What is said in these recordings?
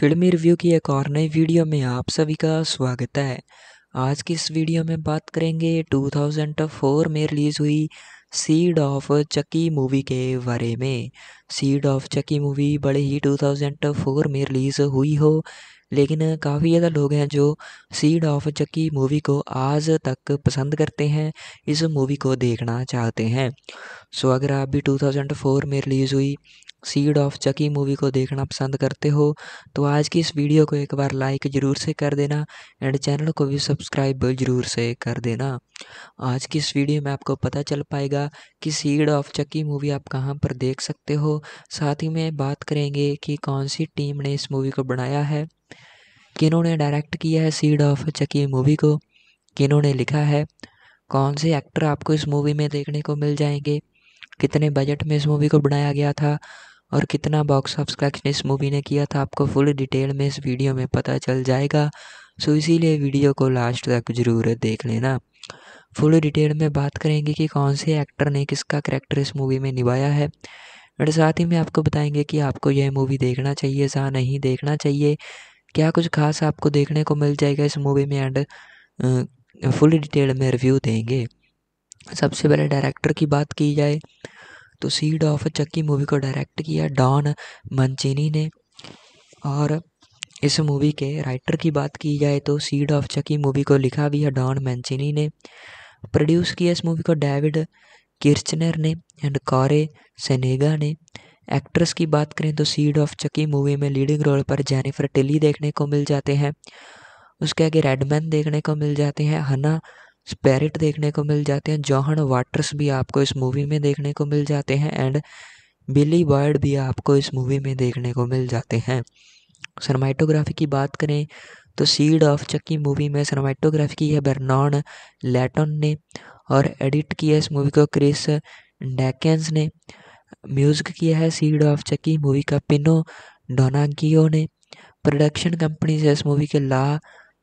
फिल्मी रिव्यू की एक और नई वीडियो में आप सभी का स्वागत है। आज की इस वीडियो में बात करेंगे 2004 में रिलीज़ हुई सीड ऑफ़ चक्की मूवी के बारे में। सीड ऑफ़ चक्की मूवी बड़े ही 2004 में रिलीज़ हुई हो। लेकिन काफ़ी ज़्यादा लोग हैं जो सीड ऑफ़ चक्की मूवी को आज तक पसंद करते हैं, इस मूवी को देखना चाहते हैं। सो अगर आप भी 2004 में रिलीज़ हुई सीड ऑफ़ चकी मूवी को देखना पसंद करते हो तो आज की इस वीडियो को एक बार लाइक ज़रूर से कर देना एंड चैनल को भी सब्सक्राइब ज़रूर से कर देना। आज की इस वीडियो में आपको पता चल पाएगा कि सीड ऑफ़ चकी मूवी आप कहाँ पर देख सकते हो। साथ ही में बात करेंगे कि कौन सी टीम ने इस मूवी को बनाया है। किन्होंने डायरेक्ट किया है सीड ऑफ़ चकी मूवी को? किन्होंने लिखा है? कौन से एक्टर आपको इस मूवी में देखने को मिल जाएँगे? कितने बजट में इस मूवी को बनाया गया था? और कितना बॉक्स ऑफ़िस कलेक्शन इस मूवी ने किया था? आपको फुल डिटेल में इस वीडियो में पता चल जाएगा। सो इसीलिए वीडियो को लास्ट तक ज़रूर देख लेना। फुल डिटेल में बात करेंगे कि कौन से एक्टर ने किसका करेक्टर इस मूवी में निभाया है। और साथ ही में आपको बताएँगे कि आपको यह मूवी देखना चाहिए या नहीं देखना चाहिए। क्या कुछ खास आपको देखने को मिल जाएगा इस मूवी में? एंड फुल डिटेल में रिव्यू देंगे। सबसे पहले डायरेक्टर की बात की जाए तो सीड ऑफ़ चक्की मूवी को डायरेक्ट किया डॉन मंचिनी ने। और इस मूवी के राइटर की बात की जाए तो सीड ऑफ़ चक्की मूवी को लिखा भी है डॉन मैंचिनी ने। प्रोड्यूस किया इस मूवी को डेविड किर्चनर ने। एंड कॉरे सेनेगा ने। एक्ट्रेस की बात करें तो सीड ऑफ़ चक्की मूवी में लीडिंग रोल पर जेनिफर टिली देखने को मिल जाते हैं। उसके आगे रेडमैन देखने को मिल जाते हैं। हना स्पेरिट देखने को मिल जाते हैं। जॉहन वाटर्स भी आपको इस मूवी में देखने को मिल जाते हैं एंड बिली बर्ड भी आपको इस मूवी में देखने को मिल जाते हैं। सरमाइटोग्राफी की बात करें तो सीड ऑफ़ चक्की मूवी में सरमाइटोग्राफी की है बर्नॉन लेटन ने और एडिट किया इस मूवी को क्रिस डैकेंस ने। म्यूज़िक किया है सीड ऑफ़ चक्की मूवी का पिनो डोनागियो ने। प्रोडक्शन कंपनी से इस मूवी के La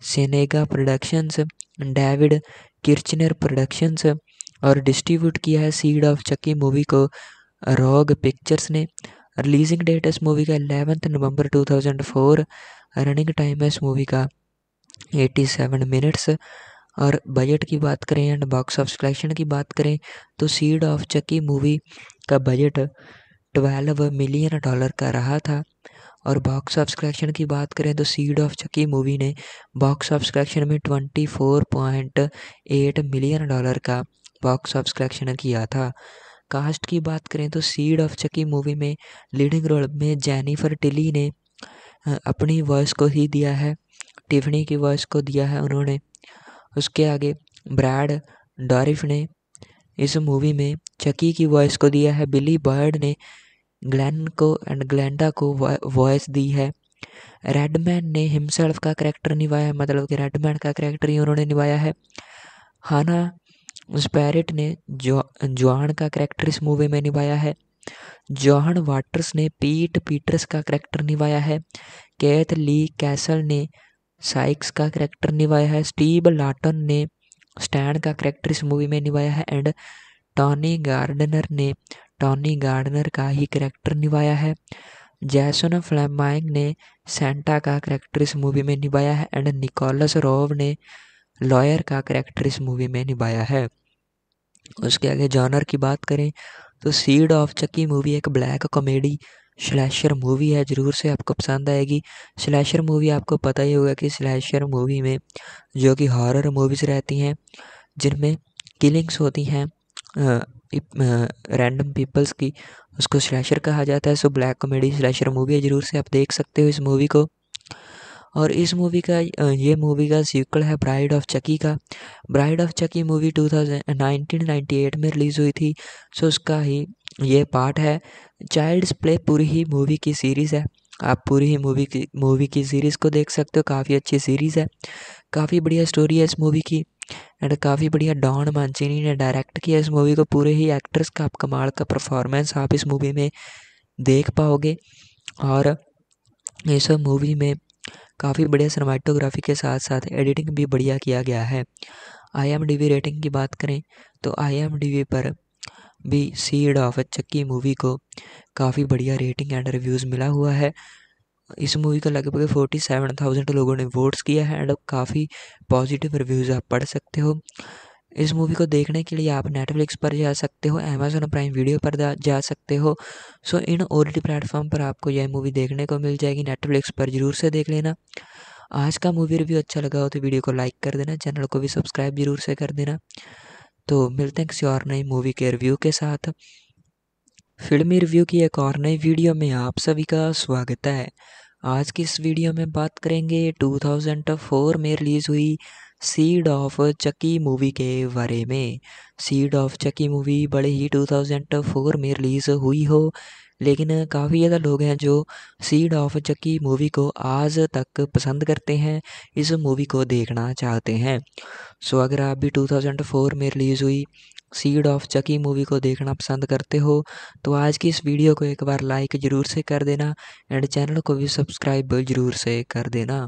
Senega productions David Kirschner productions और डिस्ट्रीब्यूट किया है सीड ऑफ़ चक्की मूवी को रॉग पिक्चर्स ने। रिलीजिंग डेट इस मूवी का एलेवेंथ नवंबर 2004 रनिंग टाइम है इस मूवी का 87 मिनट्स और बजट की बात करें एंड बॉक्स ऑफ़ कलेक्शन की बात करें तो सीड ऑफ़ चक्की मूवी का बजट 12 मिलियन डॉलर का रहा था। और बॉक्स ऑफ़ कलेक्शन की बात करें तो सीड ऑफ़ चक्की मूवी ने बॉक्स ऑफ़ कलेक्शन में twenty four point eight million dollar का बॉक्स ऑफ़ कलेक्शन किया था। कास्ट की बात करें तो सीड ऑफ़ चकी मूवी में लीडिंग रोल में जैनिफर टिली ने अपनी वॉइस को ही दिया है टिफनी की वॉइस को दिया है उन्होंने। उसके आगे ब्रैड डॉरिफ ने इस मूवी में चकी की वॉइस को दिया है। बिली बर्ड ने ग्लैन को एंड ग्लैंडा को वॉइस दी है। रेडमैन ने हिमसेल्फ का करेक्टर निभाया है मतलब कि रेडमैन का करेक्टर ही उन्होंने निभाया है। हाना स्पैरिट ने जो, जॉन का करेक्टर इस मूवी में निभाया है। जॉन वाटर्स ने पीट पीटर्स का करेक्टर निभाया है। कैथ ली कैसल ने साइक्स का करेक्टर निभाया है स्टीव लाटन ने स्टैंड का करेक्टर इस मूवी में निभाया है एंड टॉनी गार्डनर ने टॉनी गार्डनर का ही करेक्टर निभाया है। जैसन फ्लेमाइंग ने सेंटा का करेक्टर इस मूवी में निभाया है एंड निकोलस रोव ने लॉयर का करेक्टर इस मूवी में निभाया है। उसके आगे जॉनर की बात करें तो सीड ऑफ़ चक्की मूवी एक ब्लैक कॉमेडी स्लैशर मूवी है, ज़रूर से आपको पसंद आएगी। स्लैशर मूवी आपको पता ही होगा कि स्लैशर मूवी में जो कि हॉरर मूवीज़ रहती हैं, जिनमें किलिंग्स होती हैं रैंडम पीपल्स की, उसको स्लैशर कहा जाता है। So black comedy slasher movie है, ज़रूर से आप देख सकते हो इस मूवी को। और इस मूवी का ये मूवी का सीक्वल है ब्राइड ऑफ़ चकी का। Bride of Chucky movie two thousand में रिलीज़ हुई थी सो उसका ही ये पार्ट है। चाइल्ड्स प्ले पूरी ही मूवी की सीरीज़ है। आप पूरी ही मूवी की मूवी की सीरीज़ को देख सकते हो, काफ़ी अच्छी सीरीज़ है। काफ़ी बढ़िया स्टोरी है इस मूवी की एंड काफ़ी बढ़िया डॉन मांचिनी ने डायरेक्ट किया इस मूवी को। पूरे ही एक्टर्स का, आप कमाल का परफॉर्मेंस आप इस मूवी में देख पाओगे। और इस मूवी में काफ़ी बढ़िया सिनेमाटोग्राफी के साथ साथ एडिटिंग भी बढ़िया किया गया है। आई रेटिंग की बात करें तो आई पर भी सीड ऑफ़ चक्की मूवी को काफ़ी बढ़िया रेटिंग एंड रिव्यूज़ मिला हुआ है। इस मूवी को लगभग फोर्टी सेवन थाउज़ेंड लोगों ने वोट्स किया है एंड काफ़ी पॉजिटिव रिव्यूज़ आप पढ़ सकते हो। इस मूवी को देखने के लिए आप नेटफ्लिक्स पर जा सकते हो अमेजोन प्राइम वीडियो पर जा सकते हो। सो इन ओ टी प्लेटफॉर्म पर आपको यह मूवी देखने को मिल जाएगी। नेटफ्लिक्स पर ज़रूर से देख लेना। आज का मूवी रिव्यू अच्छा लगा हो तो वीडियो को लाइक कर देना चैनल को भी सब्सक्राइब ज़रूर से कर देना। तो मिलते हैं किसी और नई मूवी के रिव्यू के साथ। फिल्मी रिव्यू की एक और नई वीडियो में आप सभी का स्वागत है। आज की इस वीडियो में बात करेंगे 2004 में रिलीज़ हुई सीड ऑफ़ चकी मूवी के बारे में। सीड ऑफ़ चकी मूवी बड़े ही 2004 में रिलीज़ हुई हो, लेकिन काफ़ी ज़्यादा लोग हैं जो सीड ऑफ़ चक्की मूवी को आज तक पसंद करते हैं, इस मूवी को देखना चाहते हैं। सो अगर आप भी 2004 में रिलीज़ हुई सीड ऑफ़ चकी मूवी को देखना पसंद करते हो तो आज की इस वीडियो को एक बार लाइक ज़रूर से कर देना एंड चैनल को भी सब्सक्राइब ज़रूर से कर देना।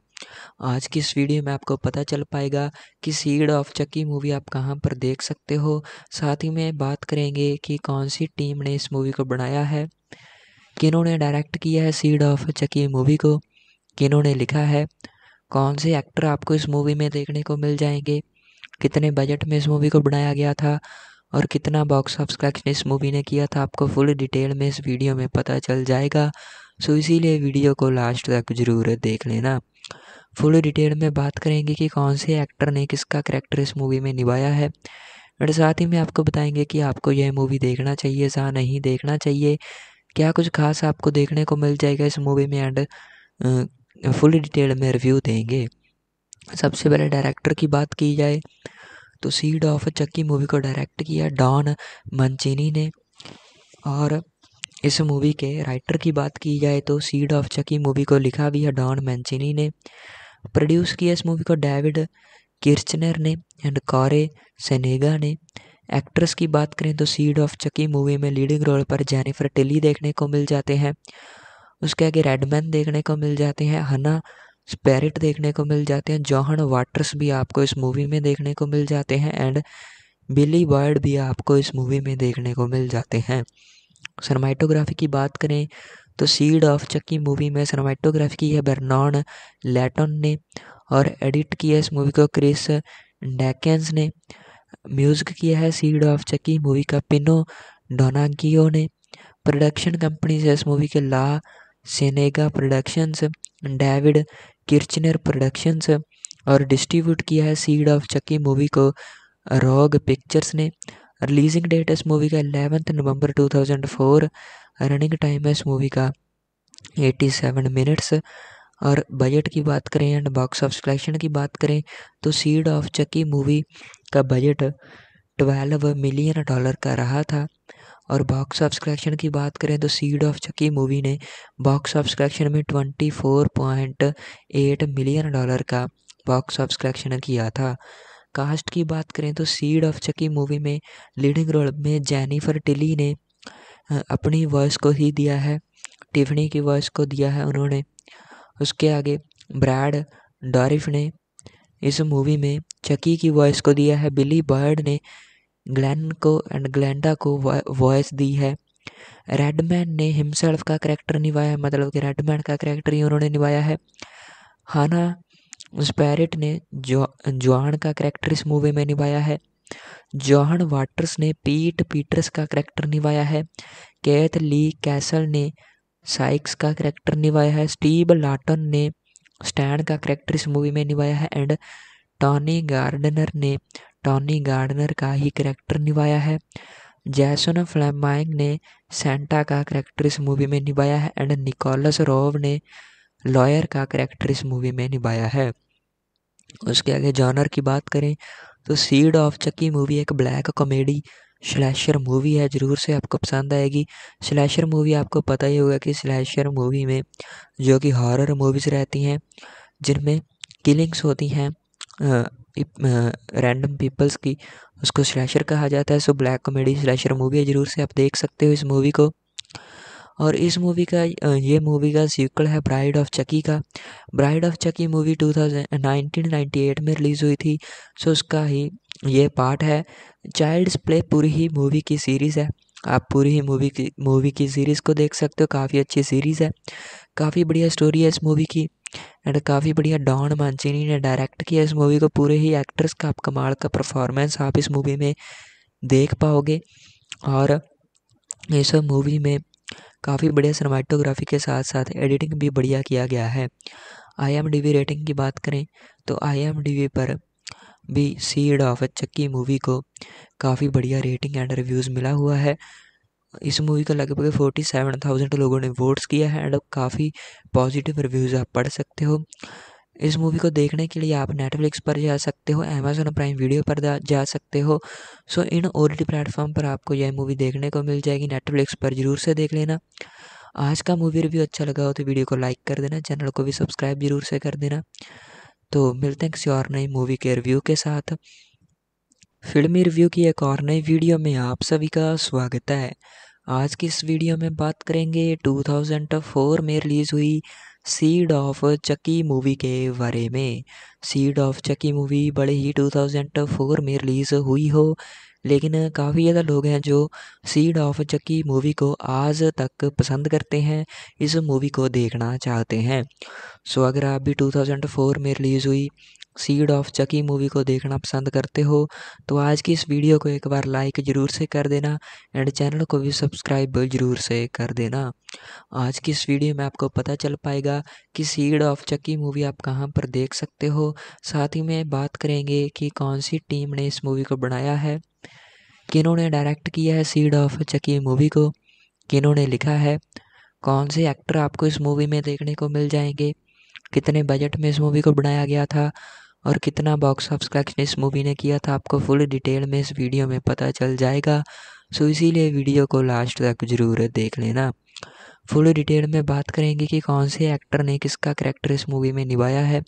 आज की इस वीडियो में आपको पता चल पाएगा कि सीड ऑफ़ चकी मूवी आप कहाँ पर देख सकते हो। साथ ही में बात करेंगे कि कौन सी टीम ने इस मूवी को बनाया है, किन्होंने डायरेक्ट किया है सीड ऑफ़ चकी मूवी को, किन्होंने लिखा है, कौन से एक्टर आपको इस मूवी में देखने को मिल जाएँगे कितने बजट में इस मूवी को बनाया गया था और कितना बॉक्स ऑफ़िस कलेक्शन इस मूवी ने किया था, आपको फुल डिटेल में इस वीडियो में पता चल जाएगा। सो इसीलिए वीडियो को लास्ट तक ज़रूर देख लेना। फुल डिटेल में बात करेंगे कि कौन से एक्टर ने किसका करेक्टर इस मूवी में निभाया है। और साथ ही में आपको बताएँगे कि आपको यह मूवी देखना चाहिए या नहीं देखना चाहिए। क्या कुछ खास आपको देखने को मिल जाएगा इस मूवी में? एंड फुल डिटेल में रिव्यू देंगे। सबसे पहले डायरेक्टर की बात की जाए तो सीड ऑफ़ चक्की मूवी को डायरेक्ट किया डॉन मंचिनी ने। और इस मूवी के राइटर की बात की जाए तो सीड ऑफ़ चक्की मूवी को लिखा भी है डॉन मैंचिनी ने। प्रोड्यूस किया इस मूवी को डेविड किर्चनर ने एंड कॉरे सेनेगा ने। एक्ट्रेस की बात करें तो सीड ऑफ़ चकी मूवी में लीडिंग रोल पर जेनिफर टिली देखने को मिल जाते हैं। उसके आगे रेडमैन देखने को मिल जाते हैं। हना स्पेरिट देखने को मिल जाते हैं जॉहन वाटर्स भी आपको इस मूवी में देखने को मिल जाते हैं एंड बिली बर्ड भी आपको इस मूवी में देखने को मिल जाते हैं। सरमाइटोग्राफी की बात करें तो सीड ऑफ़ चक्की मूवी में सरमाइटोग्राफी की है बर्नॉन लेटन ने और एडिट किया इस मूवी को क्रिस डैकेंस ने। म्यूज़िक किया है सीड ऑफ़ चक्की मूवी का पिनो डोनागियो ने। प्रोडक्शन कंपनी से इस मूवी के La Senega productions David Kirschner productions और डिस्ट्रीब्यूट किया है सीड ऑफ़ चक्की मूवी को रॉग पिक्चर्स ने। रिलीजिंग डेट इस मूवी का एलेवंथ नवंबर 2004 रनिंग टाइम है इस मूवी का 87 मिनट्स और बजट की बात करें एंड बॉक्स ऑफ़ कलेक्शन की बात करें तो सीड ऑफ़ चक्की मूवी का बजट ट्वेल्व मिलियन डॉलर का रहा था। और बॉक्स ऑफ़ कलेक्शन की बात करें तो सीड ऑफ़ चकी मूवी ने बॉक्स ऑफ़ कलेक्शन में twenty four point eight million dollar का बॉक्स ऑफ़ कलेक्शन किया था। कास्ट की बात करें तो सीड ऑफ़ चकी मूवी में लीडिंग रोल में जेनिफर टिली ने अपनी वॉइस को ही दिया है टिफनी की वॉइस को दिया है उन्होंने। उसके आगे ब्रैड डॉरिफ ने इस मूवी में चकी की वॉइस को दिया है बिली बर्ड ने ग्लैन को एंड ग्लैंडा को वॉइस दी है। रेडमैन ने हिमसेल्फ का करेक्टर निभाया है मतलब कि रेडमैन का करेक्टर ही उन्होंने निभाया है। हाना स्पैरिट ने जो जॉन का करेक्टर इस मूवी में निभाया है। जॉन वाटर्स ने पीट पीटर्स का करेक्टर निभाया है। कैथ ली कैसल ने साइक्स का करेक्टर निभाया है। स्टीव लाटन ने स्टैंड का करेक्टर इस मूवी में निभाया है। एंड टॉनी गार्डनर ने टॉनी गार्डनर का ही करेक्टर निभाया है। जैसन फ्लेमाइंग ने सेंटा का करेक्टर इस मूवी में निभाया है एंड निकोलस रोव ने लॉयर का करेक्टर इस मूवी में निभाया है। उसके आगे जॉनर की बात करें तो सीड ऑफ़ चक्की मूवी एक ब्लैक कॉमेडी स्लैशर मूवी है, ज़रूर से आपको पसंद आएगी। स्लैशर मूवी आपको पता ही होगा कि स्लैशर मूवी में जो कि हॉरर मूवीज़ रहती हैं, जिनमें किलिंग्स होती हैं रैंडम पीपल्स की उसको स्लैशर कहा जाता है। So black comedy slasher movie है, ज़रूर से आप देख सकते हो इस मूवी को। और इस मूवी का ये मूवी का सीक्वल है ब्राइड ऑफ़ चकी का। Bride of Chucky movie two thousand में रिलीज़ हुई थी। सो उसका ही ये पार्ट है। चाइल्ड्स प्ले पूरी ही मूवी की सीरीज़ है। आप पूरी ही मूवी की मूवी की सीरीज़ को देख सकते हो। काफ़ी अच्छी सीरीज़ है। काफ़ी बढ़िया स्टोरी है इस मूवी की। एंड काफ़ी बढ़िया डॉन मांचिनी ने डायरेक्ट किया इस मूवी को। पूरे ही एक्ट्रेस का आप कमाल का परफॉर्मेंस आप इस मूवी में देख पाओगे। और इस मूवी में काफ़ी बढ़िया सिनेमाटोग्राफी के साथ साथ एडिटिंग भी बढ़िया किया गया है। आई एम डी रेटिंग की बात करें तो आई एम डी पर भी सीड ऑफ़ चक्की मूवी को काफ़ी बढ़िया रेटिंग एंड रिव्यूज़ मिला हुआ है। इस मूवी का लगभग फोर्टी सेवन थाउज़ेंड लोगों ने वोट्स किया है एंड काफ़ी पॉजिटिव रिव्यूज़ आप पढ़ सकते हो। इस मूवी को देखने के लिए आप नेटफ्लिक्स पर जा सकते हो अमेजोन प्राइम वीडियो पर जा सकते हो। सो इन ओ टी प्लेटफॉर्म पर आपको यह मूवी देखने को मिल जाएगी नेटफ्लिक्स पर ज़रूर से देख लेना। आज का मूवी रिव्यू अच्छा लगा हो तो वीडियो को लाइक कर देना चैनल को भी सब्सक्राइब ज़रूर से कर देना। तो मिलते हैं किसी और नई मूवी के रिव्यू के साथ। फिल्मी रिव्यू की एक और नई वीडियो में आप सभी का स्वागत है। आज की इस वीडियो में बात करेंगे 2004 में रिलीज़ हुई सीड ऑफ़ चकी मूवी के बारे में। सीड ऑफ़ चकी मूवी बड़े ही 2004 में रिलीज़ हुई हो, लेकिन काफ़ी ज़्यादा लोग हैं जो सीड ऑफ़ चक्की मूवी को आज तक पसंद करते हैं, इस मूवी को देखना चाहते हैं। सो अगर आप भी 2004 में रिलीज़ हुई सीड ऑफ़ चकी मूवी को देखना पसंद करते हो तो आज की इस वीडियो को एक बार लाइक ज़रूर से कर देना एंड चैनल को भी सब्सक्राइब ज़रूर से कर देना। आज की इस वीडियो में आपको पता चल पाएगा कि सीड ऑफ़ चकी मूवी आप कहाँ पर देख सकते हो। साथ ही में बात करेंगे कि कौन सी टीम ने इस मूवी को बनाया है, किन्होंने डायरेक्ट किया है सीड ऑफ़ चकी मूवी को, किन्होंने लिखा है, कौन से एक्टर आपको इस मूवी में देखने को मिल जाएँगे कितने बजट में इस मूवी को बनाया गया था और कितना बॉक्स ऑफ़िस कलेक्शन इस मूवी ने किया था, आपको फुल डिटेल में इस वीडियो में पता चल जाएगा। सो इसीलिए वीडियो को लास्ट तक ज़रूर देख लेना। फुल डिटेल में बात करेंगे कि कौन से एक्टर ने किसका करेक्टर इस मूवी में निभाया है।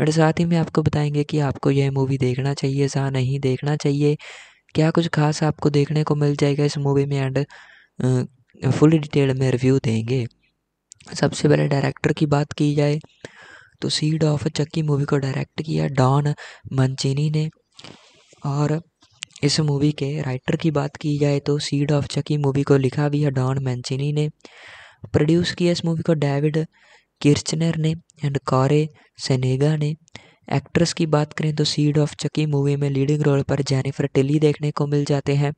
और साथ ही में आपको बताएँगे कि आपको यह मूवी देखना चाहिए या नहीं देखना चाहिए। क्या कुछ खास आपको देखने को मिल जाएगा इस मूवी में? एंड फुल डिटेल में रिव्यू देंगे। सबसे पहले डायरेक्टर की बात की जाए तो सीड ऑफ़ चक्की मूवी को डायरेक्ट किया डॉन मंचिनी ने। और इस मूवी के राइटर की बात की जाए तो सीड ऑफ़ चक्की मूवी को लिखा भी है डॉन मैंचिनी ने। प्रोड्यूस किया इस मूवी को डेविड किर्चनर ने एंड कॉरे सेनेगा ने। एक्ट्रेस की बात करें तो सीड ऑफ़ चकी मूवी में लीडिंग रोल पर जेनिफर टिली देखने को मिल जाते हैं।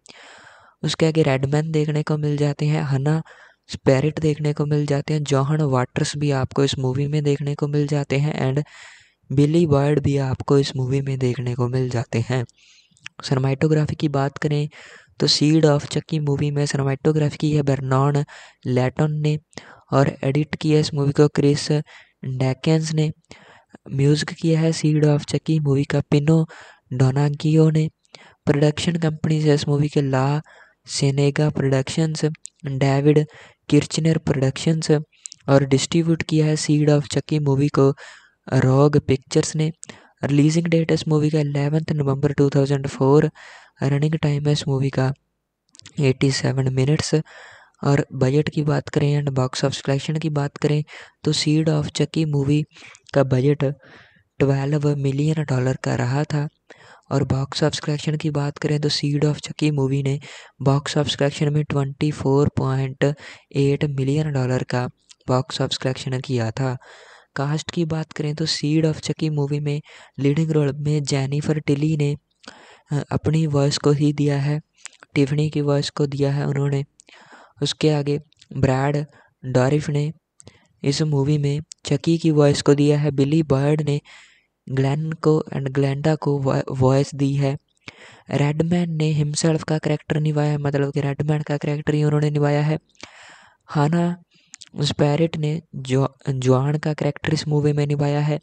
उसके आगे रेडमैन देखने को मिल जाते हैं। हना स्पेरिट देखने को मिल जाते हैं जॉहन वाटर्स भी आपको इस मूवी में देखने को मिल जाते हैं एंड बिली बर्ड भी आपको इस मूवी में देखने को मिल जाते हैं। सरमाइटोग्राफी की बात करें तो सीड ऑफ़ चक्की मूवी में सरमाइटोग्राफी की है बर्नॉन लेटन ने और एडिट किया इस मूवी को क्रिस डैकेंस ने। म्यूज़िक किया है सीड ऑफ़ चक्की मूवी का पिनो डोनागियो ने। प्रोडक्शन कंपनी से इस मूवी के La Senega productions David Kirschner productions और डिस्ट्रीब्यूट किया है सीड ऑफ़ चक्की मूवी को रॉग पिक्चर्स ने। रिलीजिंग डेट इस मूवी का एलेवेंथ नवंबर 2004 रनिंग टाइम है इस मूवी का 87 मिनट्स और बजट की बात करें एंड बॉक्स ऑफ़ कलेक्शन की बात करें तो सीड ऑफ़ चक्की मूवी का बजट ट्वेल्व मिलियन डॉलर का रहा था। और बॉक्स ऑफ़ कलेक्शन की बात करें तो सीड ऑफ़ चक्की मूवी ने बॉक्स ऑफ़ कलेक्शन में twenty four point eight million dollar का बॉक्स ऑफ़ कलेक्शन किया था। कास्ट की बात करें तो सीड ऑफ़ चक्की मूवी में लीडिंग रोल में जेनिफर टिली ने अपनी वॉइस को ही दिया है टिफनी की वॉइस को दिया है उन्होंने। उसके आगे ब्रैड डॉरिफ ने इस मूवी में चकी की वॉइस को दिया है बिली बर्ड ने ग्लैन को एंड ग्लैंडा को वॉइस दी है। रेडमैन ने हिमसेल्फ का करेक्टर निभाया है मतलब कि रेडमैन का करेक्टर ही उन्होंने निभाया है। हाना स्पैरिट ने जो, जॉन का करेक्टर इस मूवी में निभाया है।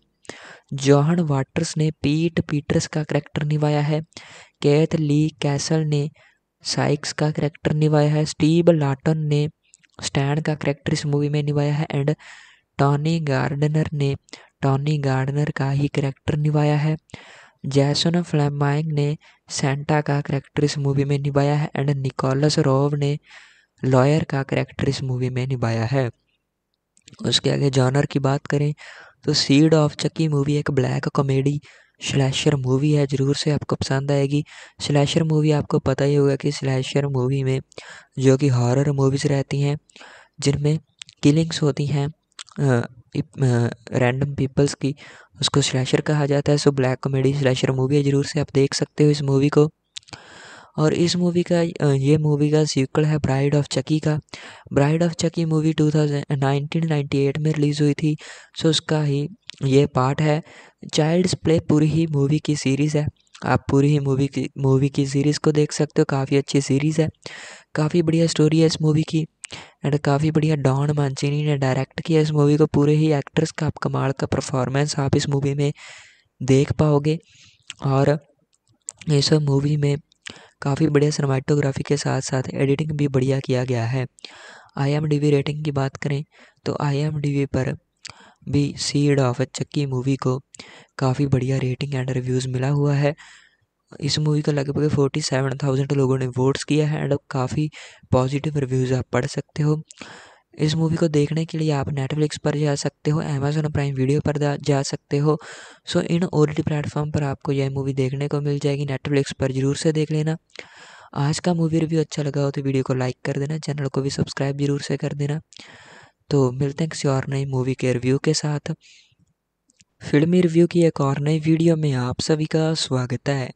जॉन वाटर्स ने पीट पीटर्स का करेक्टर निभाया है। कैथ ली कैसल ने साइक्स का करेक्टर निभाया है। स्टीव लाटन ने स्टैंड का करेक्टर इस मूवी में निभाया है। एंड टॉनी गार्डनर ने टॉनी गार्डनर का ही करेक्टर निभाया है। जैसन फ्लेमाइंग ने सेंटा का करेक्टर इस मूवी में निभाया है एंड निकोलस रोव ने लॉयर का करेक्टर इस मूवी में निभाया है। उसके आगे जॉनर की बात करें तो सीड ऑफ़ चक्की मूवी एक ब्लैक कॉमेडी स्लैशर मूवी है, ज़रूर से आपको पसंद आएगी। स्लैशर मूवी आपको पता ही होगा कि स्लैशर मूवी में जो कि हॉरर मूवीज़ रहती हैं, जिनमें किलिंग्स होती हैं रैंडम पीपल्स की, उसको स्लैशर कहा जाता है। So black comedy slasher movie है, ज़रूर से आप देख सकते हो इस मूवी को। और इस मूवी का ये मूवी का सीक्वल है ब्राइड ऑफ़ चकी का। Bride of Chucky movie two thousand में रिलीज़ हुई थी। सो उसका ही ये पार्ट है। चाइल्ड्स प्ले पूरी ही मूवी की सीरीज़ है। आप पूरी ही मूवी की मूवी की सीरीज़ को देख सकते हो। काफ़ी अच्छी सीरीज़ है। काफ़ी बढ़िया स्टोरी है इस मूवी की। एंड काफ़ी बढ़िया डॉन मांचिनी ने डायरेक्ट किया इस मूवी को। पूरे ही एक्ट्रेस का आप कमाल का परफॉर्मेंस आप इस मूवी में देख पाओगे। और इस मूवी में काफ़ी बढ़िया सिनेमाटोग्राफी के साथ साथ एडिटिंग भी बढ़िया किया गया है। I M D B rating की बात करें तो आई एम डी वी पर भी सीड ऑफ़ चक्की मूवी को काफ़ी बढ़िया रेटिंग एंड रिव्यूज़ मिला हुआ है। इस मूवी का लगभग फोर्टी सेवन थाउज़ेंड लोगों ने वोट्स किया है एंड काफ़ी पॉजिटिव रिव्यूज़ आप पढ़ सकते हो। इस मूवी को देखने के लिए आप नेटफ्लिक्स पर जा सकते हो अमेजोन प्राइम वीडियो पर जा सकते हो। सो इन ओ टी प्लेटफॉर्म पर आपको यह मूवी देखने को मिल जाएगी नेटफ्लिक्स पर ज़रूर से देख लेना। आज का मूवी रिव्यू अच्छा लगा हो तो वीडियो को लाइक कर देना चैनल को भी सब्सक्राइब ज़रूर से कर देना। तो मिलते हैं किसी और नई मूवी के रिव्यू के साथ। फिल्मी रिव्यू की एक और नई वीडियो में आप सभी का स्वागत है।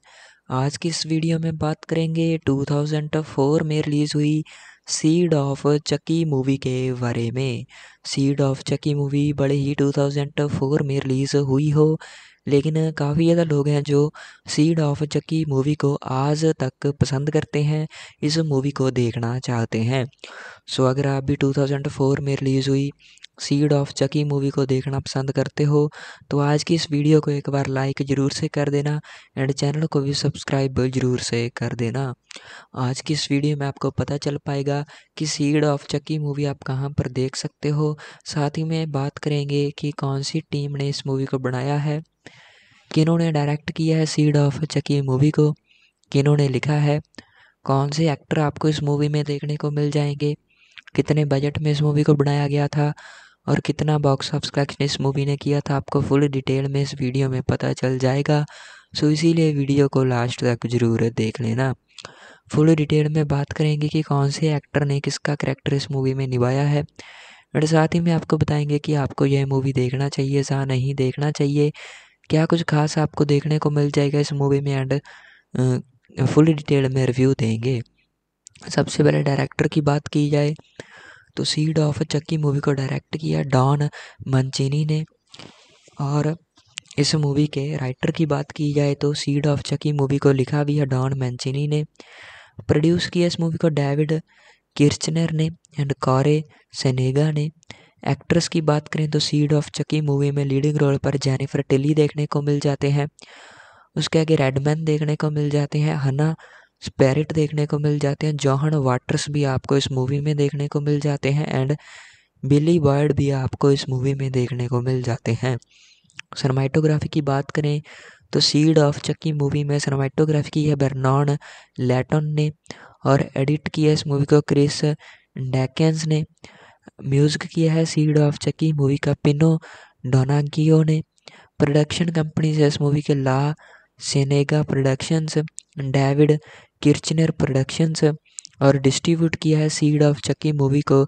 आज की इस वीडियो में बात करेंगे 2004 में रिलीज़ हुई सीड ऑफ़ चकी मूवी के बारे में। सीड ऑफ़ चकी मूवी बड़े ही 2004 में रिलीज़ हुई हो। लेकिन काफ़ी ज़्यादा लोग हैं जो सीड ऑफ़ चक्की मूवी को आज तक पसंद करते हैं, इस मूवी को देखना चाहते हैं। सो अगर आप भी 2004 में रिलीज़ हुई सीड ऑफ़ चकी मूवी को देखना पसंद करते हो तो आज की इस वीडियो को एक बार लाइक ज़रूर से कर देना एंड चैनल को भी सब्सक्राइब ज़रूर से कर देना। आज की इस वीडियो में आपको पता चल पाएगा कि सीड ऑफ़ चकी मूवी आप कहाँ पर देख सकते हो। साथ ही में बात करेंगे कि कौन सी टीम ने इस मूवी को बनाया है। किन्होंने डायरेक्ट किया है सीड ऑफ़ चकी मूवी को? किन्होंने लिखा है? कौन से एक्टर आपको इस मूवी में देखने को मिल जाएँगे? कितने बजट में इस मूवी को बनाया गया था? और कितना बॉक्स ऑफ़िस कलेक्शन इस मूवी ने किया था? आपको फुल डिटेल में इस वीडियो में पता चल जाएगा। सो इसीलिए वीडियो को लास्ट तक ज़रूर देख लेना। फुल डिटेल में बात करेंगे कि कौन से एक्टर ने किसका करेक्टर इस मूवी में निभाया है। और साथ ही में आपको बताएँगे कि आपको यह मूवी देखना चाहिए या नहीं देखना चाहिए। क्या कुछ खास आपको देखने को मिल जाएगा इस मूवी में? एंड फुल डिटेल में रिव्यू देंगे। सबसे पहले डायरेक्टर की बात की जाए तो सीड ऑफ़ चक्की मूवी को डायरेक्ट किया डॉन मंचीनी ने। और इस मूवी के राइटर की बात की जाए तो सीड ऑफ़ चकी मूवी को लिखा भी है डॉन मैंचिनी ने। प्रोड्यूस किया इस मूवी को डेविड किर्चनर ने। एंड कॉरे सेनेगा ने। एक्ट्रेस की बात करें तो सीड ऑफ़ चकी मूवी में लीडिंग रोल पर जेनिफर टिली देखने को मिल जाते हैं। उसके आगे रेडमैन देखने को मिल जाते हैं। हना स्पेरिट देखने को मिल जाते हैं। जॉहन वाटर्स भी आपको इस मूवी में देखने को मिल जाते हैं एंड बिली बर्ड भी आपको इस मूवी में देखने को मिल जाते हैं। सनमाइटोग्राफी की बात करें तो सीड ऑफ़ चक्की मूवी में सनमाइटोग्राफी की है बर्नॉन लेटन ने और एडिट किया इस मूवी को क्रिस डैकेंस ने। म्यूज़िक किया है सीड ऑफ़ चक्की मूवी का पिनो डोनागियो ने। प्रोडक्शन कंपनी से इस मूवी के La Senega productions David Kirschner productions और डिस्ट्रीब्यूट किया है सीड ऑफ़ चक्की मूवी को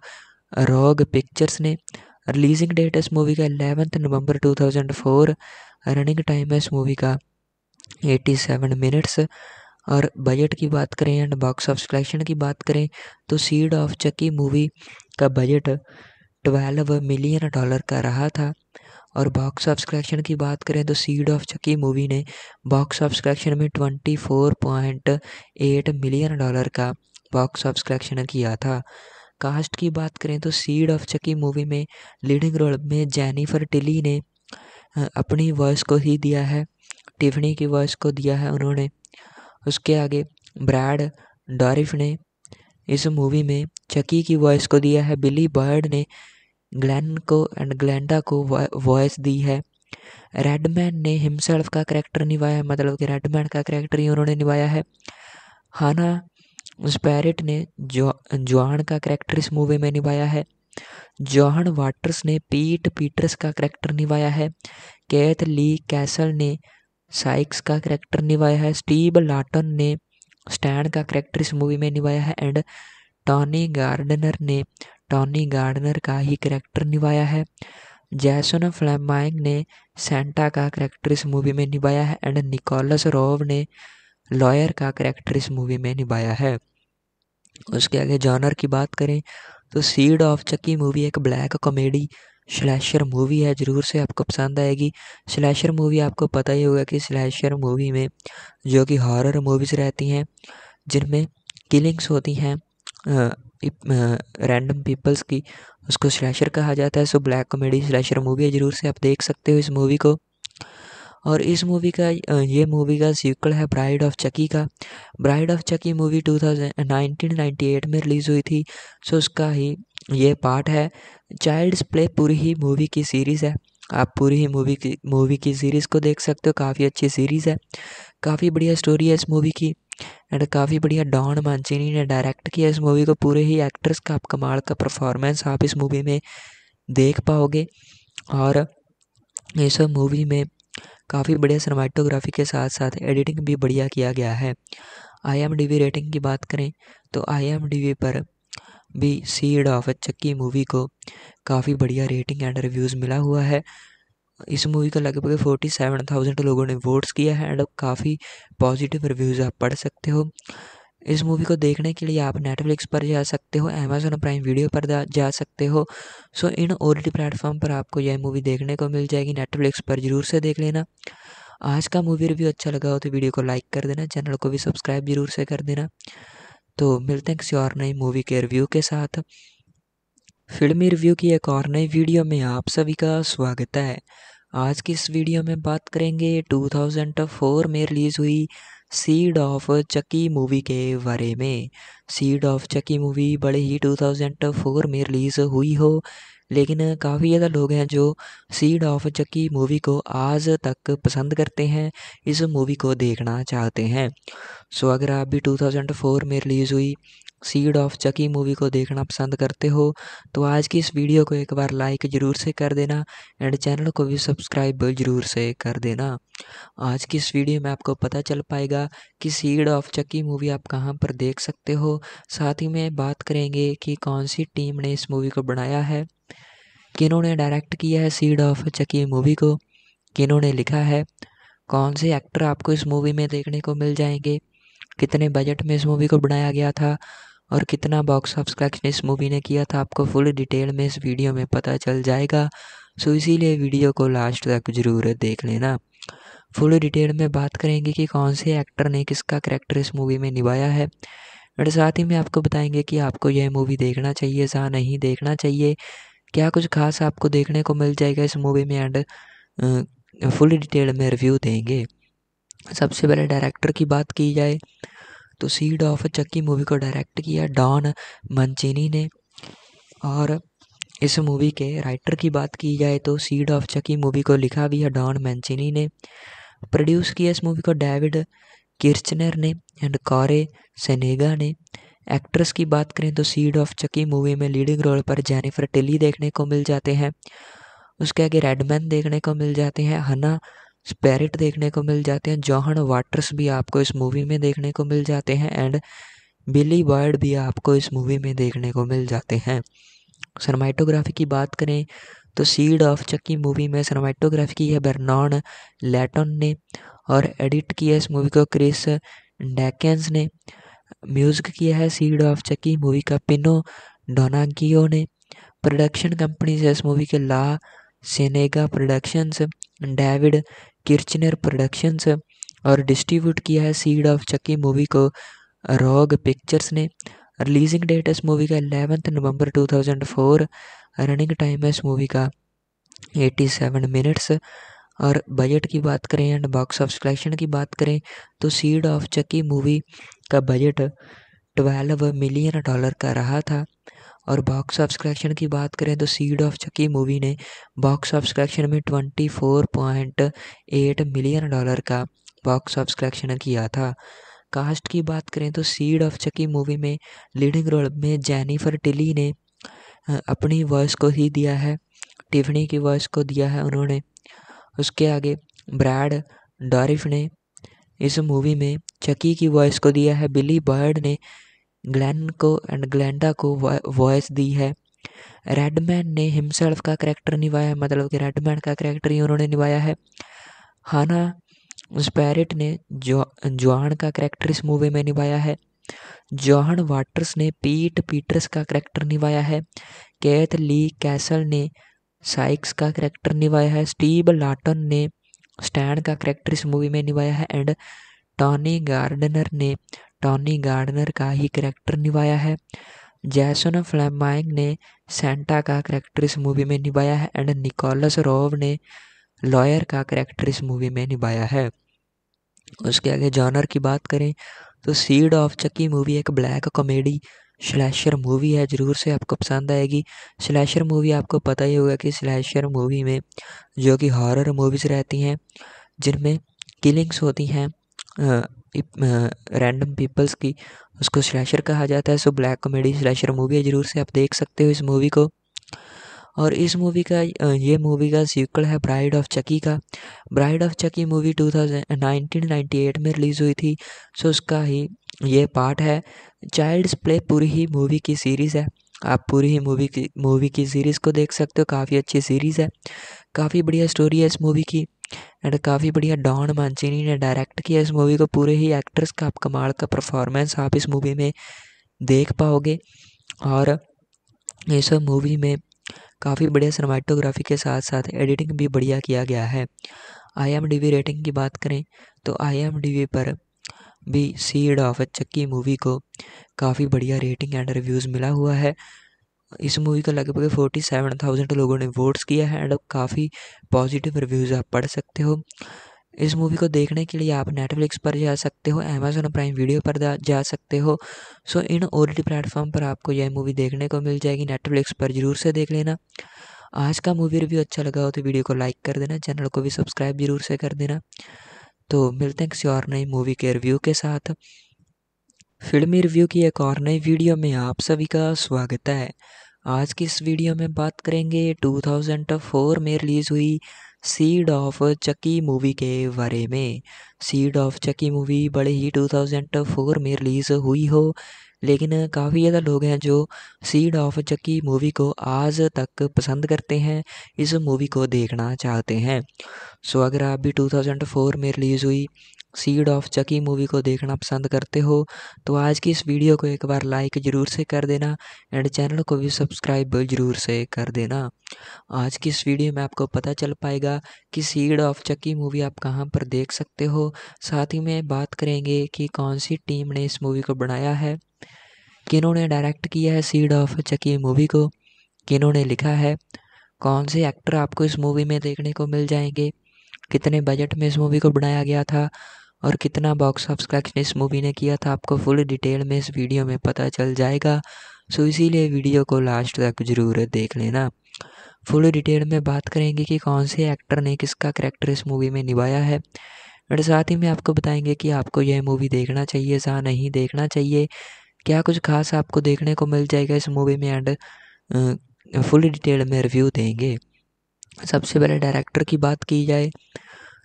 रॉग पिक्चर्स ने। रिलीजिंग डेट इस मूवी का एलेवंथ नवंबर 2004 रनिंग टाइम है इस मूवी का 87 मिनट्स और बजट की बात करें एंड बॉक्स ऑफ़ कलेक्शन की बात करें तो सीड ऑफ़ चक्की मूवी का बजट 12 मिलियन डॉलर का रहा था। और बॉक्स ऑफ़ कलेक्शन की बात करें तो सीड ऑफ़ चक्की मूवी ने बॉक्स ऑफ़ कलेक्शन में 24.8 मिलियन डॉलर का बॉक्स ऑफ़ कलेक्शन किया था। कास्ट की बात करें तो सीड ऑफ़ चकी मूवी में लीडिंग रोल में जेनिफर टिली ने अपनी वॉइस को ही दिया है टिफनी की वॉइस को दिया है उन्होंने। उसके आगे ब्रैड डॉरिफ ने इस मूवी में चकी की वॉइस को दिया है। बिली बर्ड ने ग्लैन को एंड ग्लैंडा को वॉइस दी है। रेडमैन ने हिमसेल्फ का करेक्टर निभाया है मतलब कि रेडमैन का करेक्टर ही उन्होंने निभाया है। हाना स्पैरिट ने जो जॉन का करेक्टर इस मूवी में निभाया है। जॉन वाटर्स ने पीट पीटर्स का करेक्टर निभाया है। कैथ ली कैसल ने साइक्स का करेक्टर निभाया है स्टीव लाटन ने स्टैन का करेक्टर इस मूवी में निभाया है एंड टॉनी गार्डनर ने टॉनी गार्डनर का ही करेक्टर निभाया है। जैसन फ्लेमाइंग ने सेंटा का करेक्टर इस मूवी में निभाया है एंड निकोलस रोव ने लॉयर का करेक्टर इस मूवी में निभाया है। उसके आगे जॉनर की बात करें तो सीड ऑफ़ चकी मूवी एक ब्लैक कॉमेडी स्लैशर मूवी है, ज़रूर से आपको पसंद आएगी। स्लैशर मूवी आपको पता ही होगा कि स्लैशर मूवी में जो कि हॉरर मूवीज़ रहती हैं, जिनमें किलिंग्स होती हैं रैंडम पीपल्स की, उसको स्लैशर कहा जाता है। So black comedy slasher movie है, ज़रूर से आप देख सकते हो इस मूवी को। और इस मूवी का ये मूवी का सीक्वल है ब्राइड ऑफ़ चकी का। Bride of Chucky movie two thousand में रिलीज़ हुई थी सो उसका ही ये पार्ट है। चाइल्ड्स प्ले पूरी ही मूवी की सीरीज़ है। आप पूरी ही मूवी की मूवी की सीरीज़ को देख सकते हो, काफ़ी अच्छी सीरीज़ है। काफ़ी बढ़िया स्टोरी है इस मूवी की एंड काफ़ी बढ़िया डॉन मांचिनी ने डायरेक्ट किया इस मूवी को। पूरे ही एक्ट्रेस का, आप कमाल का परफॉर्मेंस आप इस मूवी में देख पाओगे। और इस मूवी में काफ़ी बढ़िया सिनेमाटोग्राफी के साथ साथ एडिटिंग भी बढ़िया किया गया है। आई रेटिंग की बात करें तो आई पर भी सीड ऑफ़ चक्की मूवी को काफ़ी बढ़िया रेटिंग एंड रिव्यूज़ मिला हुआ है। इस मूवी का लगभग फोर्टी सेवन थाउज़ेंड लोगों ने वोट्स किया है एंड काफ़ी पॉजिटिव रिव्यूज़ आप पढ़ सकते हो। इस मूवी को देखने के लिए आप नेटफ्लिक्स पर जा सकते हो अमेजोन प्राइम वीडियो पर जा सकते हो। सो इन ओ टी प्लेटफॉर्म पर आपको यह मूवी देखने को मिल जाएगी। नेटफ्लिक्स पर ज़रूर से देख लेना। आज का मूवी रिव्यू अच्छा लगा हो तो वीडियो को लाइक कर देना चैनल को भी सब्सक्राइब ज़रूर से कर देना। तो मिलते हैं किसी और नई मूवी के रिव्यू के साथ। फिल्मी रिव्यू की एक और नई वीडियो में आप सभी का स्वागत है। आज की इस वीडियो में बात करेंगे 2004 में रिलीज़ हुई सीड ऑफ़ चकी मूवी के बारे में। सीड ऑफ़ चकी मूवी बड़े ही 2004 में रिलीज़ हुई हो। लेकिन काफ़ी ज़्यादा लोग हैं जो सीड ऑफ़ चक्की मूवी को आज तक पसंद करते हैं, इस मूवी को देखना चाहते हैं। सो अगर आप भी 2004 में रिलीज़ हुई सीड ऑफ़ चकी मूवी को देखना पसंद करते हो तो आज की इस वीडियो को एक बार लाइक ज़रूर से कर देना एंड चैनल को भी सब्सक्राइब ज़रूर से कर देना। आज की इस वीडियो में आपको पता चल पाएगा कि सीड ऑफ़ चक्की मूवी आप कहाँ पर देख सकते हो। साथ ही में बात करेंगे कि कौन सी टीम ने इस मूवी को बनाया है। किन्होंने डायरेक्ट किया है सीड ऑफ़ चकी मूवी को? किन्होंने लिखा है? कौन से एक्टर आपको इस मूवी में देखने को मिल जाएँगे? कितने बजट में इस मूवी को बनाया गया था? और कितना बॉक्स ऑफ़िस कलेक्शन इस मूवी ने किया था? आपको फुल डिटेल में इस वीडियो में पता चल जाएगा। सो इसीलिए वीडियो को लास्ट तक ज़रूर देख लेना। फुल डिटेल में बात करेंगे कि कौन से एक्टर ने किसका करेक्टर इस मूवी में निभाया है। और साथ ही में आपको बताएँगे कि आपको यह मूवी देखना चाहिए या नहीं देखना चाहिए। क्या कुछ खास आपको देखने को मिल जाएगा इस मूवी में? एंड फुल डिटेल में रिव्यू देंगे। सबसे पहले डायरेक्टर की बात की जाए तो सीड ऑफ़ चक्की मूवी को डायरेक्ट किया डॉन मंचीनी ने। और इस मूवी के राइटर की बात की जाए तो सीड ऑफ़ चकी मूवी को लिखा भी है डॉन मैंचिनी ने। प्रोड्यूस किया इस मूवी को डेविड किर्चनर ने। एंड कॉरे सेनेगा ने। एक्ट्रेस की बात करें तो सीड ऑफ़ चकी मूवी में लीडिंग रोल पर जेनिफर टिली देखने को मिल जाते हैं। उसके आगे रेडमैन देखने को मिल जाते हैं। हना स्पेरिट देखने को मिल जाते हैं। जॉहन वाटर्स भी आपको इस मूवी में देखने को मिल जाते हैं एंड बिली बर्ड भी आपको इस मूवी में देखने को मिल जाते हैं। सरमाइटोग्राफी की बात करें तो सीड ऑफ़ चक्की मूवी में सरमाइटोग्राफी की है बर्नॉन लेटन ने और एडिट किया इस मूवी को क्रिस डैकेंस ने। म्यूज़िक किया है सीड ऑफ़ चक्की मूवी का पिनो डोनागियो ने। प्रोडक्शन कंपनी से इस मूवी के La Senega productions David Kirschner productions और डिस्ट्रीब्यूट किया है सीड ऑफ़ चक्की मूवी को रॉग पिक्चर्स ने। रिलीजिंग डेट इस मूवी का एलेवेंथ नवंबर 2004 रनिंग टाइम है इस मूवी का 87 मिनट्स और बजट की बात करें एंड बॉक्स ऑफ़ कलेक्शन की बात करें तो सीड ऑफ़ चक्की मूवी का बजट 12 मिलियन डॉलर का रहा था। और बॉक्स ऑफ़ कलेक्शन की बात करें तो सीड ऑफ़ चकी मूवी ने बॉक्स ऑफ़ कलेक्शन में 24.8 मिलियन डॉलर का बॉक्स ऑफ़ कलेक्शन किया था। कास्ट की बात करें तो सीड ऑफ़ चकी मूवी में लीडिंग रोल में जेनिफर टिली ने अपनी वॉइस को ही दिया है टिफनी की वॉइस को दिया है उन्होंने। उसके आगे ब्रैड, डॉरिफ ने इस मूवी में चकी की वॉइस को दिया है। बिली बर्ड ने ग्लैन को एंड ग्लैंडा को वॉइस दी है। रेडमैन ने हिमसेल्फ का करेक्टर निभाया है मतलब कि रेडमैन का करेक्टर ही उन्होंने निभाया है। हाना स्पैरिट ने जो, जॉन का करेक्टर इस मूवी में निभाया है। जॉन वाटर्स ने पीट पीटर्स का करेक्टर निभाया है। कैथ ली कैसल ने साइक्स का करेक्टर निभाया है स्टीव लाटन ने स्टैंड का करेक्टर इस मूवी में निभाया है एंड टॉनी गार्डनर ने टॉनी गार्डनर का ही करेक्टर निभाया है। जैसन फ्लैमाइंग ने सेंटा का करेक्टर इस मूवी में निभाया है एंड निकोलस रोव ने लॉयर का करेक्टर इस मूवी में निभाया है। उसके आगे जॉनर की बात करें तो सीड ऑफ़ चक्की मूवी एक ब्लैक कॉमेडी स्लैशर मूवी है, ज़रूर से आपको पसंद आएगी। स्लैशर मूवी आपको पता ही होगा कि स्लैशर मूवी में जो कि हॉरर मूवीज़ रहती हैं, जिनमें किलिंग्स होती हैं रैंडम पीपल्स की, उसको स्लैशर कहा जाता है। So black comedy slasher movie है, ज़रूर से आप देख सकते हो इस मूवी को। और इस मूवी का ये मूवी का सीक्वल है ब्राइड ऑफ़ चकी का। Bride of Chucky movie two thousand में रिलीज़ हुई थी सो उसका ही ये पार्ट है। चाइल्ड्स प्ले पूरी ही मूवी की सीरीज़ है। आप पूरी ही मूवी की मूवी की सीरीज़ को देख सकते हो, काफ़ी अच्छी सीरीज़ है। काफ़ी बढ़िया स्टोरी है इस मूवी की एंड काफ़ी बढ़िया डॉन मांचिनी ने डायरेक्ट किया इस मूवी को। पूरे ही एक्ट्रेस का, आप कमाल का परफॉर्मेंस आप इस मूवी में देख पाओगे। और इस मूवी में काफ़ी बढ़िया सिनेमाटोग्राफी के साथ साथ एडिटिंग भी बढ़िया किया गया है। I M D B rating की बात करें तो आई एम डी वी पर भी सीड ऑफ़ चक्की मूवी को काफ़ी बढ़िया रेटिंग एंड रिव्यूज़ मिला हुआ है। इस मूवी का लगभग फोर्टी सेवन थाउज़ेंड लोगों ने वोट्स किया है एंड काफ़ी पॉजिटिव रिव्यूज़ आप पढ़ सकते हो। इस मूवी को देखने के लिए आप नेटफ्लिक्स पर जा सकते हो अमेजोन प्राइम वीडियो पर जा सकते हो। सो इन ओ टी प्लेटफॉर्म पर आपको यह मूवी देखने को मिल जाएगी। नेटफ्लिक्स पर ज़रूर से देख लेना। आज का मूवी रिव्यू अच्छा लगा हो तो वीडियो को लाइक कर देना चैनल को भी सब्सक्राइब ज़रूर से कर देना। तो मिलते हैं किसी और नई मूवी के रिव्यू के साथ। फिल्मी रिव्यू की एक और नई वीडियो में आप सभी का स्वागत है। आज की इस वीडियो में बात करेंगे 2004 में रिलीज़ हुई सीड ऑफ़ चक्की मूवी के बारे में। सीड ऑफ़ चक्की मूवी बड़े ही 2004 में रिलीज़ हुई हो। लेकिन काफ़ी ज़्यादा लोग हैं जो सीड ऑफ़ चक्की मूवी को आज तक पसंद करते हैं, इस मूवी को देखना चाहते हैं। सो अगर आप भी 2004 में रिलीज़ हुई सीड ऑफ़ चकी मूवी को देखना पसंद करते हो तो आज की इस वीडियो को एक बार लाइक ज़रूर से कर देना एंड चैनल को भी सब्सक्राइब ज़रूर से कर देना। आज की इस वीडियो में आपको पता चल पाएगा कि सीड ऑफ़ चकी मूवी आप कहाँ पर देख सकते हो। साथ ही में बात करेंगे कि कौन सी टीम ने इस मूवी को बनाया है। किन्होंने डायरेक्ट किया है सीड ऑफ़ चकी मूवी को? किन्होंने लिखा है? कौन से एक्टर आपको इस मूवी में देखने को मिल जाएँगे? कितने बजट में इस मूवी को बनाया गया था? और कितना बॉक्स ऑफ़िस कलेक्शन इस मूवी ने किया था? आपको फुल डिटेल में इस वीडियो में पता चल जाएगा। सो इसीलिए वीडियो को लास्ट तक ज़रूर देख लेना। फुल डिटेल में बात करेंगे कि कौन से एक्टर ने किसका करेक्टर इस मूवी में निभाया है। और साथ ही में आपको बताएँगे कि आपको यह मूवी देखना चाहिए सा नहीं देखना चाहिए। क्या कुछ खास आपको देखने को मिल जाएगा इस मूवी में? एंड फुल डिटेल में रिव्यू देंगे। सबसे पहले डायरेक्टर की बात की जाए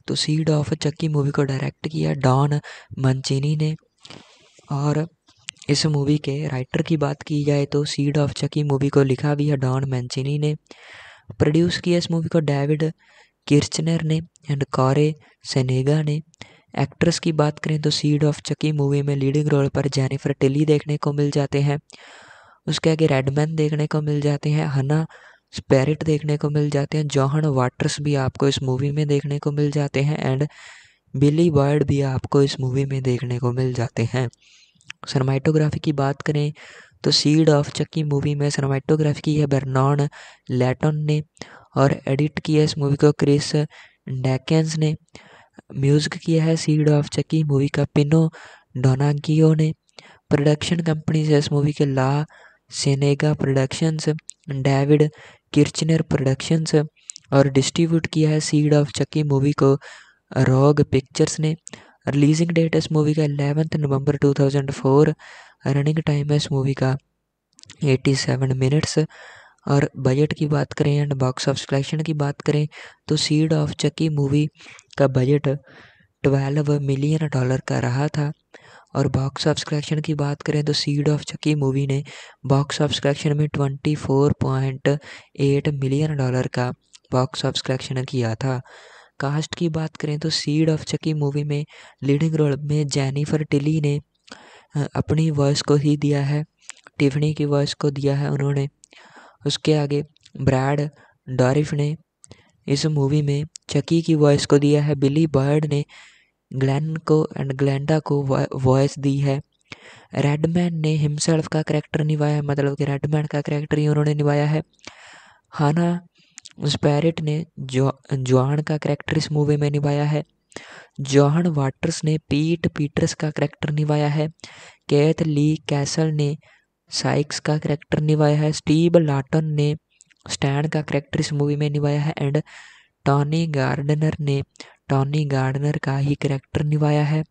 तो सीड ऑफ़ चक्की मूवी को डायरेक्ट किया डॉन मंचिनी ने। और इस मूवी के राइटर की बात की जाए तो सीड ऑफ़ चक्की मूवी को लिखा भी है डॉन मैंचिनी ने। प्रोड्यूस किया इस मूवी को डेविड किर्चनर ने। एंड कॉरे सेनेगा ने। एक्ट्रेस की बात करें तो सीड ऑफ़ चक्की मूवी में लीडिंग रोल पर जेनिफर टिली देखने को मिल जाते हैं। उसके आगे रेडमैन देखने को मिल जाते हैं। हना स्पेरिट देखने को मिल जाते हैं। जॉहन वाटर्स भी आपको इस मूवी में देखने को मिल जाते हैं एंड बिली बर्ड भी आपको इस मूवी में देखने को मिल जाते हैं। सरमाइटोग्राफी की बात करें तो सीड ऑफ़ चक्की मूवी में सरमाइटोग्राफी की है बर्नॉन लेटन ने और एडिट किया इस मूवी को क्रिस डैकेंस ने। म्यूज़िक किया है सीड ऑफ़ चक्की मूवी का पिनो डोनागियो ने। प्रोडक्शन कंपनी से इस मूवी के La Sienega productions David Kirschner productions और डिस्ट्रीब्यूट किया है सीड ऑफ़ चक्की मूवी को रॉग पिक्चर्स ने। रिलीजिंग डेट इस मूवी का एलेवेंथ नवंबर 2004 रनिंग टाइम है इस मूवी का 87 मिनट्स और बजट की बात करें एंड बॉक्स ऑफ़ कलेक्शन की बात करें तो सीड ऑफ़ चक्की मूवी का बजट ट्वेल्व मिलियन डॉलर का रहा था। और बॉक्स ऑफ़ कलेक्शन की बात करें तो सीड ऑफ़ चक्की मूवी ने बॉक्स ऑफ़ कलेक्शन में twenty four point eight million dollar का बॉक्स ऑफ़ कलेक्शन किया था। कास्ट की बात करें तो सीड ऑफ़ चकी मूवी में लीडिंग रोल में जैनिफर टिली ने अपनी वॉइस को ही दिया है टिफनी की वॉइस को दिया है उन्होंने। उसके आगे ब्रैड डॉरिफ ने इस मूवी में चकी की वॉइस को दिया है। बिली बर्ड ने ग्लैन को एंड ग्लैंडा को वॉइस दी है। रेडमैन ने हिमसेल्फ का करेक्टर निभाया है मतलब कि रेडमैन का करेक्टर ही उन्होंने निभाया है। हाना स्पैरिट ने जो, जॉन का करेक्टर इस मूवी में निभाया है। जॉन वाटर्स ने पीट पीटर्स का करेक्टर निभाया है। कैथ ली कैसल ने साइक्स का करेक्टर निभाया है। स्टीव लाटन ने स्टैंड का करेक्टर इस मूवी में निभाया है एंड टॉनी गार्डनर ने, टॉनी गार्डनर का ही करेक्टर निभाया है।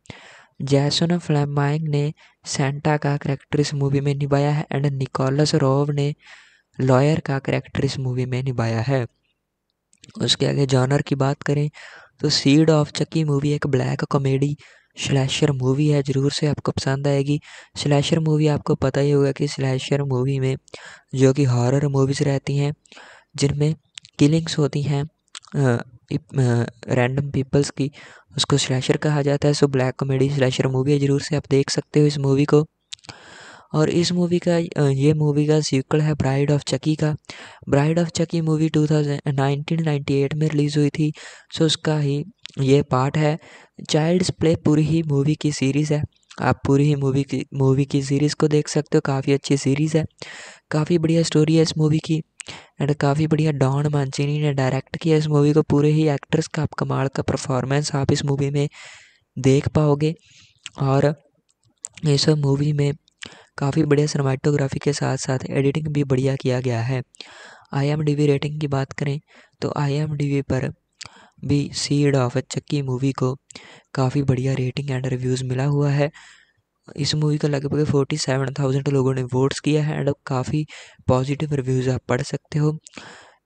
जैसन फ्लेमाइंग ने, सेंटा का करेक्टर इस मूवी में निभाया है एंड निकोलस रोव ने, लॉयर का करेक्टर इस मूवी में निभाया है। उसके आगे जॉनर की बात करें तो सीड ऑफ़ चक्की मूवी एक ब्लैक कॉमेडी स्लैशर मूवी है, ज़रूर से आपको पसंद आएगी। स्लैशर मूवी आपको पता ही होगा कि स्लैशर मूवी में जो कि हॉरर मूवीज़ रहती हैं, जिनमें किलिंग्स होती हैं रैंडम पीपल्स की, उसको स्लैशर कहा जाता है। So black comedy slasher movie है, ज़रूर से आप देख सकते हो इस मूवी को। और इस मूवी का ये मूवी का सीक्वल है ब्राइड ऑफ़ चकी का। Bride of Chucky movie two thousand में रिलीज़ हुई थी सो उसका ही ये पार्ट है। चाइल्ड्स प्ले पूरी ही मूवी की सीरीज़ है। आप पूरी ही मूवी की मूवी की सीरीज़ को देख सकते हो, काफ़ी अच्छी सीरीज़ है। काफ़ी बढ़िया स्टोरी है इस मूवी की एंड काफ़ी बढ़िया डॉन मांचिनी ने डायरेक्ट किया इस मूवी को। पूरे ही एक्टर्स का, आप कमाल का परफॉर्मेंस आप इस मूवी में देख पाओगे। और इस मूवी में काफ़ी बढ़िया सिनेमाटोग्राफी के साथ साथ एडिटिंग भी बढ़िया किया गया है। आई रेटिंग की बात करें तो आई पर भी सीड ऑफ़ चक्की मूवी को काफ़ी बढ़िया रेटिंग एंड रिव्यूज़ मिला हुआ है। इस मूवी का लगभग फोर्टी सेवन थाउज़ेंड लोगों ने वोट्स किया है एंड काफ़ी पॉजिटिव रिव्यूज़ आप पढ़ सकते हो।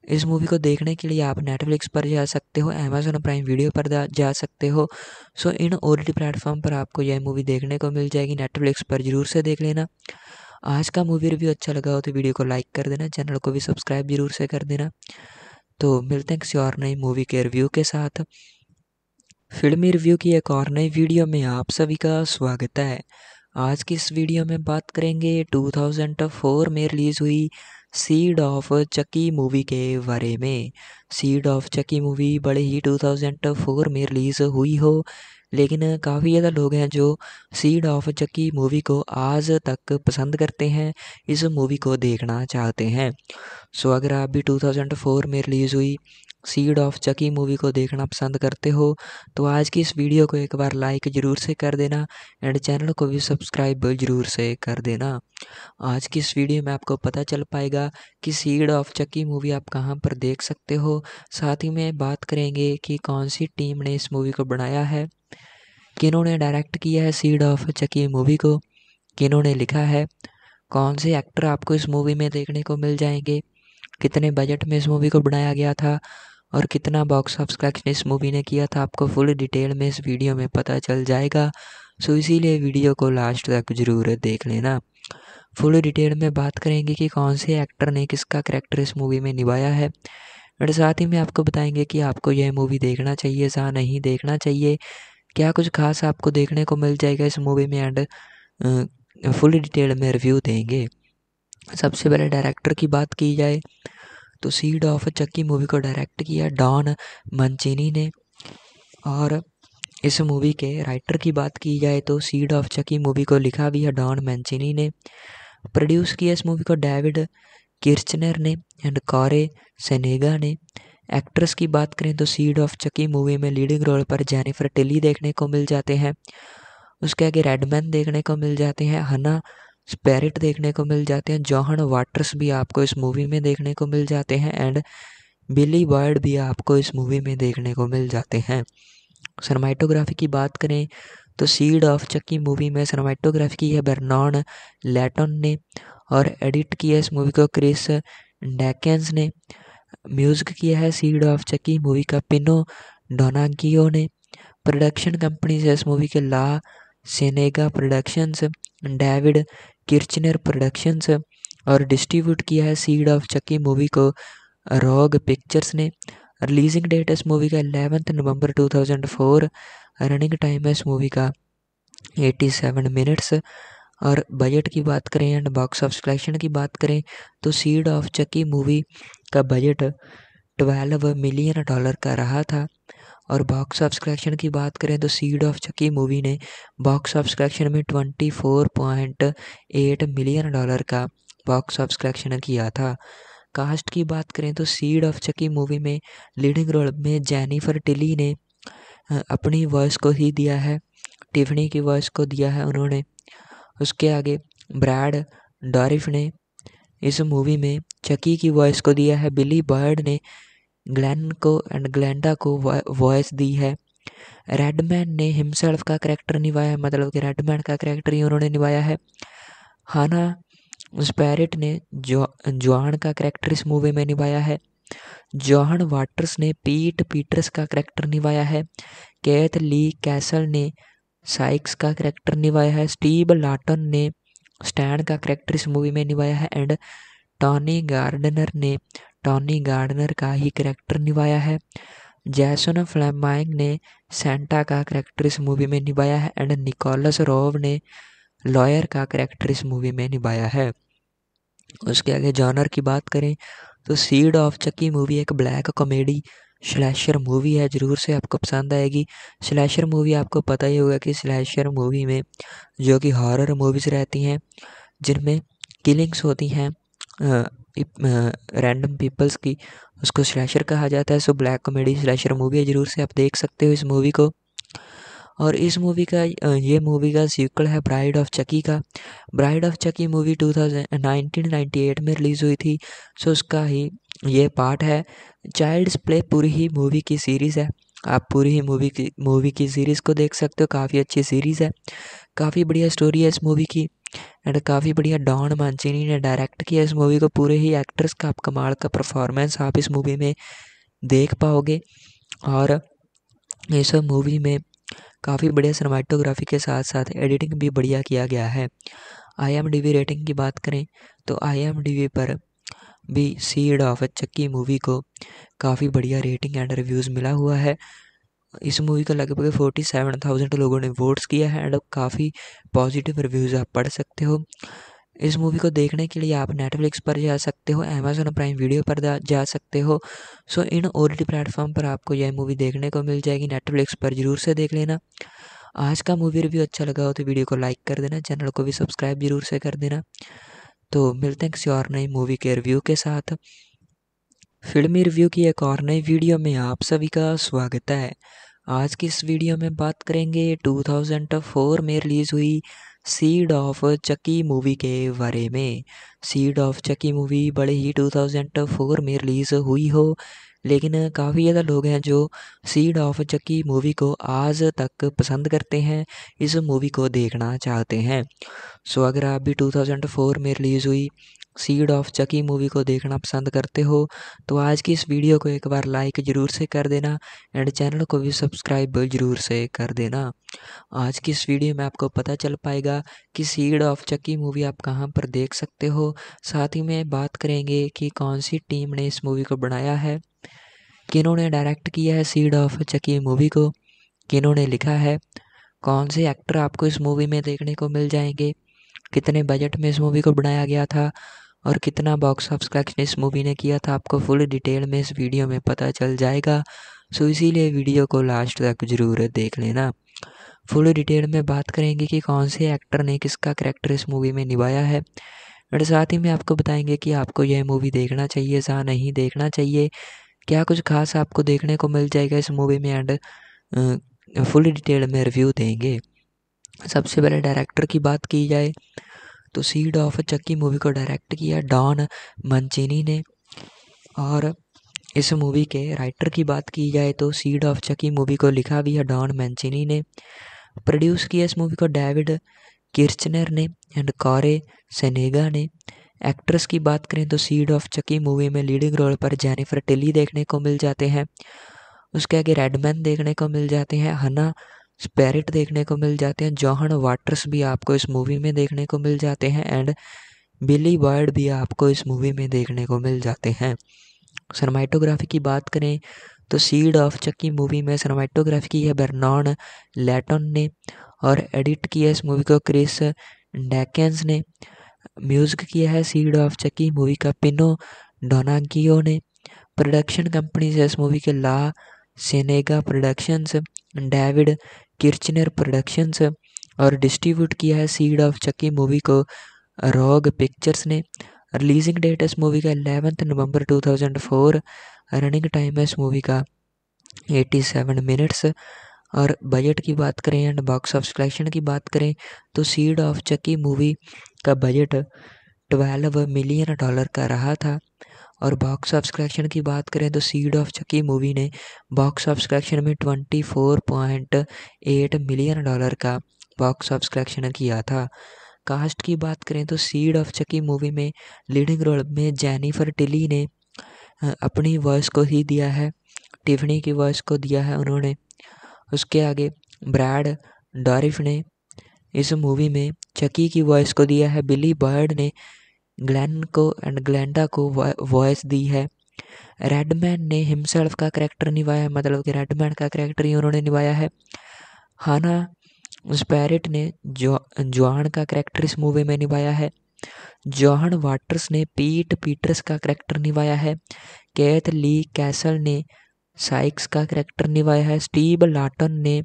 इस मूवी को देखने के लिए आप नेटफ्लिक्स पर जा सकते हो अमेजोन प्राइम वीडियो पर जा सकते हो। सो इन ओ टी प्लेटफॉर्म पर आपको यह मूवी देखने को मिल जाएगी। नेटफ्लिक्स पर ज़रूर से देख लेना। आज का मूवी रिव्यू अच्छा लगा हो तो वीडियो को लाइक कर देना चैनल को भी सब्सक्राइब ज़रूर से कर देना। तो मिलते हैं किसी और नई मूवी के रिव्यू के साथ। फिल्मी रिव्यू की एक और नई वीडियो में आप सभी का स्वागत है। आज की इस वीडियो में बात करेंगे 2004 में रिलीज़ हुई सीड ऑफ़ चकी मूवी के बारे में। सीड ऑफ़ चकी मूवी बड़े ही 2004 में रिलीज़ हुई हो, लेकिन काफ़ी ज़्यादा लोग हैं जो सीड ऑफ़ चक्की मूवी को आज तक पसंद करते हैं, इस मूवी को देखना चाहते हैं। सो अगर आप भी 2004 में रिलीज़ हुई सीड ऑफ़ चकी मूवी को देखना पसंद करते हो तो आज की इस वीडियो को एक बार लाइक ज़रूर से कर देना एंड चैनल को भी सब्सक्राइब ज़रूर से कर देना। आज की इस वीडियो में आपको पता चल पाएगा कि सीड ऑफ़ चकी मूवी आप कहाँ पर देख सकते हो। साथ ही में बात करेंगे कि कौन सी टीम ने इस मूवी को बनाया है, किन्होंने डायरेक्ट किया है सीड ऑफ़ चकी मूवी को, किन्होंने लिखा है, कौन से एक्टर आपको इस मूवी में देखने को मिल जाएँगे कितने बजट में इस मूवी को बनाया गया था और कितना बॉक्स ऑफ़िस कलेक्शन इस मूवी ने किया था, आपको फुल डिटेल में इस वीडियो में पता चल जाएगा। सो इसीलिए वीडियो को लास्ट तक ज़रूर देख लेना। फुल डिटेल में बात करेंगे कि कौन से एक्टर ने किसका करेक्टर इस मूवी में निभाया है। और साथ ही में आपको बताएँगे कि आपको यह मूवी देखना चाहिए या नहीं देखना चाहिए। क्या कुछ खास आपको देखने को मिल जाएगा इस मूवी में? एंड फुल डिटेल में रिव्यू देंगे। सबसे पहले डायरेक्टर की बात की जाए तो सीड ऑफ़ चक्की मूवी को डायरेक्ट किया डॉन मंचिनी ने। और इस मूवी के राइटर की बात की जाए तो सीड ऑफ़ चक्की मूवी को लिखा भी है डॉन मैंचिनी ने। प्रोड्यूस किया इस मूवी को डेविड किर्चनर ने एंड कॉरे सेनेगा ने। एक्ट्रेस की बात करें तो सीड ऑफ़ चकी मूवी में लीडिंग रोल पर जेनिफर टिली देखने को मिल जाते हैं। उसके आगे रेडमैन देखने को मिल जाते हैं। हना स्पेरिट देखने को मिल जाते हैं जॉहन वाटर्स भी आपको इस मूवी में देखने को मिल जाते हैं एंड बिली बर्ड भी आपको इस मूवी में देखने को मिल जाते हैं। सरमाइटोग्राफी की बात करें तो सीड ऑफ़ चक्की मूवी में सरमाइटोग्राफी की है बर्नॉन लेटन ने और एडिट किया इस मूवी को क्रिस डैकेंस ने। म्यूज़िक किया है सीड ऑफ़ चक्की मूवी का पिनो डोनागियो ने। प्रोडक्शन कंपनी है इस मूवी के La Sienega productions David Kirschner productions और डिस्ट्रीब्यूट किया है सीड ऑफ़ चक्की मूवी को रॉग पिक्चर्स ने। रिलीजिंग डेट इस मूवी का एलेवंथ नवंबर 2004 रनिंग टाइम है इस मूवी का 87 मिनट्स और बजट की बात करें एंड बॉक्स ऑफ़ कलेक्शन की बात करें तो सीड ऑफ़ चक्की मूवी का बजट 12 मिलियन डॉलर का रहा था। और बॉक्स ऑफ़ कलेक्शन की बात करें तो सीड ऑफ़ चक्की मूवी ने बॉक्स ऑफ़ कलेक्शन में 24.8 मिलियन डॉलर का बॉक्स ऑफ़ कलेक्शन किया था। कास्ट की बात करें तो सीड ऑफ़ चकी मूवी में लीडिंग रोल में जेनिफर टिली ने अपनी वॉइस को ही दिया है टिफनी की वॉइस को दिया है उन्होंने। उसके आगे ब्रैड डॉरिफ ने इस मूवी में चकी की वॉइस को दिया है बिली बर्ड ने ग्लैन को एंड ग्लैंडा को वॉइस दी है। रेडमैन ने हिमसेल्फ का करेक्टर निभाया है मतलब कि रेडमैन का करेक्टर ही उन्होंने निभाया है। हाना स्पैरिट ने जो जॉन का करेक्टर इस मूवी में निभाया है। जॉन वाटर्स ने पीट पीटर्स का करेक्टर निभाया है। कैथ ली कैसल ने साइक्स का करेक्टर निभाया है। स्टीव लाटन ने स्टैंड का करेक्टर इस मूवी में निभाया है। एंड टॉनी गार्डनर ने टॉनी गार्डनर का ही करेक्टर निभाया है। जैसन फ्लेमाइंग ने सेंटा का करेक्टर इस मूवी में निभाया है एंड निकोलस रोव ने लॉयर का करेक्टर इस मूवी में निभाया है। उसके आगे जॉनर की बात करें तो सीड ऑफ़ चक्की मूवी एक ब्लैक कॉमेडी स्लैशर मूवी है, ज़रूर से आपको पसंद आएगी। स्लैशर मूवी आपको पता ही होगा कि स्लैशर मूवी में जो कि हॉरर मूवीज़ रहती हैं, जिनमें किलिंग्स होती हैं रैंडम पीपल्स की उसको स्लैशर कहा जाता है। So black comedy slasher movie है, ज़रूर से आप देख सकते हो इस मूवी को। और इस मूवी का ये मूवी का सीक्वल है ब्राइड ऑफ़ चकी का। Bride of Chucky movie two thousand nineteen ninety eight में रिलीज़ हुई थी। सो उसका ही ये पार्ट है। चाइल्ड्स प्ले पूरी ही मूवी की सीरीज़ है। आप पूरी ही मूवी की मूवी की सीरीज़ को देख सकते हो। काफ़ी अच्छी सीरीज़ है। काफ़ी बढ़िया स्टोरी है इस मूवी की। एंड काफ़ी बढ़िया डॉन मांचिनी ने डायरेक्ट किया इस मूवी को। पूरे ही एक्ट्रेस का आप कमाल का परफॉर्मेंस आप इस मूवी में देख पाओगे। और इस मूवी में काफ़ी बढ़िया सिनेमाटोग्राफी के साथ साथ एडिटिंग भी बढ़िया किया गया है। I M D B rating की बात करें तो आई एम डी वी पर भी सीड ऑफ़ चक्की मूवी को काफ़ी बढ़िया रेटिंग एंड रिव्यूज़ मिला हुआ है। इस मूवी का लगभग फोर्टी सेवन थाउज़ेंड लोगों ने वोट्स किया है एंड काफ़ी पॉजिटिव रिव्यूज़ आप पढ़ सकते हो। इस मूवी को देखने के लिए आप नेटफ्लिक्स पर जा सकते हो अमेजोन प्राइम वीडियो पर जा सकते हो। सो इन ओ टी प्लेटफॉर्म पर आपको यह मूवी देखने को मिल जाएगी नेटफ्लिक्स पर ज़रूर से देख लेना। आज का मूवी रिव्यू अच्छा लगा हो तो वीडियो को लाइक कर देना चैनल को भी सब्सक्राइब ज़रूर से कर देना। तो मिलते हैं किसी और नई मूवी के रिव्यू के साथ। फिल्मी रिव्यू की एक और नई वीडियो में आप सभी का स्वागत है। आज की इस वीडियो में बात करेंगे 2004 में रिलीज़ हुई सीड ऑफ़ चकी मूवी के बारे में। सीड ऑफ़ चकी मूवी बड़े ही 2004 में रिलीज़ हुई हो, लेकिन काफ़ी ज़्यादा लोग हैं जो सीड ऑफ़ चक्की मूवी को आज तक पसंद करते हैं, इस मूवी को देखना चाहते हैं। सो अगर आप भी 2004 में रिलीज़ हुई सीड ऑफ़ चकी मूवी को देखना पसंद करते हो तो आज की इस वीडियो को एक बार लाइक ज़रूर से कर देना एंड चैनल को भी सब्सक्राइब ज़रूर से कर देना। आज की इस वीडियो में आपको पता चल पाएगा कि सीड ऑफ़ चकी मूवी आप कहाँ पर देख सकते हो। साथ ही में बात करेंगे कि कौन सी टीम ने इस मूवी को बनाया है, किन्होंने डायरेक्ट किया है सीड ऑफ़ चकी मूवी को, किन्होंने लिखा है, कौन से एक्टर आपको इस मूवी में देखने को मिल जाएँगे कितने बजट में इस मूवी को बनाया गया था और कितना बॉक्स ऑफ़िस कलेक्शन इस मूवी ने किया था, आपको फुल डिटेल में इस वीडियो में पता चल जाएगा। सो इसीलिए वीडियो को लास्ट तक ज़रूर देख लेना। फुल डिटेल में बात करेंगे कि कौन से एक्टर ने किसका करेक्टर इस मूवी में निभाया है। और साथ ही में आपको बताएँगे कि आपको यह मूवी देखना चाहिए या नहीं देखना चाहिए। क्या कुछ खास आपको देखने को मिल जाएगा इस मूवी में? एंड फुल डिटेल में रिव्यू देंगे। सबसे पहले डायरेक्टर की बात की जाए तो सीड ऑफ़ चक्की मूवी को डायरेक्ट किया डॉन मंचिनी ने। और इस मूवी के राइटर की बात की जाए तो सीड ऑफ़ चक्की मूवी को लिखा भी है डॉन मैंचिनी ने। प्रोड्यूस किया इस मूवी को डेविड किर्चनर ने एंड कॉरे सेनेगा ने। एक्ट्रेस की बात करें तो सीड ऑफ़ चकी मूवी में लीडिंग रोल पर जेनिफर टिली देखने को मिल जाते हैं। उसके आगे रेडमैन देखने को मिल जाते हैं। हना स्पेरिट देखने को मिल जाते हैं जॉहन वाटर्स भी आपको इस मूवी में देखने को मिल जाते हैं एंड बिली बर्ड भी आपको इस मूवी में देखने को मिल जाते हैं। सरमाइटोग्राफी की बात करें तो सीड ऑफ़ चक्की मूवी में सरमाइटोग्राफी की है बर्नॉन लेटन ने और एडिट किया इस मूवी को क्रिस डैकेंस ने। म्यूज़िक किया है सीड ऑफ़ चक्की मूवी का पिनो डोनागियो ने। प्रोडक्शन कंपनी है इस मूवी के La Sienega productions David Kirschner productions और डिस्ट्रीब्यूट किया है सीड ऑफ़ चक्की मूवी को रॉग पिक्चर्स ने। रिलीजिंग डेट इस मूवी का एलेवंथ नवंबर 2004 रनिंग टाइम है इस मूवी का 87 मिनट्स और बजट की बात करें एंड बॉक्स ऑफ़ कलेक्शन की बात करें तो सीड ऑफ़ चक्की मूवी का बजट 12 मिलियन डॉलर का रहा था। और बॉक्स ऑफ़ कलेक्शन की बात करें तो सीड ऑफ़ चक्की मूवी ने बॉक्स ऑफ़ कलेक्शन में 24.8 मिलियन डॉलर का बॉक्स ऑफ़ कलेक्शन किया था। कास्ट की बात करें तो सीड ऑफ़ चकी मूवी में लीडिंग रोल में जेनिफर टिली ने अपनी वॉइस को ही दिया है टिफनी की वॉइस को दिया है उन्होंने। उसके आगे ब्रैड डॉरिफ ने इस मूवी में चकी की वॉइस को दिया है बिली बर्ड ने ग्लैन को एंड ग्लैंडा को वॉइस दी है। रेडमैन ने हिमसेल्फ का करेक्टर निभाया है मतलब कि रेडमैन का करेक्टर ही उन्होंने निभाया है। हाना स्पैरिट ने जो जॉन का करेक्टर इस मूवी में निभाया है। जॉन वाटर्स ने पीट पीटर्स का करेक्टर निभाया है। कैथ ली कैसल ने साइक्स का करेक्टर निभाया है। स्टीव लाटन ने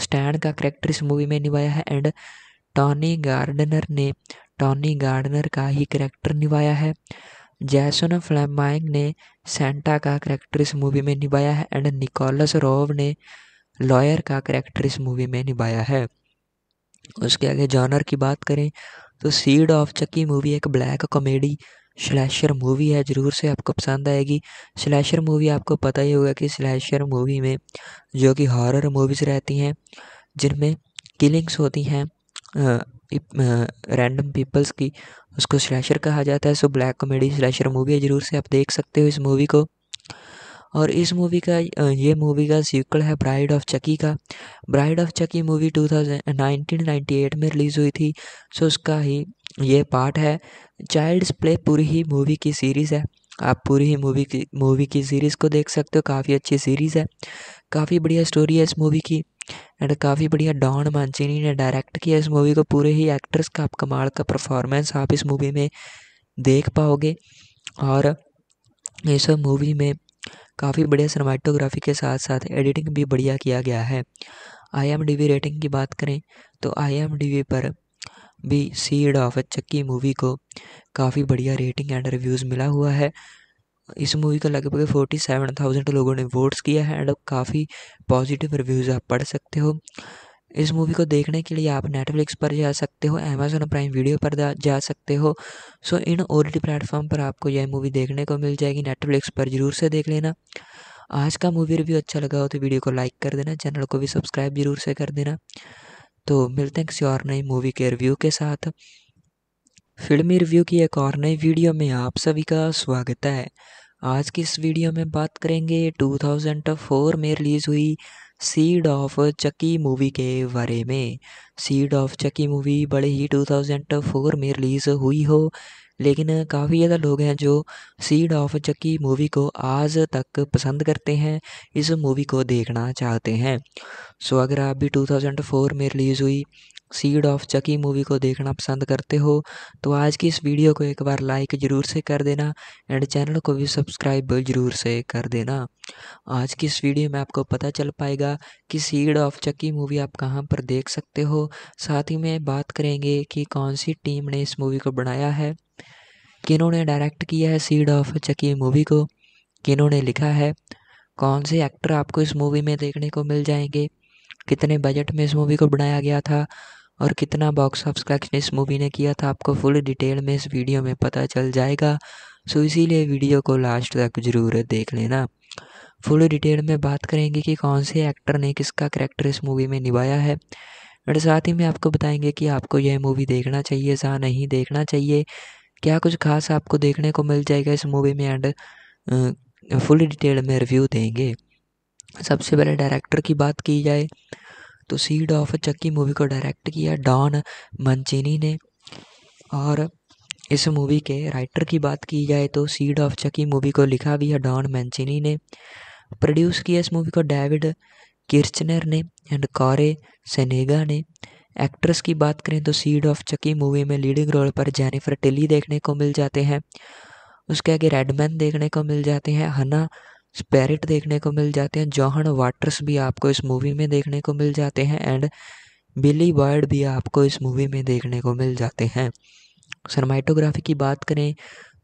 स्टैंड का करेक्टर इस मूवी में निभाया है। एंड टॉनी गार्डनर ने टॉनी गार्डनर का ही करेक्टर निभाया है। जैसन फ्लेमाइंग ने सेंटा का करेक्टर इस मूवी में निभाया है एंड निकोलस रोव ने लॉयर का करेक्टर इस मूवी में निभाया है। उसके आगे जॉनर की बात करें तो सीड ऑफ़ चक्की मूवी एक ब्लैक कॉमेडी स्लैशर मूवी है, ज़रूर से आपको पसंद आएगी। स्लैशर मूवी आपको पता ही होगा कि स्लैशर मूवी में जो कि हॉरर मूवीज़ रहती हैं, जिनमें किलिंग्स होती हैं रैंडम पीपल्स की, उसको स्लैशर कहा जाता है। So black comedy slasher movie है, ज़रूर से आप देख सकते हो इस मूवी को। और इस मूवी का ये मूवी का सीक्वल है ब्राइड ऑफ़ चकी का। Bride of Chucky movie two thousand में रिलीज़ हुई थी। सो उसका ही ये पार्ट है। चाइल्ड्स प्ले पूरी ही मूवी की सीरीज़ है। आप पूरी ही मूवी की मूवी की सीरीज़ को देख सकते हो। काफ़ी अच्छी सीरीज़ है। काफ़ी बढ़िया स्टोरी है इस मूवी की। एंड काफ़ी बढ़िया डॉन मांचिनी ने डायरेक्ट किया इस मूवी को। पूरे ही एक्ट्रेस का आप कमाल का परफॉर्मेंस आप इस मूवी में देख पाओगे। और इस मूवी में काफ़ी बढ़िया सिनेमाटोग्राफी के साथ साथ एडिटिंग भी बढ़िया किया गया है। I M D B rating की बात करें तो आई एम डी वी पर भी सीड ऑफ़ चक्की मूवी को काफ़ी बढ़िया रेटिंग एंड रिव्यूज़ मिला हुआ है। इस मूवी का लगभग फोर्टी सेवन थाउज़ेंड लोगों ने वोट्स किया है एंड काफ़ी पॉजिटिव रिव्यूज़ आप पढ़ सकते हो। इस मूवी को देखने के लिए आप नेटफ्लिक्स पर जा सकते हो अमेजोन प्राइम वीडियो पर जा सकते हो। सो इन ओ प्लेटफॉर्म पर आपको यह मूवी देखने को मिल जाएगी नेटफ्लिक्स पर ज़रूर से देख लेना। आज का मूवी रिव्यू अच्छा लगा हो तो वीडियो को लाइक कर देना चैनल को भी सब्सक्राइब ज़रूर से कर देना। तो मिलते हैं किसी और नई मूवी के रिव्यू के साथ। फिल्मी रिव्यू की एक और नई वीडियो में आप सभी का स्वागत है। आज की इस वीडियो में बात करेंगे 2004 में रिलीज़ हुई सीड ऑफ़ चकी मूवी के बारे में। सीड ऑफ़ चकी मूवी बड़े ही 2004 में रिलीज़ हुई हो, लेकिन काफ़ी ज़्यादा लोग हैं जो सीड ऑफ़ चक्की मूवी को आज तक पसंद करते हैं, इस मूवी को देखना चाहते हैं। सो अगर आप भी 2004 में रिलीज़ हुई सीड ऑफ़ चकी मूवी को देखना पसंद करते हो तो आज की इस वीडियो को एक बार लाइक ज़रूर से कर देना एंड चैनल को भी सब्सक्राइब ज़रूर से कर देना। आज की इस वीडियो में आपको पता चल पाएगा कि सीड ऑफ़ चकी मूवी आप कहाँ पर देख सकते हो। साथ ही में बात करेंगे कि कौन सी टीम ने इस मूवी को बनाया है, किन्होंने डायरेक्ट किया है सीड ऑफ़ चकी मूवी को, किन्होंने लिखा है, कौन से एक्टर आपको इस मूवी में देखने को मिल जाएँगे कितने बजट में इस मूवी को बनाया गया था और कितना बॉक्स ऑफ़िस कलेक्शन इस मूवी ने किया था, आपको फुल डिटेल में इस वीडियो में पता चल जाएगा। सो इसीलिए वीडियो को लास्ट तक ज़रूर देख लेना। फुल डिटेल में बात करेंगे कि कौन से एक्टर ने किसका करेक्टर इस मूवी में निभाया है। और साथ ही में आपको बताएँगे कि आपको यह मूवी देखना चाहिए या नहीं देखना चाहिए। क्या कुछ खास आपको देखने को मिल जाएगा इस मूवी में? एंड फुल डिटेल में रिव्यू देंगे। सबसे पहले डायरेक्टर की बात की जाए तो सीड ऑफ़ चक्की मूवी को डायरेक्ट किया डॉन मंचीनी ने। और इस मूवी के राइटर की बात की जाए तो सीड ऑफ़ चकी मूवी को लिखा भी है डॉन मैंचिनी ने। प्रोड्यूस किया इस मूवी को डेविड किर्चनर ने एंड कॉरे सेनेगा ने। एक्ट्रेस की बात करें तो सीड ऑफ़ चकी मूवी में लीडिंग रोल पर जेनिफर टिली देखने को मिल जाते हैं। उसके आगे रेडमैन देखने को मिल जाते हैं। हना स्पेरिट देखने को मिल जाते हैं जॉहन वाटर्स भी आपको इस मूवी में देखने को मिल जाते हैं एंड बिली बर्ड भी आपको इस मूवी में देखने को मिल जाते हैं। सनमाइटोग्राफी की बात करें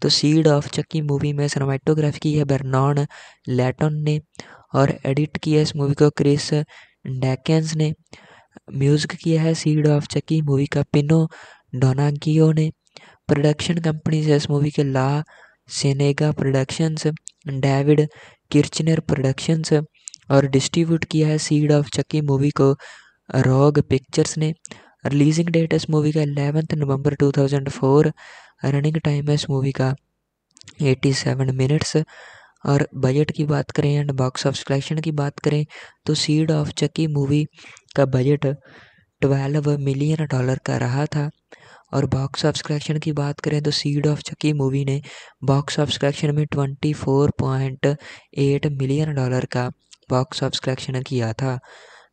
तो सीड ऑफ़ चक्की मूवी में सनमाइटोग्राफी की है बर्नॉन लेटन ने और एडिट किया इस मूवी को क्रिस डैकेंस ने। म्यूज़िक किया है सीड ऑफ़ चक्की मूवी का पिनो डोनागियो ने। प्रोडक्शन कंपनी से इस मूवी के La Sienega productions David Kirschner productions और डिस्ट्रीब्यूट किया है सीड ऑफ़ चक्की मूवी को रॉग पिक्चर्स ने। रिलीजिंग डेट इस मूवी का एलेवंथ नवंबर 2004 रनिंग टाइम है इस मूवी का 87 मिनट्स और बजट की बात करें एंड बॉक्स ऑफ़ कलेक्शन की बात करें तो सीड ऑफ़ चक्की मूवी का बजट 12 मिलियन डॉलर का रहा था। और बॉक्स ऑफ़ कलेक्शन की बात करें तो सीड ऑफ़ चक्की मूवी ने बॉक्स ऑफ़ कलेक्शन में 24.8 मिलियन डॉलर का बॉक्स ऑफ़ कलेक्शन किया था।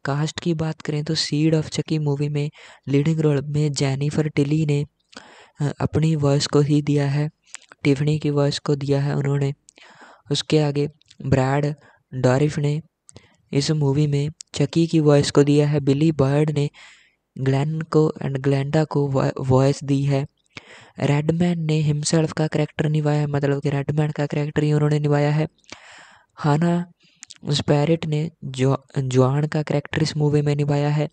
कास्ट की बात करें तो सीड ऑफ़ चकी मूवी में लीडिंग रोल में जेनिफर टिली ने अपनी वॉइस को ही दिया है टिफनी की वॉइस को दिया है उन्होंने। उसके आगे ब्रैड डॉरिफ ने इस मूवी में चकी की वॉइस को दिया है बिली बर्ड ने ग्लैन को एंड ग्लैंडा को वॉइस दी है। रेडमैन ने हिमसेल्फ का करैक्टर निभाया है मतलब कि रेडमैन का करेक्टर ही उन्होंने निभाया है। हाना स्पैरिट ने जो जॉन का करेक्टर इस मूवी में निभाया है।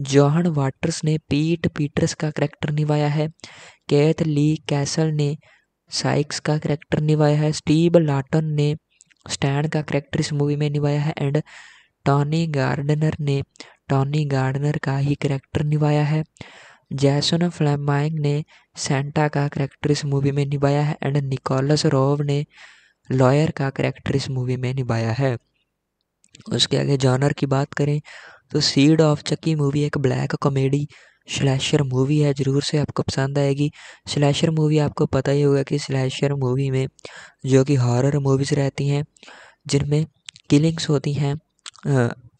जॉन वाटर्स ने पीट पीटर्स का करेक्टर निभाया है। कैथ ली कैसल ने साइक्स का करेक्टर निभाया है। स्टीव लाटन ने स्टैंड का करेक्टर इस मूवी में निभाया है। एंड टॉनी गार्डनर ने टॉनी गार्डनर का ही करेक्टर निभाया है। जैसन फ्लैमाइंग ने सेंटा का करेक्टर इस मूवी में निभाया है एंड निकोलस रोव ने लॉयर का करेक्टर इस मूवी में निभाया है। उसके आगे जॉनर की बात करें तो सीड ऑफ़ चक्की मूवी एक ब्लैक कॉमेडी स्लैशर मूवी है, ज़रूर से आपको पसंद आएगी। स्लैशर मूवी आपको पता ही होगा कि स्लैशर मूवी में जो कि हॉरर मूवीज़ रहती हैं, जिनमें किलिंग्स होती हैं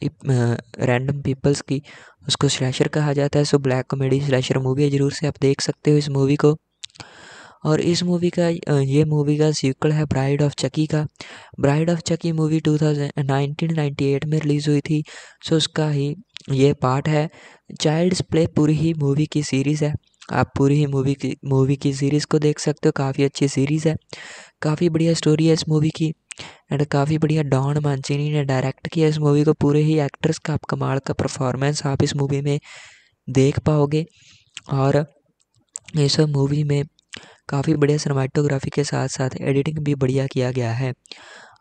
रैंडम पीपल्स की उसको स्लैशर कहा जाता है। So black comedy slasher movie है, ज़रूर से आप देख सकते हो इस मूवी को। और इस मूवी का ये मूवी का सीक्वल है ब्राइड ऑफ़ चकी का। Bride of Chucky movie two thousand में रिलीज़ हुई थी। सो उसका ही ये पार्ट है। चाइल्ड्स प्ले पूरी ही मूवी की सीरीज़ है। आप पूरी ही मूवी की मूवी की सीरीज़ को देख सकते हो। काफ़ी अच्छी सीरीज़ है। काफ़ी बढ़िया स्टोरी है इस मूवी की। एंड काफ़ी बढ़िया डॉन मानचिनी ने डायरेक्ट किया इस मूवी को। पूरे ही एक्ट्रेस का आप कमाल का परफॉर्मेंस आप इस मूवी में देख पाओगे। और इस मूवी में काफ़ी बढ़िया सिनेमाटोग्राफी के साथ साथ एडिटिंग भी बढ़िया किया गया है।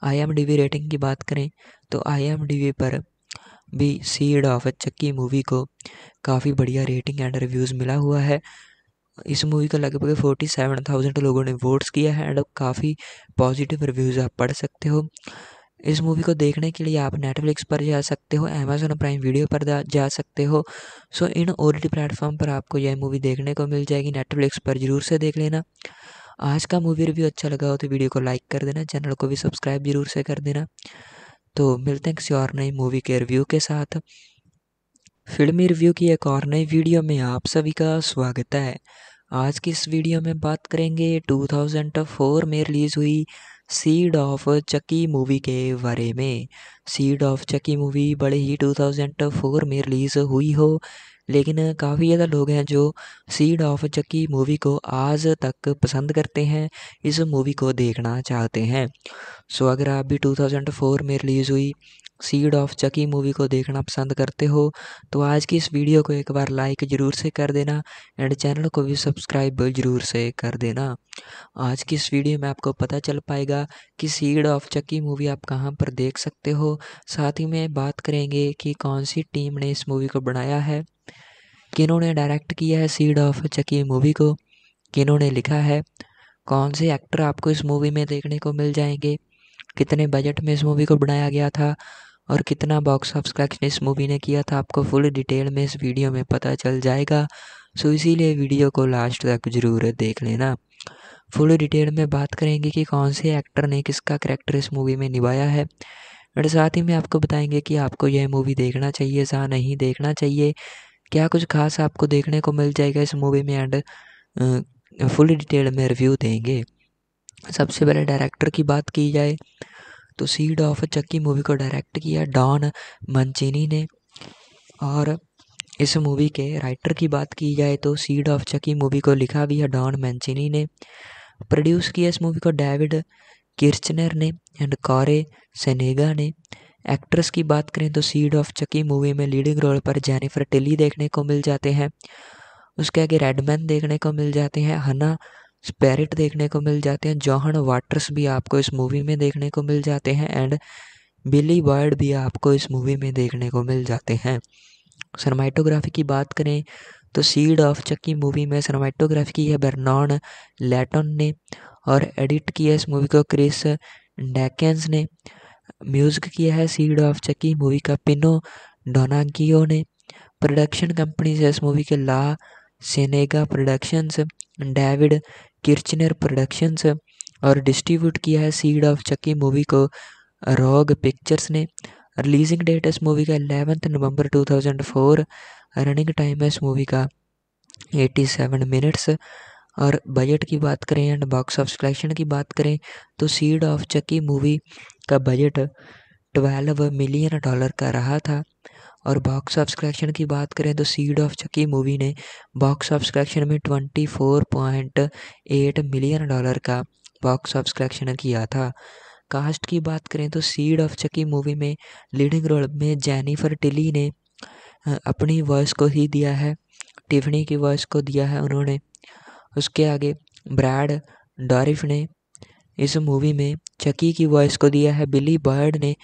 I M D B rating की बात करें तो आई एम डी वी पर भी सीड ऑफ़ चक्की मूवी को काफ़ी बढ़िया रेटिंग एंड रिव्यूज़ मिला हुआ है। इस मूवी का लगभग फोर्टी सेवन थाउज़ेंड लोगों ने वोट्स किया है एंड काफ़ी पॉजिटिव रिव्यूज़ आप पढ़ सकते हो। इस मूवी को देखने के लिए आप नेटफ्लिक्स पर जा सकते हो अमेजोन प्राइम वीडियो पर जा सकते हो। सो इन ओ प्लेटफॉर्म पर आपको यह मूवी देखने को मिल जाएगी नेटफ्लिक्स पर ज़रूर से देख लेना। आज का मूवी रिव्यू अच्छा लगा हो तो वीडियो को लाइक कर देना चैनल को भी सब्सक्राइब ज़रूर से कर देना। तो मिलते हैं किसी और नई मूवी के रिव्यू के साथ। फिल्मी रिव्यू की एक और नई वीडियो में आप सभी का स्वागत है। आज की इस वीडियो में बात करेंगे 2004 में रिलीज़ हुई सीड ऑफ़ चकी मूवी के बारे में। सीड ऑफ़ चकी मूवी बड़े ही 2004 में रिलीज़ हुई हो। लेकिन काफ़ी ज़्यादा लोग हैं जो सीड ऑफ़ चक्की मूवी को आज तक पसंद करते हैं, इस मूवी को देखना चाहते हैं। सो अगर आप भी 2004 में रिलीज़ हुई सीड ऑफ़ चकी मूवी को देखना पसंद करते हो तो आज की इस वीडियो को एक बार लाइक ज़रूर से कर देना एंड चैनल को भी सब्सक्राइब ज़रूर से कर देना। आज की इस वीडियो में आपको पता चल पाएगा कि सीड ऑफ़ चक्की मूवी आप कहाँ पर देख सकते हो। साथ ही में बात करेंगे कि कौन सी टीम ने इस मूवी को बनाया है। किन्होंने डायरेक्ट किया है सीड ऑफ़ चक्की मूवी को? किन्होंने लिखा है? कौन से एक्टर आपको इस मूवी में देखने को मिल जाएँगे? कितने बजट में इस मूवी को बनाया गया था? और कितना बॉक्स ऑफ़िस कलेक्शन इस मूवी ने किया था? आपको फुल डिटेल में इस वीडियो में पता चल जाएगा। सो इसीलिए वीडियो को लास्ट तक ज़रूर देख लेना। फुल डिटेल में बात करेंगे कि कौन से एक्टर ने किसका करेक्टर इस मूवी में निभाया है। और साथ ही में आपको बताएँगे कि आपको यह मूवी देखना चाहिए या नहीं देखना चाहिए। क्या कुछ खास आपको देखने को मिल जाएगा इस मूवी में? एंड फुल डिटेल में रिव्यू देंगे। सबसे पहले डायरेक्टर की बात की जाए तो सीड ऑफ़ चक्की मूवी को डायरेक्ट किया डॉन मंचिनी ने। और इस मूवी के राइटर की बात की जाए तो सीड ऑफ़ चकी मूवी को लिखा भी है डॉन मैंचिनी ने। प्रोड्यूस किया इस मूवी को डेविड किर्चनर ने। एंड कॉरे सेनेगा ने। एक्ट्रेस की बात करें तो सीड ऑफ़ चकी मूवी में लीडिंग रोल पर जेनिफर टिली देखने को मिल जाते हैं। उसके आगे रेडमैन देखने को मिल जाते हैं। हना स्पेरिट देखने को मिल जाते हैं। जॉहन वाटर्स भी आपको इस मूवी में देखने को मिल जाते हैं एंड बिली बर्ड भी आपको इस मूवी में देखने को मिल जाते हैं। सरमाइटोग्राफी की बात करें तो सीड ऑफ़ चक्की मूवी में सरमाइटोग्राफी की है बर्नॉन लेटन ने और एडिट किया इस मूवी को क्रिस डैकेंस ने। म्यूज़िक किया है सीड ऑफ़ चक्की मूवी का पिनो डोनागियो ने। प्रोडक्शन कंपनी से इस मूवी के La Sienega productions David Kirschner productions और डिस्ट्रीब्यूट किया है सीड ऑफ़ चक्की मूवी को रॉग पिक्चर्स ने। रिलीजिंग डेट इस मूवी का एलेवंथ नवंबर 2004 रनिंग टाइम है इस मूवी का 87 मिनट्स और बजट की बात करें एंड बॉक्स ऑफ़ कलेक्शन की बात करें तो सीड ऑफ़ चक्की मूवी का बजट 12 मिलियन डॉलर का रहा था। और बॉक्स ऑफ़ कलेक्शन की बात करें तो सीड ऑफ़ चकी मूवी ने बॉक्स ऑफ़ कलेक्शन में 24.8 मिलियन डॉलर का बॉक्स ऑफ़ कलेक्शन किया था। कास्ट की बात करें तो सीड ऑफ़ चकी मूवी में लीडिंग रोल में जेनिफर टिली ने अपनी वॉइस को ही दिया है टिफनी की वॉइस को दिया है उन्होंने। उसके आगे ब्रैड, डॉरिफ ने इस मूवी में चकी की वॉइस को दिया है। बिली बर्ड ने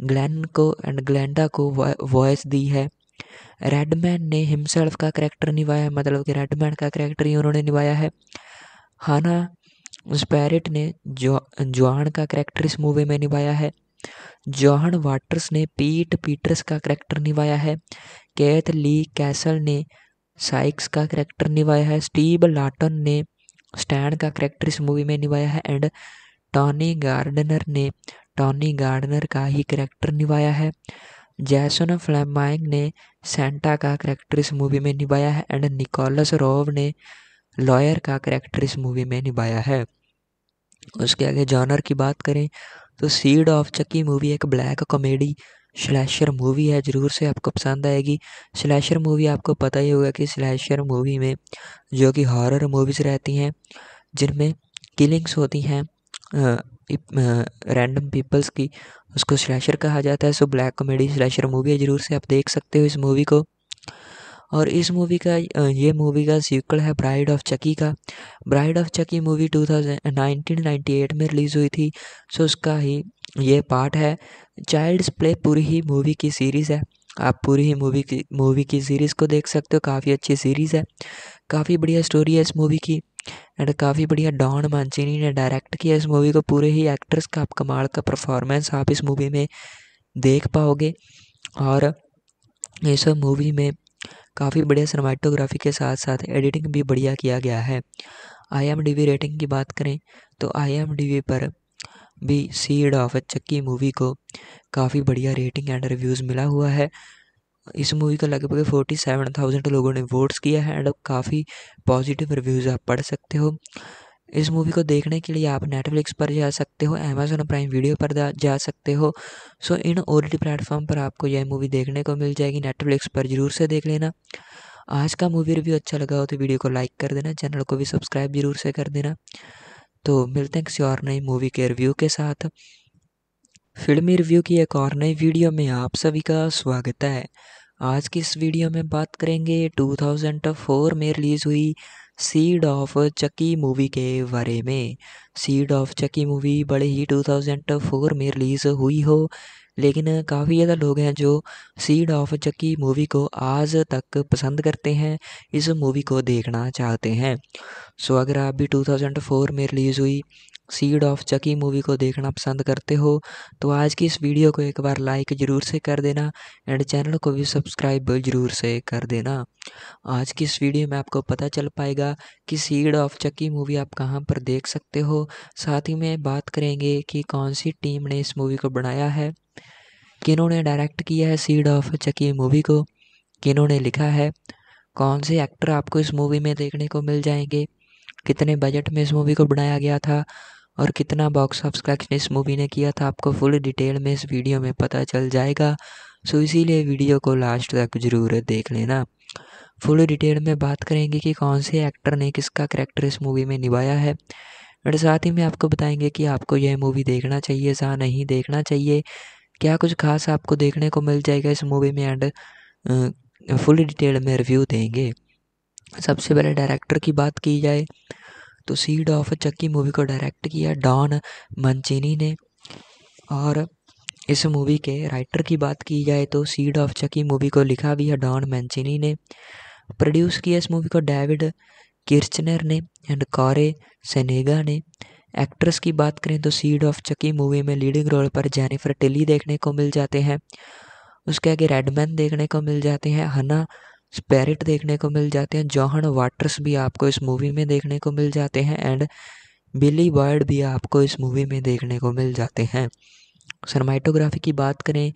ग्लैन को एंड ग्लैंडा को वॉइस दी है। रेडमैन ने हिमसेल्फ का करेक्टर निभाया है मतलब कि रेडमैन का करेक्टर ही उन्होंने निभाया है। हाना स्पैरिट ने जो, जॉन का करेक्टर इस मूवी में निभाया है। जॉहन वाटर्स ने पीट पीटर्स का करेक्टर निभाया है। कैथ ली कैसल ने साइक्स का करेक्टर निभाया है स्टीव लाटन ने स्टैंड का करेक्टर इस मूवी में निभाया है एंड टॉनी गार्डनर ने टॉनी गार्डनर का ही करेक्टर निभाया है। जैसन फ्लैमाइंग ने सेंटा का करेक्टर इस मूवी में निभाया है एंड निकोलस रोव ने लॉयर का करेक्टर इस मूवी में निभाया है। उसके आगे जॉनर की बात करें तो सीड ऑफ़ चक्की मूवी एक ब्लैक कॉमेडी स्लैशर मूवी है, ज़रूर से आपको पसंद आएगी। स्लैशर मूवी आपको पता ही होगा कि स्लैशर मूवी में जो कि हॉरर मूवीज़ रहती हैं, जिनमें किलिंग्स होती हैं रैंडम पीपल्स की, उसको स्लैशर कहा जाता है। So black comedy slasher movie है, ज़रूर से आप देख सकते हो इस मूवी को। और इस मूवी का ये मूवी का सीक्वल है ब्राइड ऑफ़ चकी का। Bride of Chucky movie two thousand में रिलीज़ हुई थी सो उसका ही ये पार्ट है। चाइल्ड्स प्ले पूरी ही मूवी की सीरीज़ है। आप पूरी ही मूवी की मूवी की सीरीज़ को देख सकते हो, काफ़ी अच्छी सीरीज़ है। काफ़ी बढ़िया स्टोरी है इस मूवी की एंड काफ़ी बढ़िया डॉन मांचिनी ने डायरेक्ट किया इस मूवी को। पूरे ही एक्ट्रेस का, आप कमाल का परफॉर्मेंस आप इस मूवी में देख पाओगे। और इस मूवी में काफ़ी बढ़िया सिनेमाटोग्राफी के साथ साथ एडिटिंग भी बढ़िया किया गया है। I M D B rating की बात करें तो आई एम डी वी पर भी सीड ऑफ़ चक्की मूवी को काफ़ी बढ़िया रेटिंग एंड रिव्यूज़ मिला हुआ है। इस मूवी का लगभग फोर्टी सेवन थाउज़ेंड लोगों ने वोट्स किया है एंड काफ़ी पॉजिटिव रिव्यूज़ आप पढ़ सकते हो। इस मूवी को देखने के लिए आप नेटफ्लिक्स पर जा सकते हो अमेजोन प्राइम वीडियो पर जा सकते हो। सो इन ओ टी प्लेटफॉर्म पर आपको यह मूवी देखने को मिल जाएगी। नेटफ्लिक्स पर ज़रूर से देख लेना। आज का मूवी रिव्यू अच्छा लगा हो तो वीडियो को लाइक कर देना, चैनल को भी सब्सक्राइब ज़रूर से कर देना। तो मिलते हैं किसी और नई मूवी के रिव्यू के साथ। फिल्मी रिव्यू की एक और नई वीडियो में आप सभी का स्वागत है। आज की इस वीडियो में बात करेंगे 2004 में रिलीज़ हुई सीड ऑफ़ चकी मूवी के बारे में। सीड ऑफ़ चकी मूवी बड़े ही 2004 में रिलीज़ हुई हो, लेकिन काफ़ी ज़्यादा लोग हैं जो सीड ऑफ़ चक्की मूवी को आज तक पसंद करते हैं, इस मूवी को देखना चाहते हैं। सो अगर आप भी 2004 में रिलीज़ हुई सीड ऑफ़ चकी मूवी को देखना पसंद करते हो तो आज की इस वीडियो को एक बार लाइक ज़रूर से कर देना एंड चैनल को भी सब्सक्राइब ज़रूर से कर देना। आज की इस वीडियो में आपको पता चल पाएगा कि सीड ऑफ़ चक्की मूवी आप कहाँ पर देख सकते हो। साथ ही में बात करेंगे कि कौन सी टीम ने इस मूवी को बनाया है, किन्होंने डायरेक्ट किया है सीड ऑफ़ चक्की मूवी को, किन्होंने लिखा है, कौन से एक्टर आपको इस मूवी में देखने को मिल जाएँगे कितने बजट में इस मूवी को बनाया गया था और कितना बॉक्स ऑफ़िस कलेक्शन इस मूवी ने किया था, आपको फुल डिटेल में इस वीडियो में पता चल जाएगा। सो इसीलिए वीडियो को लास्ट तक ज़रूर देख लेना। फुल डिटेल में बात करेंगे कि कौन से एक्टर ने किसका करेक्टर इस मूवी में निभाया है। और साथ ही में आपको बताएँगे कि आपको यह मूवी देखना चाहिए या नहीं देखना चाहिए। क्या कुछ खास आपको देखने को मिल जाएगा इस मूवी में एंड फुल डिटेल में रिव्यू देंगे। सबसे पहले डायरेक्टर की बात की जाए तो सीड ऑफ़ चक्की मूवी को डायरेक्ट किया डॉन मंचिनी ने। और इस मूवी के राइटर की बात की जाए तो सीड ऑफ़ चक्की मूवी को लिखा भी है डॉन मैंचिनी ने। प्रोड्यूस किया इस मूवी को डेविड किर्चनर ने एंड कॉरे सेनेगा ने। एक्ट्रेस की बात करें तो सीड ऑफ़ चक्की मूवी में लीडिंग रोल पर जेनिफर टिली देखने को मिल जाते हैं। उसके आगे रेडमैन देखने को मिल जाते हैं। हना स्पेरिट देखने को मिल जाते हैं जॉहन वाटर्स भी आपको इस मूवी में देखने को मिल जाते हैं एंड बिली बर्ड भी आपको इस मूवी में देखने को मिल जाते हैं। सरमाइटोग्राफी की बात करें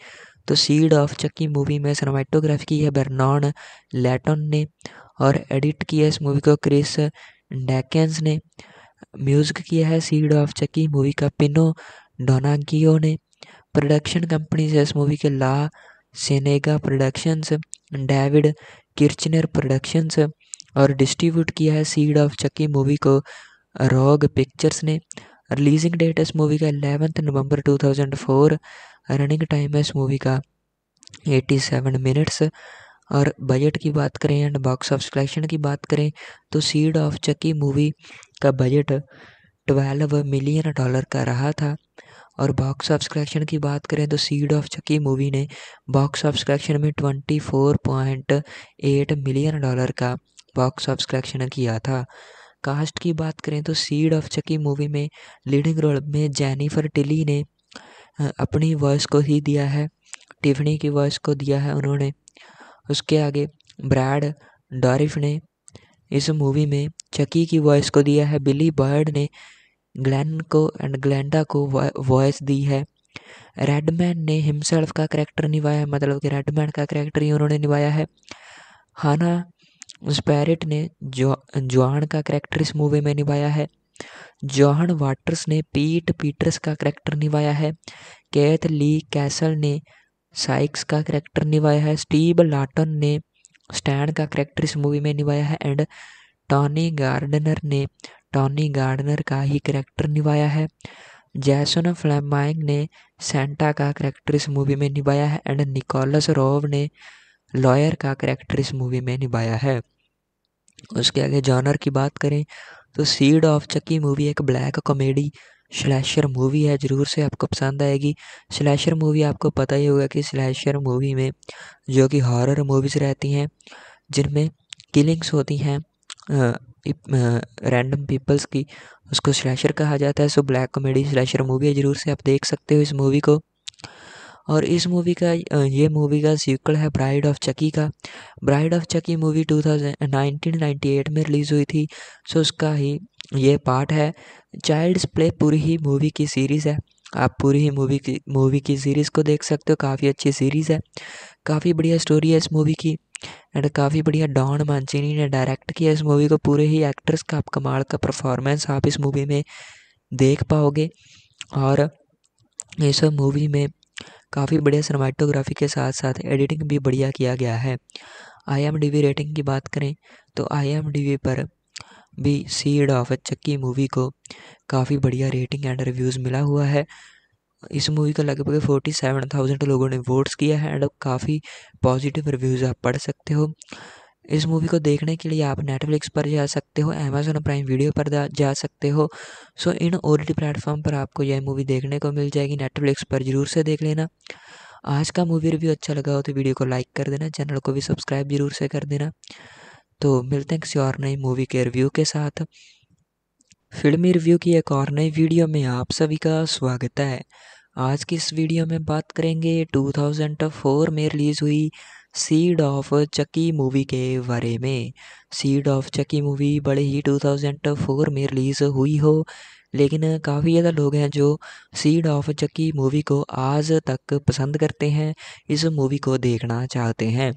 तो सीड ऑफ़ चक्की मूवी में सरमाइटोग्राफी की है बर्नॉन लेटन ने और एडिट किया है इस मूवी को क्रिस डैकेंस ने। म्यूज़िक किया है सीड ऑफ़ चक्की मूवी का पिनो डोनागियो ने। प्रोडक्शन कंपनी से इस मूवी के La Sienega productions David Kirschner productions और डिस्ट्रीब्यूट किया है सीड ऑफ़ चक्की मूवी को रॉग पिक्चर्स ने। रिलीजिंग डेट इस मूवी का एलेवेंथ नवंबर 2004 रनिंग टाइम है इस मूवी का 87 मिनट्स और बजट की बात करें एंड बॉक्स ऑफ़ कलेक्शन की बात करें तो सीड ऑफ़ चक्की मूवी का बजट 12 मिलियन डॉलर का रहा था। और बॉक्स ऑफ़ कलेक्शन की बात करें तो सीड ऑफ़ चकी मूवी ने बॉक्स ऑफ़ कलेक्शन में twenty four point eight million dollar का बॉक्स ऑफ़ कलेक्शन किया था। कास्ट की बात करें तो सीड ऑफ़ चकी मूवी में लीडिंग रोल में जेनिफर टिली ने अपनी वॉइस को ही दिया है टिफनी की वॉइस को दिया है उन्होंने। उसके आगे ब्रैड डॉरिफ ने इस मूवी में चकी की वॉइस को दिया है बिली बर्ड ने ग्लैन को एंड ग्लैंडा को वॉइस दी है। रेडमैन ने हिमसेल्फ का करेक्टर निभाया है मतलब कि रेडमैन का करेक्टर ही उन्होंने निभाया है। हाना स्पैरिट ने जो जॉन का करेक्टर इस मूवी में निभाया है। जॉन वाटर्स ने पीट पीटर्स का करेक्टर निभाया है। कैथ ली कैसल ने साइक्स का करेक्टर निभाया है। स्टीव लाटन ने स्टैंड का करेक्टर इस मूवी में निभाया है। एंड टॉनी गार्डनर ने टॉनी गार्डनर का ही करेक्टर निभाया है। जैसन फ्लेमाइंग ने सेंटा का करेक्टर इस मूवी में निभाया है एंड निकोलस रोव ने लॉयर का करेक्टर इस मूवी में निभाया है। उसके आगे जॉनर की बात करें तो सीड ऑफ़ चक्की मूवी एक ब्लैक कॉमेडी स्लैशर मूवी है, ज़रूर से आपको पसंद आएगी। स्लैशर मूवी आपको पता ही होगा कि स्लैशर मूवी में जो कि हॉरर मूवीज़ रहती हैं, जिनमें किलिंग्स होती हैं रैंडम पीपल्स की उसको स्लैशर कहा जाता है। So black comedy slasher movie है, ज़रूर से आप देख सकते हो इस मूवी को। और इस मूवी का ये मूवी का सीक्वल है ब्राइड ऑफ़ चकी का। Bride of Chucky movie two thousand में रिलीज़ हुई थी। सो उसका ही ये पार्ट है। चाइल्ड्स प्ले पूरी ही मूवी की सीरीज़ है। आप पूरी ही मूवी की मूवी की सीरीज़ को देख सकते हो। काफ़ी अच्छी सीरीज़ है। काफ़ी बढ़िया स्टोरी है इस मूवी की। एंड काफ़ी बढ़िया डॉन मांचिनी ने डायरेक्ट किया इस मूवी को। पूरे ही एक्ट्रेस का आप कमाल का परफॉर्मेंस आप इस मूवी में देख पाओगे। और इस मूवी में काफ़ी बढ़िया सिनेमाटोग्राफी के साथ साथ एडिटिंग भी बढ़िया किया गया है। I M D B rating की बात करें तो आई एम डी वी पर भी सीड ऑफ़ चक्की मूवी को काफ़ी बढ़िया रेटिंग एंड रिव्यूज़ मिला हुआ है। इस मूवी का लगभग फोर्टी सेवन थाउज़ेंड लोगों ने वोट्स किया है एंड काफ़ी पॉजिटिव रिव्यूज़ आप पढ़ सकते हो। इस मूवी को देखने के लिए आप नेटफ्लिक्स पर जा सकते हो अमेजोन प्राइम वीडियो पर जा सकते हो। सो इन ओ प्लेटफॉर्म पर आपको यह मूवी देखने को मिल जाएगी। नेटफ्लिक्स पर ज़रूर से देख लेना। आज का मूवी रिव्यू अच्छा लगा हो तो वीडियो को लाइक कर देना चैनल को भी सब्सक्राइब ज़रूर से कर देना। तो मिलते हैं किसी और नई मूवी के रिव्यू के साथ। फिल्मी रिव्यू की एक और नई वीडियो में आप सभी का स्वागत है। आज की इस वीडियो में बात करेंगे 2004 में रिलीज़ हुई सीड ऑफ़ चकी मूवी के बारे में। सीड ऑफ़ चकी मूवी बड़े ही 2004 में रिलीज़ हुई हो। लेकिन काफ़ी ज़्यादा लोग हैं जो सीड ऑफ़ चक्की मूवी को आज तक पसंद करते हैं, इस मूवी को देखना चाहते हैं।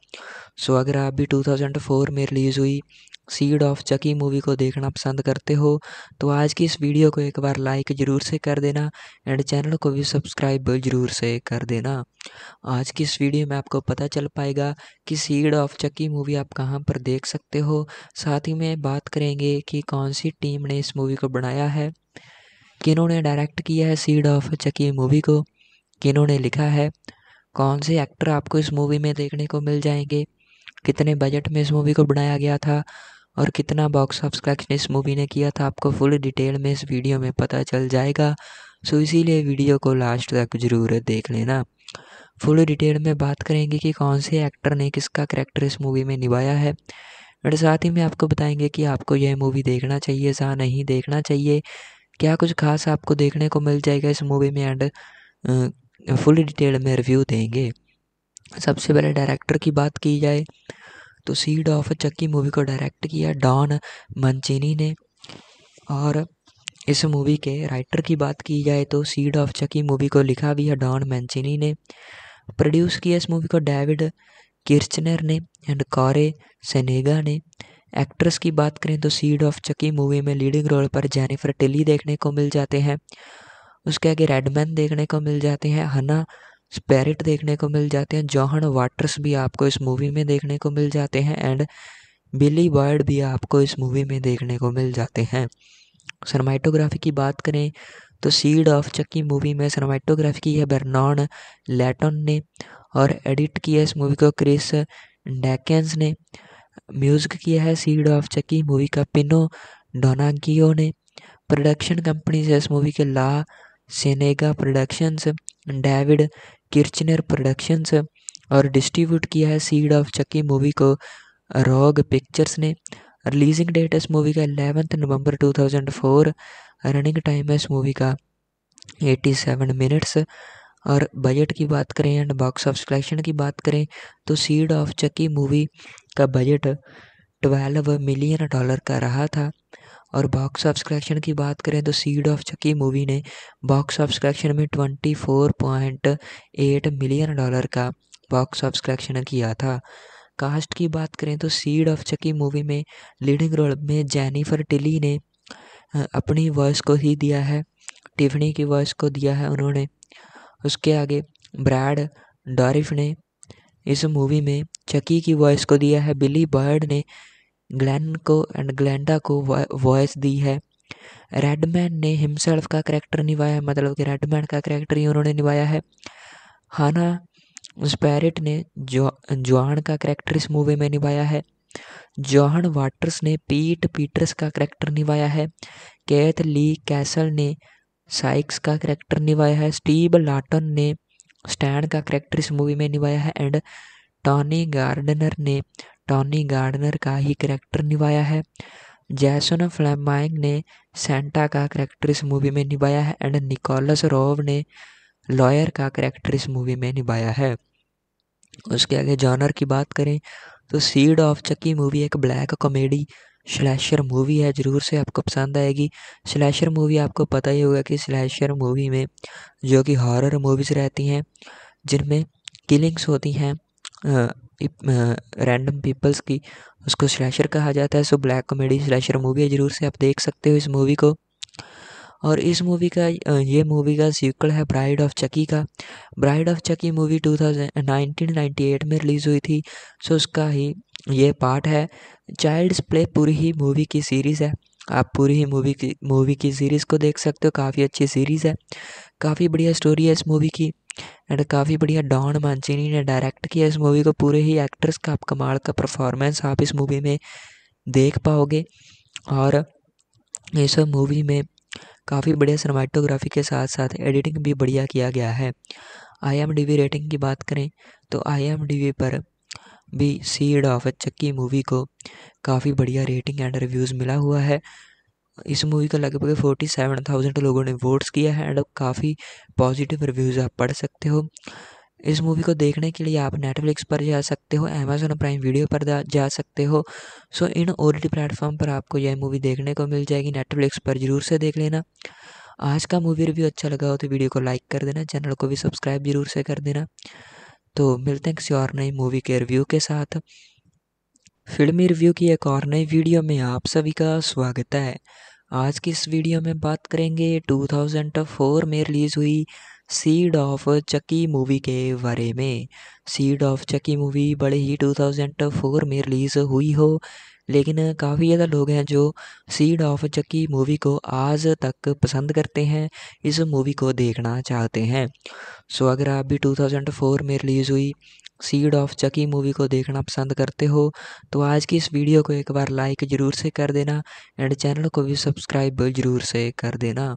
सो अगर आप भी 2004 में रिलीज़ हुई सीड ऑफ़ चकी मूवी को देखना पसंद करते हो तो आज की इस वीडियो को एक बार लाइक ज़रूर से कर देना एंड चैनल को भी सब्सक्राइब ज़रूर से कर देना। आज की इस वीडियो में आपको पता चल पाएगा कि सीड ऑफ़ चकी मूवी आप कहाँ पर देख सकते हो। साथ ही में बात करेंगे कि कौन सी टीम ने इस मूवी को बनाया है। किन्होंने डायरेक्ट किया है सीड ऑफ़ चकी मूवी को? किन्होंने लिखा है? कौन से एक्टर आपको इस मूवी में देखने को मिल जाएँगे? कितने बजट में इस मूवी को बनाया गया था? और कितना बॉक्स ऑफ़िस कलेक्शन इस मूवी ने किया था? आपको फुल डिटेल में इस वीडियो में पता चल जाएगा। सो इसीलिए वीडियो को लास्ट तक ज़रूर देख लेना। फुल डिटेल में बात करेंगे कि कौन से एक्टर ने किसका करेक्टर इस मूवी में निभाया है। और साथ ही में आपको बताएँगे कि आपको यह मूवी देखना चाहिए या नहीं देखना चाहिए। क्या कुछ खास आपको देखने को मिल जाएगा इस मूवी में? एंड फुल डिटेल में रिव्यू देंगे। सबसे पहले डायरेक्टर की बात की जाए तो सीड ऑफ़ चक्की मूवी को डायरेक्ट किया डॉन मंचिनी ने। और इस मूवी के राइटर की बात की जाए तो सीड ऑफ़ चक्की मूवी को लिखा भी है डॉन मैंचिनी ने। प्रोड्यूस किया इस मूवी को डेविड किर्चनर ने। एंड कॉरे सेनेगा ने। एक्ट्रेस की बात करें तो सीड ऑफ़ चकी मूवी में लीडिंग रोल पर जेनिफर टिली देखने को मिल जाते हैं। उसके आगे रेडमैन देखने को मिल जाते हैं। हना स्पेरिट देखने को मिल जाते हैं। जॉहन वाटर्स भी आपको इस मूवी में देखने को मिल जाते हैं एंड बिली बर्ड भी आपको इस मूवी में देखने को मिल जाते हैं। सरमाइटोग्राफी की बात करें तो सीड ऑफ़ चक्की मूवी में सरमाइटोग्राफी की है बर्नॉन लेटन ने और एडिट किया इस मूवी को क्रिस डैकेंस ने। म्यूज़िक किया है सीड ऑफ़ चकी मूवी का पिनो डोनागियो ने। प्रोडक्शन कंपनी से इस मूवी के La Sienega productions David Kirschner productions और डिस्ट्रीब्यूट किया है सीड ऑफ़ चक्की मूवी को रॉग पिक्चर्स ने। रिलीजिंग डेट इस मूवी का एलेवेंथ नवंबर 2004 रनिंग टाइम है इस मूवी का 87 मिनट्स और बजट की बात करें एंड बॉक्स ऑफ़ कलेक्शन की बात करें तो सीड ऑफ़ चक्की मूवी का बजट ट्वेल्व मिलियन डॉलर का रहा था। और बॉक्स ऑफ़ कलेक्शन की बात करें तो सीड ऑफ़ चक्की मूवी ने बॉक्स ऑफ़ कलेक्शन में twenty four point eight million dollar का बॉक्स ऑफ़ कलेक्शन किया था। कास्ट की बात करें तो सीड ऑफ़ चक्की मूवी में लीडिंग रोल में जेनिफर टिली ने अपनी वॉइस को ही दिया है। टिफनी की वॉइस को दिया है उन्होंने। उसके आगे ब्रैड डॉरिफ ने इस मूवी में चकी की वॉइस को दिया है। बिली बर्ड ने ग्लैन को एंड ग्लैंडा को वॉइस दी है। रेडमैन ने हिमसेल्फ का करेक्टर निभाया है मतलब कि रेडमैन का करेक्टर ही उन्होंने निभाया है। हाना स्पैरिट ने जो, जॉन का करेक्टर इस मूवी में निभाया है। जॉन वाटर्स ने पीट पीटर्स का करेक्टर निभाया है। कैथ ली कैसल ने साइक्स का करेक्टर निभाया है, स्टीव लाटन ने स्टैंड का करेक्टर इस मूवी में निभाया है एंड टॉनी गार्डनर ने, टॉनी गार्डनर का ही करेक्टर निभाया है। जैसन फ्लेमाइंग ने, सेंटा का करेक्टर इस मूवी में निभाया है एंड निकोलस रोव ने, लॉयर का करेक्टर इस मूवी में निभाया है। उसके आगे जॉनर की बात करें तो सीड ऑफ़ चक्की मूवी एक ब्लैक कॉमेडी स्लैशर मूवी है, ज़रूर से आपको पसंद आएगी। स्लैशर मूवी आपको पता ही होगा कि स्लैशर मूवी में जो कि हॉरर मूवीज़ रहती हैं, जिनमें किलिंग्स होती हैं रैंडम पीपल्स की, उसको स्लैशर कहा जाता है। So black comedy slasher movie है, ज़रूर से आप देख सकते हो इस मूवी को। और इस मूवी का ये मूवी का सीक्वल है ब्राइड ऑफ़ चकी का। Bride of Chucky movie two thousand में रिलीज़ हुई थी सो उसका ही ये पार्ट है। चाइल्ड्स प्ले पूरी ही मूवी की सीरीज़ है। आप पूरी ही मूवी की मूवी की सीरीज़ को देख सकते हो, काफ़ी अच्छी सीरीज़ है। काफ़ी बढ़िया स्टोरी है इस मूवी की एंड काफ़ी बढ़िया डॉन मानचिनी ने डायरेक्ट किया इस मूवी को। पूरे ही एक्टर्स का, आप कमाल का परफॉर्मेंस आप इस मूवी में देख पाओगे। और इस मूवी में काफ़ी बढ़िया सिनेमाटोग्राफी के साथ साथ एडिटिंग भी बढ़िया किया गया है। I M D B rating की बात करें तो आई एम डी वी पर भी सीड ऑफ़ चक्की मूवी को काफ़ी बढ़िया रेटिंग एंड रिव्यूज़ मिला हुआ है। इस मूवी का लगभग फोर्टी सेवन थाउज़ेंड लोगों ने वोट्स किया है एंड काफ़ी पॉजिटिव रिव्यूज़ आप पढ़ सकते हो। इस मूवी को देखने के लिए आप नेटफ्लिक्स पर जा सकते हो अमेजोन प्राइम वीडियो पर जा सकते हो। सो इन ओ टी प्लेटफॉर्म पर आपको यह मूवी देखने को मिल जाएगी। नेटफ्लिक्स पर ज़रूर से देख लेना। आज का मूवी रिव्यू अच्छा लगा हो तो वीडियो को लाइक कर देना चैनल को भी सब्सक्राइब ज़रूर से कर देना। तो मिलते हैं किसी और नई मूवी के रिव्यू के साथ। फिल्मी रिव्यू की एक और नई वीडियो में आप सभी का स्वागत है। आज की इस वीडियो में बात करेंगे 2004 में रिलीज़ हुई सीड ऑफ़ चकी मूवी के बारे में। सीड ऑफ़ चकी मूवी बड़े ही 2004 में रिलीज़ हुई हो, लेकिन काफ़ी ज़्यादा लोग हैं जो सीड ऑफ़ चक्की मूवी को आज तक पसंद करते हैं, इस मूवी को देखना चाहते हैं। सो अगर आप भी 2004 में रिलीज़ हुई सीड ऑफ़ चकी मूवी को देखना पसंद करते हो तो आज की इस वीडियो को एक बार लाइक ज़रूर से कर देना एंड चैनल को भी सब्सक्राइब ज़रूर से कर देना।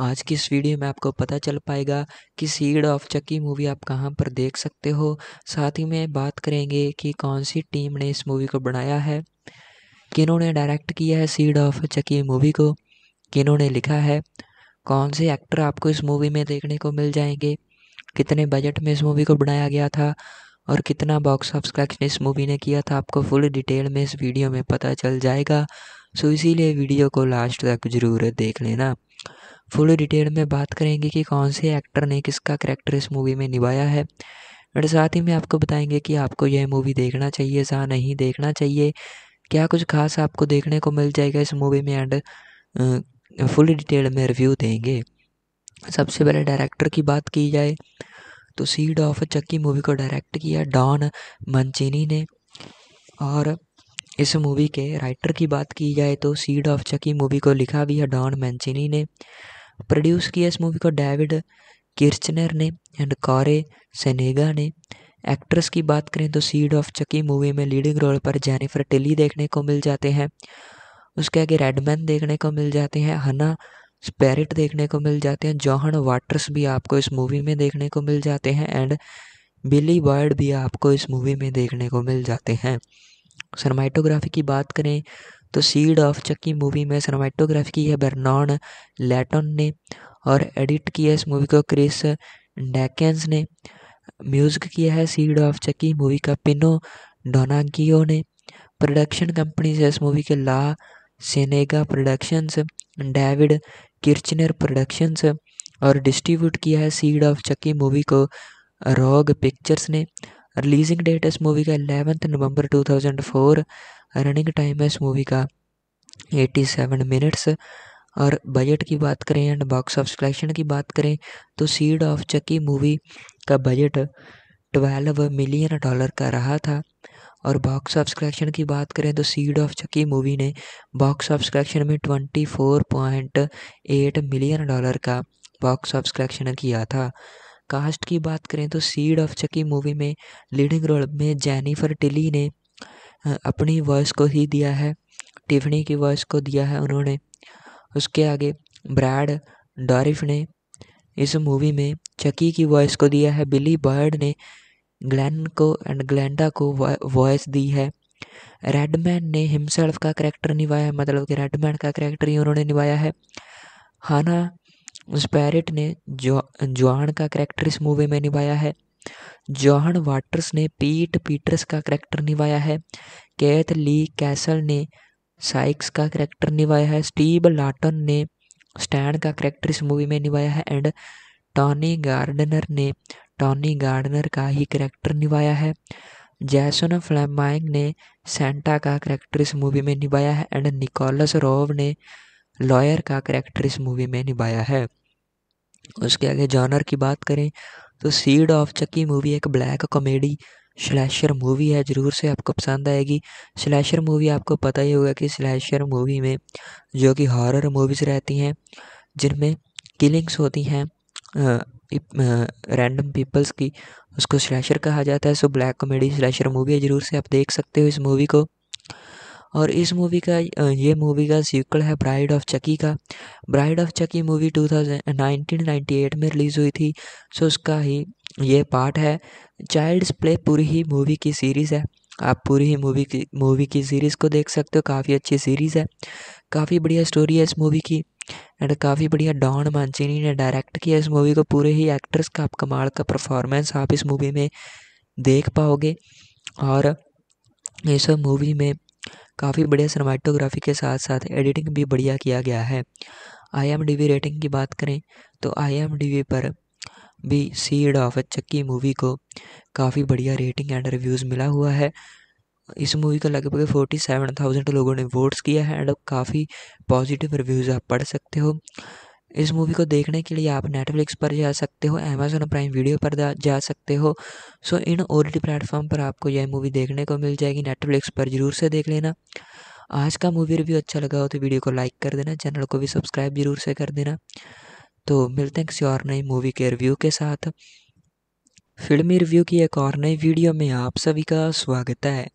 आज की इस वीडियो में आपको पता चल पाएगा कि सीड ऑफ़ चकी मूवी आप कहाँ पर देख सकते हो। साथ ही में बात करेंगे कि कौन सी टीम ने इस मूवी को बनाया है, किन्होंने डायरेक्ट किया है सीड ऑफ़ चकी मूवी को, किन्होंने लिखा है, कौन से एक्टर आपको इस मूवी में देखने को मिल जाएँगे कितने बजट में इस मूवी को बनाया गया था और कितना बॉक्स ऑफ़िस कलेक्शन इस मूवी ने किया था, आपको फुल डिटेल में इस वीडियो में पता चल जाएगा। सो इसीलिए वीडियो को लास्ट तक ज़रूर देख लेना। फुल डिटेल में बात करेंगे कि कौन से एक्टर ने किसका करेक्टर इस मूवी में निभाया है। और साथ ही में आपको बताएँगे कि आपको यह मूवी देखना चाहिए या नहीं देखना चाहिए। क्या कुछ खास आपको देखने को मिल जाएगा इस मूवी में? एंड फुल डिटेल में रिव्यू देंगे। सबसे पहले डायरेक्टर की बात की जाए तो सीड ऑफ़ चक्की मूवी को डायरेक्ट किया डॉन मंचीनी ने। और इस मूवी के राइटर की बात की जाए तो सीड ऑफ़ चक्की मूवी को लिखा भी है डॉन मैंचिनी ने। प्रोड्यूस किया इस मूवी को डेविड किर्चनर ने एंड कॉरे सेनेगा ने। एक्ट्रेस की बात करें तो सीड ऑफ़ चकी मूवी में लीडिंग रोल पर जेनिफर टिली देखने को मिल जाते हैं। उसके आगे रेडमैन देखने को मिल जाते हैं। हना स्पेरिट देखने को मिल जाते हैं जॉहन वाटर्स भी आपको इस मूवी में देखने को मिल जाते हैं एंड बिली बर्ड भी आपको इस मूवी में देखने को मिल जाते हैं। सनमाइटोग्राफी की बात करें तो सीड ऑफ़ चक्की मूवी में सरमाइटोग्राफी की है बर्नॉन लेटन ने और एडिट किया इस मूवी को क्रिस डैकेंस ने। म्यूज़िक किया है सीड ऑफ़ चक्की मूवी का पिनो डोनागियो ने। प्रोडक्शन कंपनी से इस मूवी के La Sienega productions David Kirschner productions और डिस्ट्रीब्यूट किया है सीड ऑफ़ चक्की मूवी को रॉग पिक्चर्स ने। रिलीजिंग डेट इस मूवी का एलेवेंथ नवंबर 2004 रनिंग टाइम है इस मूवी का 87 मिनट्स और बजट की बात करें एंड बॉक्स ऑफ़ कलेक्शन की बात करें तो सीड ऑफ़ चक्की मूवी का बजट ट्वेल्व मिलियन डॉलर का रहा था। और बॉक्स ऑफ़ कलेक्शन की बात करें तो सीड ऑफ़ चक्की मूवी ने बॉक्स ऑफ़ कलेक्शन में twenty four point eight million dollar का बॉक्स ऑफ़ कलेक्शन किया था। कास्ट की बात करें तो सीड ऑफ़ चक्की मूवी में लीडिंग रोल में जेनिफर टिली ने अपनी वॉइस को ही दिया है टिफनी की वॉइस को दिया है उन्होंने। उसके आगे ब्रैड डॉरिफ ने इस मूवी में चकी की वॉइस को दिया है बिली बर्ड ने ग्लैन को एंड ग्लैंडा को वॉइस दी है। रेडमैन ने हिमसेल्फ का करेक्टर निभाया है मतलब कि रेडमैन का करेक्टर ही उन्होंने निभाया है। हाना स्पैरिट ने जो जॉन का करेक्टर इस मूवी में निभाया है। जॉन वाटर्स ने पीट पीटर्स का करेक्टर निभाया है। कैथ ली कैसल ने साइक्स का करेक्टर निभाया है। स्टीव लाटन ने स्टैंड का करेक्टर इस मूवी में निभाया है। एंड टॉनी गार्डनर ने टॉनी गार्डनर का ही करेक्टर निभाया है। जैसन फ्लेमाइंग ने सेंटा का करेक्टर इस मूवी में निभाया है एंड निकोलस रोव ने लॉयर का करेक्टर इस मूवी में निभाया है। उसके आगे जॉनर की बात करें तो सीड ऑफ़ चक्की मूवी एक ब्लैक कॉमेडी स्लैशर मूवी है, ज़रूर से आपको पसंद आएगी। स्लैशर मूवी आपको पता ही होगा कि स्लैशर मूवी में जो कि हॉरर मूवीज़ रहती हैं, जिनमें किलिंग्स होती हैं रैंडम पीपल्स की, उसको स्लैशर कहा जाता है। So black comedy slasher movie है, ज़रूर से आप देख सकते हो इस मूवी को। और इस मूवी का ये मूवी का सीक्वल है ब्राइड ऑफ़ चकी का। Bride of Chucky movie two thousand में रिलीज़ हुई थी। सो उसका ही ये पार्ट है। चाइल्ड्स प्ले पूरी ही मूवी की सीरीज़ है। आप पूरी ही मूवी की मूवी की सीरीज़ को देख सकते हो। काफ़ी अच्छी सीरीज़ है। काफ़ी बढ़िया स्टोरी है इस मूवी की। एंड काफ़ी बढ़िया डॉन मांचिनी ने डायरेक्ट किया इस मूवी को। पूरे ही एक्ट्रेस का आप कमाल का परफॉर्मेंस आप इस मूवी में देख पाओगे। और इस मूवी में काफ़ी बढ़िया सिनेमाटोग्राफी के साथ साथ एडिटिंग भी बढ़िया किया गया है। I M D B rating की बात करें तो आई एम डी वी पर भी सीड ऑफ़ चक्की मूवी को काफ़ी बढ़िया रेटिंग एंड रिव्यूज़ मिला हुआ है। इस मूवी का लगभग फोर्टी सेवन थाउज़ेंड लोगों ने वोट्स किया है एंड काफ़ी पॉजिटिव रिव्यूज़ आप पढ़ सकते हो। इस मूवी को देखने के लिए आप नेटफ्लिक्स पर जा सकते हो अमेजोन प्राइम वीडियो पर जा सकते हो। सो इन ओ टी प्लेटफॉर्म पर आपको यह मूवी देखने को मिल जाएगी नेटफ्लिक्स पर ज़रूर से देख लेना। आज का मूवी रिव्यू अच्छा लगा हो तो वीडियो को लाइक कर देना चैनल को भी सब्सक्राइब ज़रूर से कर देना। तो मिलते हैं किसी और नई मूवी के रिव्यू के साथ। फिल्मी रिव्यू की एक और नई वीडियो में आप सभी का स्वागत है।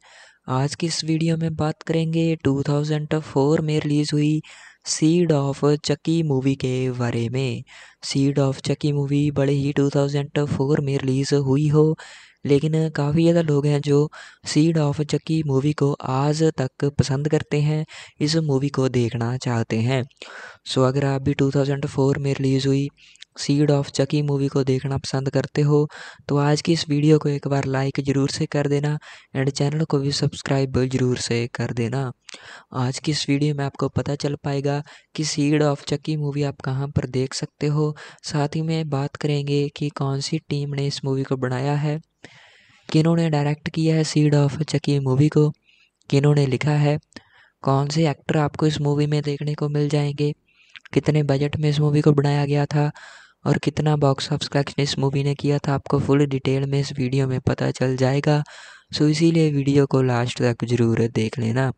आज की इस वीडियो में बात करेंगे 2004 में रिलीज़ हुई सीड ऑफ़ चकी मूवी के बारे में। सीड ऑफ़ चकी मूवी बड़े ही 2004 में रिलीज़ हुई हो। लेकिन काफ़ी ज़्यादा लोग हैं जो सीड ऑफ़ चक्की मूवी को आज तक पसंद करते हैं, इस मूवी को देखना चाहते हैं। सो अगर आप भी 2004 में रिलीज़ हुई सीड ऑफ़ चकी मूवी को देखना पसंद करते हो तो आज की इस वीडियो को एक बार लाइक ज़रूर से कर देना एंड चैनल को भी सब्सक्राइब ज़रूर से कर देना। आज की इस वीडियो में आपको पता चल पाएगा कि सीड ऑफ़ चकी मूवी आप कहाँ पर देख सकते हो। साथ ही में बात करेंगे कि कौन सी टीम ने इस मूवी को बनाया है। किन्होंने डायरेक्ट किया है सीड ऑफ़ चकी मूवी को? किन्होंने लिखा है? कौन से एक्टर आपको इस मूवी में देखने को मिल जाएँगे? कितने बजट में इस मूवी को बनाया गया था? और कितना बॉक्स ऑफ़िस कलेक्शन इस मूवी ने किया था? आपको फुल डिटेल में इस वीडियो में पता चल जाएगा। सो इसीलिए वीडियो को लास्ट तक ज़रूर देख लेना।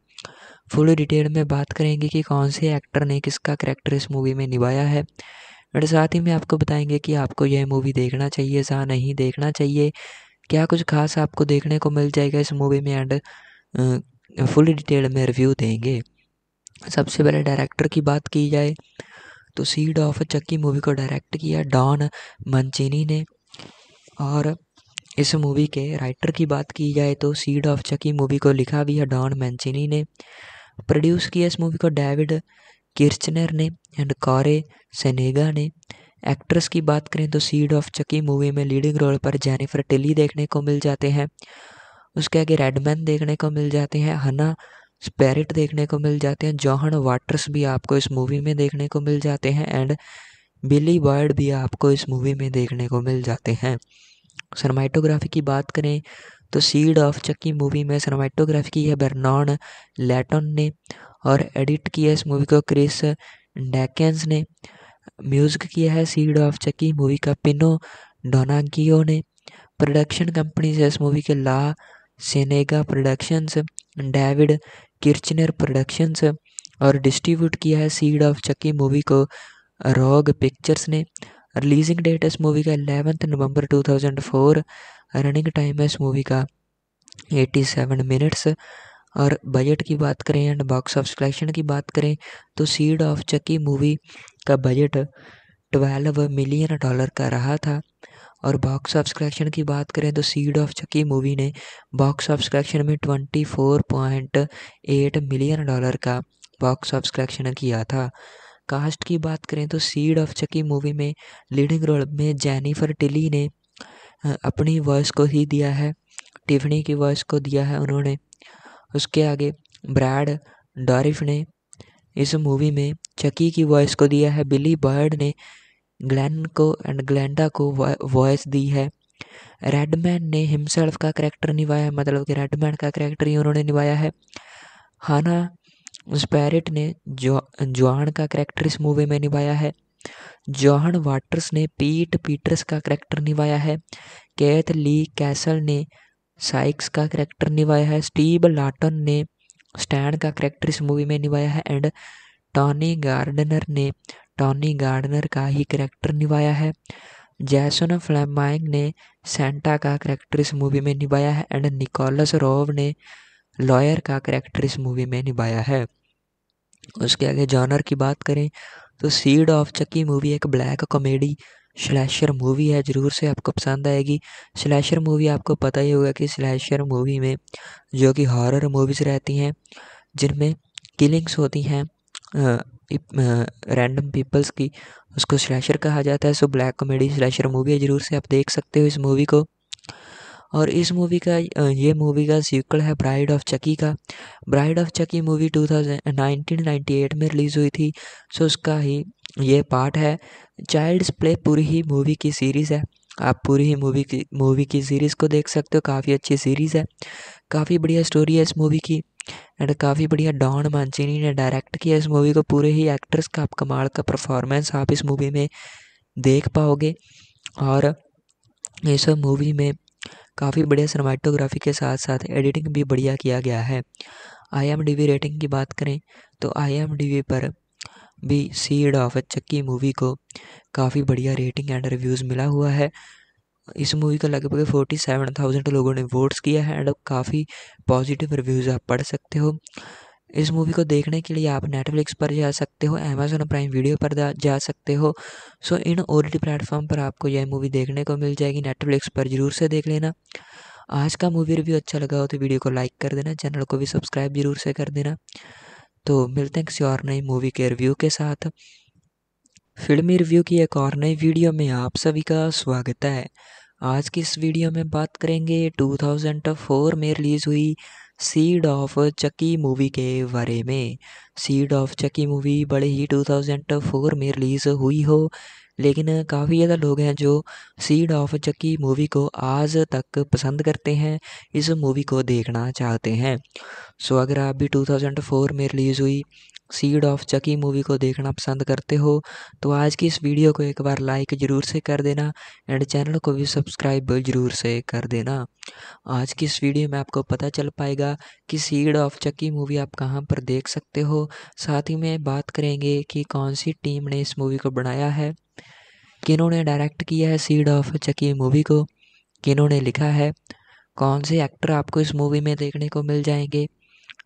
फुल डिटेल में बात करेंगे कि कौन से एक्टर ने किसका करेक्टर इस मूवी में निभाया है। और साथ ही में आपको बताएँगे कि आपको यह मूवी देखना चाहिए या नहीं देखना चाहिए। क्या कुछ खास आपको देखने को मिल जाएगा इस मूवी में? एंड फुल डिटेल में रिव्यू देंगे। सबसे पहले डायरेक्टर की बात की जाए तो सीड ऑफ़ चक्की मूवी को डायरेक्ट किया डॉन मंचीनी ने। और इस मूवी के राइटर की बात की जाए तो सीड ऑफ़ चक्की मूवी को लिखा भी है डॉन मैंचिनी ने। प्रोड्यूस किया इस मूवी को डेविड किर्चनर ने। एंड कॉरे सेनेगा ने। एक्ट्रेस की बात करें तो सीड ऑफ़ चकी मूवी में लीडिंग रोल पर जेनिफर टिली देखने को मिल जाते हैं। उसके आगे रेडमैन देखने को मिल जाते हैं। हना स्पेरिट देखने को मिल जाते हैं। जॉहन वाटर्स भी आपको इस मूवी में देखने को मिल जाते हैं एंड बिली बर्ड भी आपको इस मूवी में देखने को मिल जाते हैं। सनमाइटोग्राफी की बात करें तो सीड ऑफ़ चक्की मूवी में सनमाइटोग्राफी की है बर्नॉन लेटन ने और एडिट किया इस मूवी को क्रिस डैकेंस ने। म्यूज़िक किया है सीड ऑफ़ चक्की मूवी का पिनो डोनागियो ने। प्रोडक्शन कंपनी से इस मूवी के La Sienega productions David Kirschner productions और डिस्ट्रीब्यूट किया है सीड ऑफ़ चक्की मूवी को रॉग पिक्चर्स ने। रिलीजिंग डेट इस मूवी का एलेवंथ नवंबर 2004 रनिंग टाइम है इस मूवी का 87 मिनट्स और बजट की बात करें एंड बॉक्स ऑफ़ कलेक्शन की बात करें तो सीड ऑफ़ चक्की मूवी का बजट 12 मिलियन डॉलर का रहा था। और बॉक्स ऑफ़ कलेक्शन की बात करें तो सीड ऑफ़ चक्की मूवी ने बॉक्स ऑफ़ कलेक्शन में 24.8 मिलियन डॉलर का बॉक्स ऑफ़ कलेक्शन किया था। कास्ट की बात करें तो सीड ऑफ़ चकी मूवी में लीडिंग रोल में जेनिफर टिली ने अपनी वॉइस को ही दिया है टिफनी की वॉइस को दिया है उन्होंने। उसके आगे ब्रैड डॉरिफ ने इस मूवी में चकी की वॉइस को दिया है। बिली बर्ड ने ग्लैन को एंड ग्लैंडा को वॉइस दी है। रेडमैन ने हिमसेल्फ का करेक्टर निभाया है मतलब कि रेडमैन का करेक्टर ही उन्होंने निभाया है। हाना स्पैरिट ने जो जॉन का करेक्टर इस मूवी में निभाया है। जॉन वाटर्स ने पीट पीटर्स का करेक्टर निभाया है। कैथ ली कैसल ने साइक्स का करेक्टर निभाया है स्टीव लाटन ने स्टैंड का करेक्टर इस मूवी में निभाया है एंड टॉनी गार्डनर ने टॉनी गार्डनर का ही करेक्टर निभाया है। जैसन फ्लेमाइंग ने सेंटा का करेक्टर इस मूवी में निभाया है एंड निकोलस रोव ने लॉयर का करेक्टर इस मूवी में निभाया है। उसके आगे जॉनर की बात करें तो सीड ऑफ़ चकी मूवी एक ब्लैक कॉमेडी स्लैशर मूवी है, ज़रूर से आपको पसंद आएगी। स्लैशर मूवी आपको पता ही होगा कि स्लैशर मूवी में जो कि हॉरर मूवीज़ रहती हैं, जिनमें किलिंग्स होती हैं रैंडम पीपल्स की, उसको स्लैशर कहा जाता है। So black comedy slasher movie है, ज़रूर से आप देख सकते हो इस मूवी को। और इस मूवी का ये मूवी का सीक्वल है ब्राइड ऑफ़ चकी का। Bride of Chucky movie two thousand में रिलीज़ हुई थी सो उसका ही ये पार्ट है। चाइल्ड्स प्ले पूरी ही मूवी की सीरीज़ है। आप पूरी ही मूवी की मूवी की सीरीज़ को देख सकते हो, काफ़ी अच्छी सीरीज़ है। काफ़ी बढ़िया स्टोरी है इस मूवी की एंड काफ़ी बढ़िया डॉन मांचिनी ने डायरेक्ट किया इस मूवी को। पूरे ही एक्ट्रेस का, आप कमाल का परफॉर्मेंस आप इस मूवी में देख पाओगे। और इस मूवी में काफ़ी बढ़िया सिनेमाटोग्राफी के साथ साथ एडिटिंग भी बढ़िया किया गया है। आई रेटिंग की बात करें तो आई पर भी सीड ऑफ़ चक्की मूवी को काफ़ी बढ़िया रेटिंग एंड रिव्यूज़ मिला हुआ है। इस मूवी का लगभग फोर्टी सेवन थाउज़ेंड लोगों ने वोट्स किया है एंड काफ़ी पॉजिटिव रिव्यूज़ आप पढ़ सकते हो। इस मूवी को देखने के लिए आप नेटफ्लिक्स पर जा सकते हो अमेजोन प्राइम वीडियो पर जा सकते हो। सो इन ओ टी प्लेटफॉर्म पर आपको यह मूवी देखने को मिल जाएगी। नेटफ्लिक्स पर ज़रूर से देख लेना। आज का मूवी रिव्यू अच्छा लगा हो तो वीडियो को लाइक कर देना, चैनल को भी सब्सक्राइब ज़रूर से कर देना। तो मिलते हैं किसी और नई मूवी के रिव्यू के साथ। फिल्मी रिव्यू की एक और नई वीडियो में आप सभी का स्वागत है। आज की इस वीडियो में बात करेंगे 2004 में रिलीज़ हुई सीड ऑफ़ चकी मूवी के बारे में। सीड ऑफ़ चकी मूवी बड़े ही 2004 में रिलीज़ हुई हो, लेकिन काफ़ी ज़्यादा लोग हैं जो सीड ऑफ़ चक्की मूवी को आज तक पसंद करते हैं, इस मूवी को देखना चाहते हैं। सो अगर आप भी 2004 में रिलीज़ हुई सीड ऑफ़ चकी मूवी को देखना पसंद करते हो तो आज की इस वीडियो को एक बार लाइक ज़रूर से कर देना एंड चैनल को भी सब्सक्राइब ज़रूर से कर देना। आज की इस वीडियो में आपको पता चल पाएगा कि सीड ऑफ़ चक्की मूवी आप कहाँ पर देख सकते हो। साथ ही में बात करेंगे कि कौन सी टीम ने इस मूवी को बनाया है, किन्होंने डायरेक्ट किया है सीड ऑफ़ चकी मूवी को, किन्होंने लिखा है, कौन से एक्टर आपको इस मूवी में देखने को मिल जाएँगे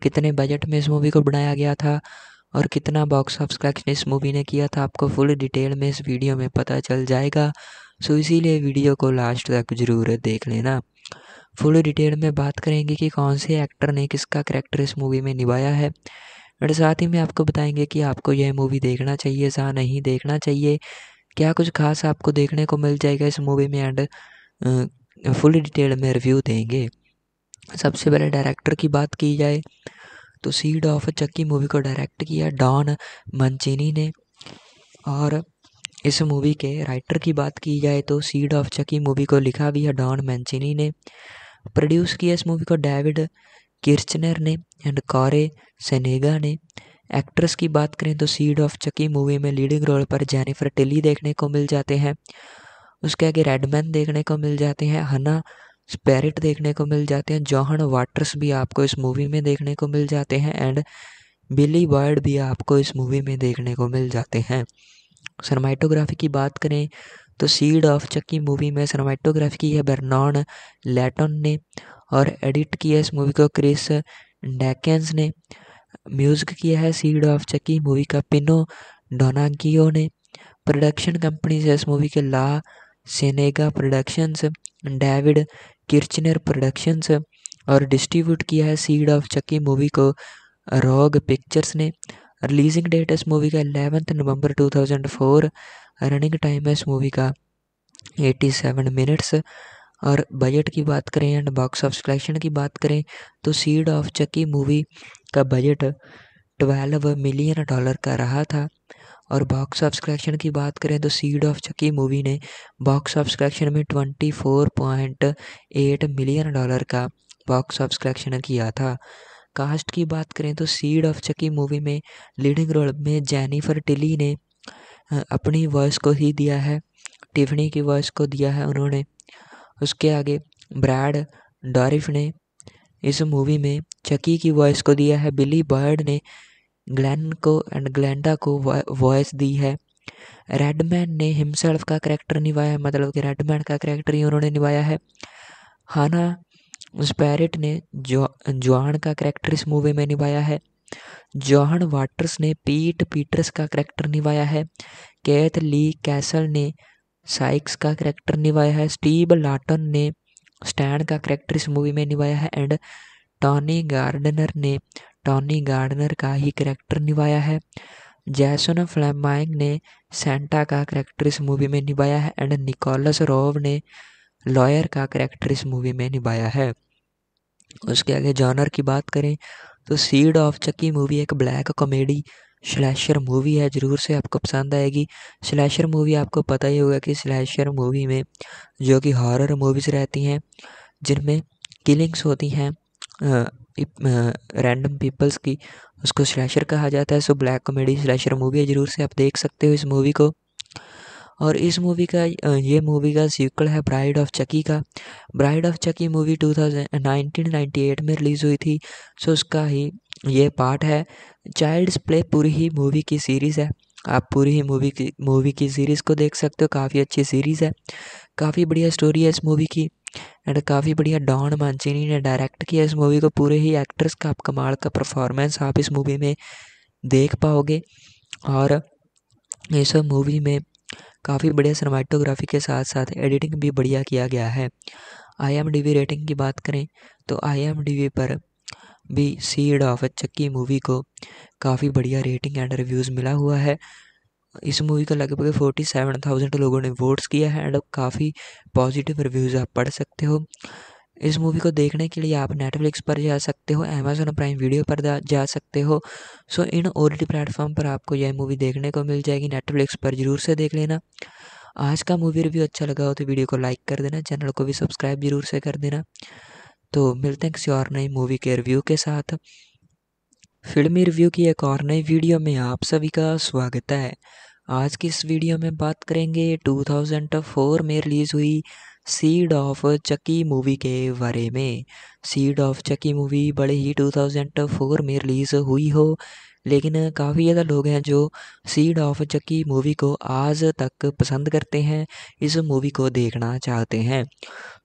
कितने बजट में इस मूवी को बनाया गया था और कितना बॉक्स ऑफ़िस कलेक्शन इस मूवी ने किया था, आपको फुल डिटेल में इस वीडियो में पता चल जाएगा। सो इसीलिए वीडियो को लास्ट तक ज़रूर देख लेना। फुल डिटेल में बात करेंगे कि कौन से एक्टर ने किसका करेक्टर इस मूवी में निभाया है। और साथ ही में आपको बताएँगे कि आपको यह मूवी देखना चाहिए या नहीं देखना चाहिए। क्या कुछ खास आपको देखने को मिल जाएगा इस मूवी में? एंड फुल डिटेल में रिव्यू देंगे। सबसे पहले डायरेक्टर की बात की जाए तो सीड ऑफ़ चक्की मूवी को डायरेक्ट किया डॉन मंचीनी ने। और इस मूवी के राइटर की बात की जाए तो सीड ऑफ़ चकी मूवी को लिखा भी है डॉन मैंचिनी ने। प्रोड्यूस किया इस मूवी को डेविड किर्चनर ने एंड कॉरे सेनेगा ने। एक्ट्रेस की बात करें तो सीड ऑफ़ चकी मूवी में लीडिंग रोल पर जेनिफर टिली देखने को मिल जाते हैं। उसके आगे रेडमैन देखने को मिल जाते हैं। हना स्पेरिट देखने को मिल जाते हैं, जॉहन वाटर्स भी आपको इस मूवी में देखने को मिल जाते हैं एंड बिली बर्ड भी आपको इस मूवी में देखने को मिल जाते हैं। सरमाइटोग्राफी की बात करें तो सीड ऑफ़ चक्की मूवी में सरमाइटोग्राफी की है बर्नॉन लेटन ने और एडिट किया इस मूवी को क्रिस डैकेंस ने। म्यूज़िक किया है सीड ऑफ़ चक्की मूवी का पिनो डोनागियो ने। प्रोडक्शन कंपनी से इस मूवी के La Cienega Productions David Kirschner Productions और डिस्ट्रीब्यूट किया है सीड ऑफ़ चक्की मूवी को रॉग पिक्चर्स ने। रिलीजिंग डेट इस मूवी का एलेवेंथ नवंबर 2004 रनिंग टाइम है इस मूवी का 87 मिनट्स और बजट की बात करें एंड बॉक्स ऑफ़ कलेक्शन की बात करें तो सीड ऑफ़ चक्की मूवी का बजट 12 मिलियन डॉलर का रहा था। और बॉक्स ऑफ़ कलेक्शन की बात करें तो सीड ऑफ़ चकी मूवी ने बॉक्स ऑफ़ कलेक्शन में 24.8 मिलियन डॉलर का बॉक्स ऑफ़ कलेक्शन किया था। कास्ट की बात करें तो सीड ऑफ़ चकी मूवी में लीडिंग रोल में जेनिफर टिली ने अपनी वॉइस को ही दिया है टिफनी की वॉइस को दिया है उन्होंने। उसके आगे ब्रैड डॉरिफ ने इस मूवी में चकी की वॉइस को दिया है बिली बर्ड ने ग्लैन को एंड ग्लैंडा को वॉइस दी है। रेडमैन ने हिमसेल्फ का करेक्टर निभाया है मतलब कि रेडमैन का करेक्टर ही उन्होंने निभाया है। हाना स्पैरिट ने जो का करेक्टर इस मूवी में निभाया है। जॉन वाटर्स ने पीट पीटर्स का करेक्टर निभाया है। कैथ ली कैसल ने साइक्स का करेक्टर निभाया है। स्टीव लाटन ने स्टैन का करेक्टर इस मूवी में निभाया है। एंड टॉनी गार्डनर ने टॉनी गार्डनर का ही करेक्टर निभाया है। जैसन फ्लैमाइंग ने सेंटा का करेक्टर इस मूवी में निभाया है एंड निकोलस रोव ने लॉयर का करेक्टर इस मूवी में निभाया है। उसके आगे जॉनर की बात करें तो सीड ऑफ़ चक्की मूवी एक ब्लैक कॉमेडी स्लैशर मूवी है, ज़रूर से आपको पसंद आएगी। स्लैशर मूवी आपको पता ही होगा कि स्लैशर मूवी में जो कि हॉरर मूवीज़ रहती हैं, जिनमें किलिंग्स होती हैं रैंडम पीपल्स की उसको स्लैशर कहा जाता है। So black comedy slasher movie है, ज़रूर से आप देख सकते हो इस मूवी को। और इस मूवी का ये मूवी का सीक्वल है ब्राइड ऑफ़ चकी का। Bride of Chucky movie two thousand में रिलीज़ हुई थी। सो उसका ही ये पार्ट है। चाइल्ड्स प्ले पूरी ही मूवी की सीरीज़ है। आप पूरी ही मूवी की मूवी की सीरीज़ को देख सकते हो। काफ़ी अच्छी सीरीज़ है। काफ़ी बढ़िया स्टोरी है इस मूवी की। एंड काफ़ी बढ़िया डॉन मांचिनी ने डायरेक्ट किया इस मूवी को। पूरे ही एक्ट्रेस का आप कमाल का परफॉर्मेंस आप इस मूवी में देख पाओगे और इस मूवी में काफ़ी बढ़िया सिनेमाटोग्राफी के साथ साथ एडिटिंग भी बढ़िया किया गया है। I M D B rating की बात करें तो आई एम डी वी पर भी सीड ऑफ़ चक्की मूवी को काफ़ी बढ़िया रेटिंग एंड रिव्यूज़ मिला हुआ है। इस मूवी का लगभग फोर्टी सेवन थाउज़ेंड लोगों ने वोट्स किया है एंड काफ़ी पॉजिटिव रिव्यूज़ आप पढ़ सकते हो। इस मूवी को देखने के लिए आप नेटफ्लिक्स पर जा सकते हो अमेजोन प्राइम वीडियो पर जा सकते हो। सो इन ओ प्लेटफॉर्म पर आपको यह मूवी देखने को मिल जाएगी। नेटफ्लिक्स पर ज़रूर से देख लेना। आज का मूवी रिव्यू अच्छा लगा हो तो वीडियो को लाइक कर देना चैनल को भी सब्सक्राइब ज़रूर से कर देना। तो मिलते हैं किसी और नई मूवी के रिव्यू के साथ। फिल्मी रिव्यू की एक और नई वीडियो में आप सभी का स्वागत है। आज की इस वीडियो में बात करेंगे 2004 में रिलीज़ हुई सीड ऑफ़ चकी मूवी के बारे में। सीड ऑफ़ चकी मूवी बड़े ही 2004 में रिलीज़ हुई हो, लेकिन काफ़ी ज़्यादा लोग हैं जो सीड ऑफ़ चक्की मूवी को आज तक पसंद करते हैं, इस मूवी को देखना चाहते हैं।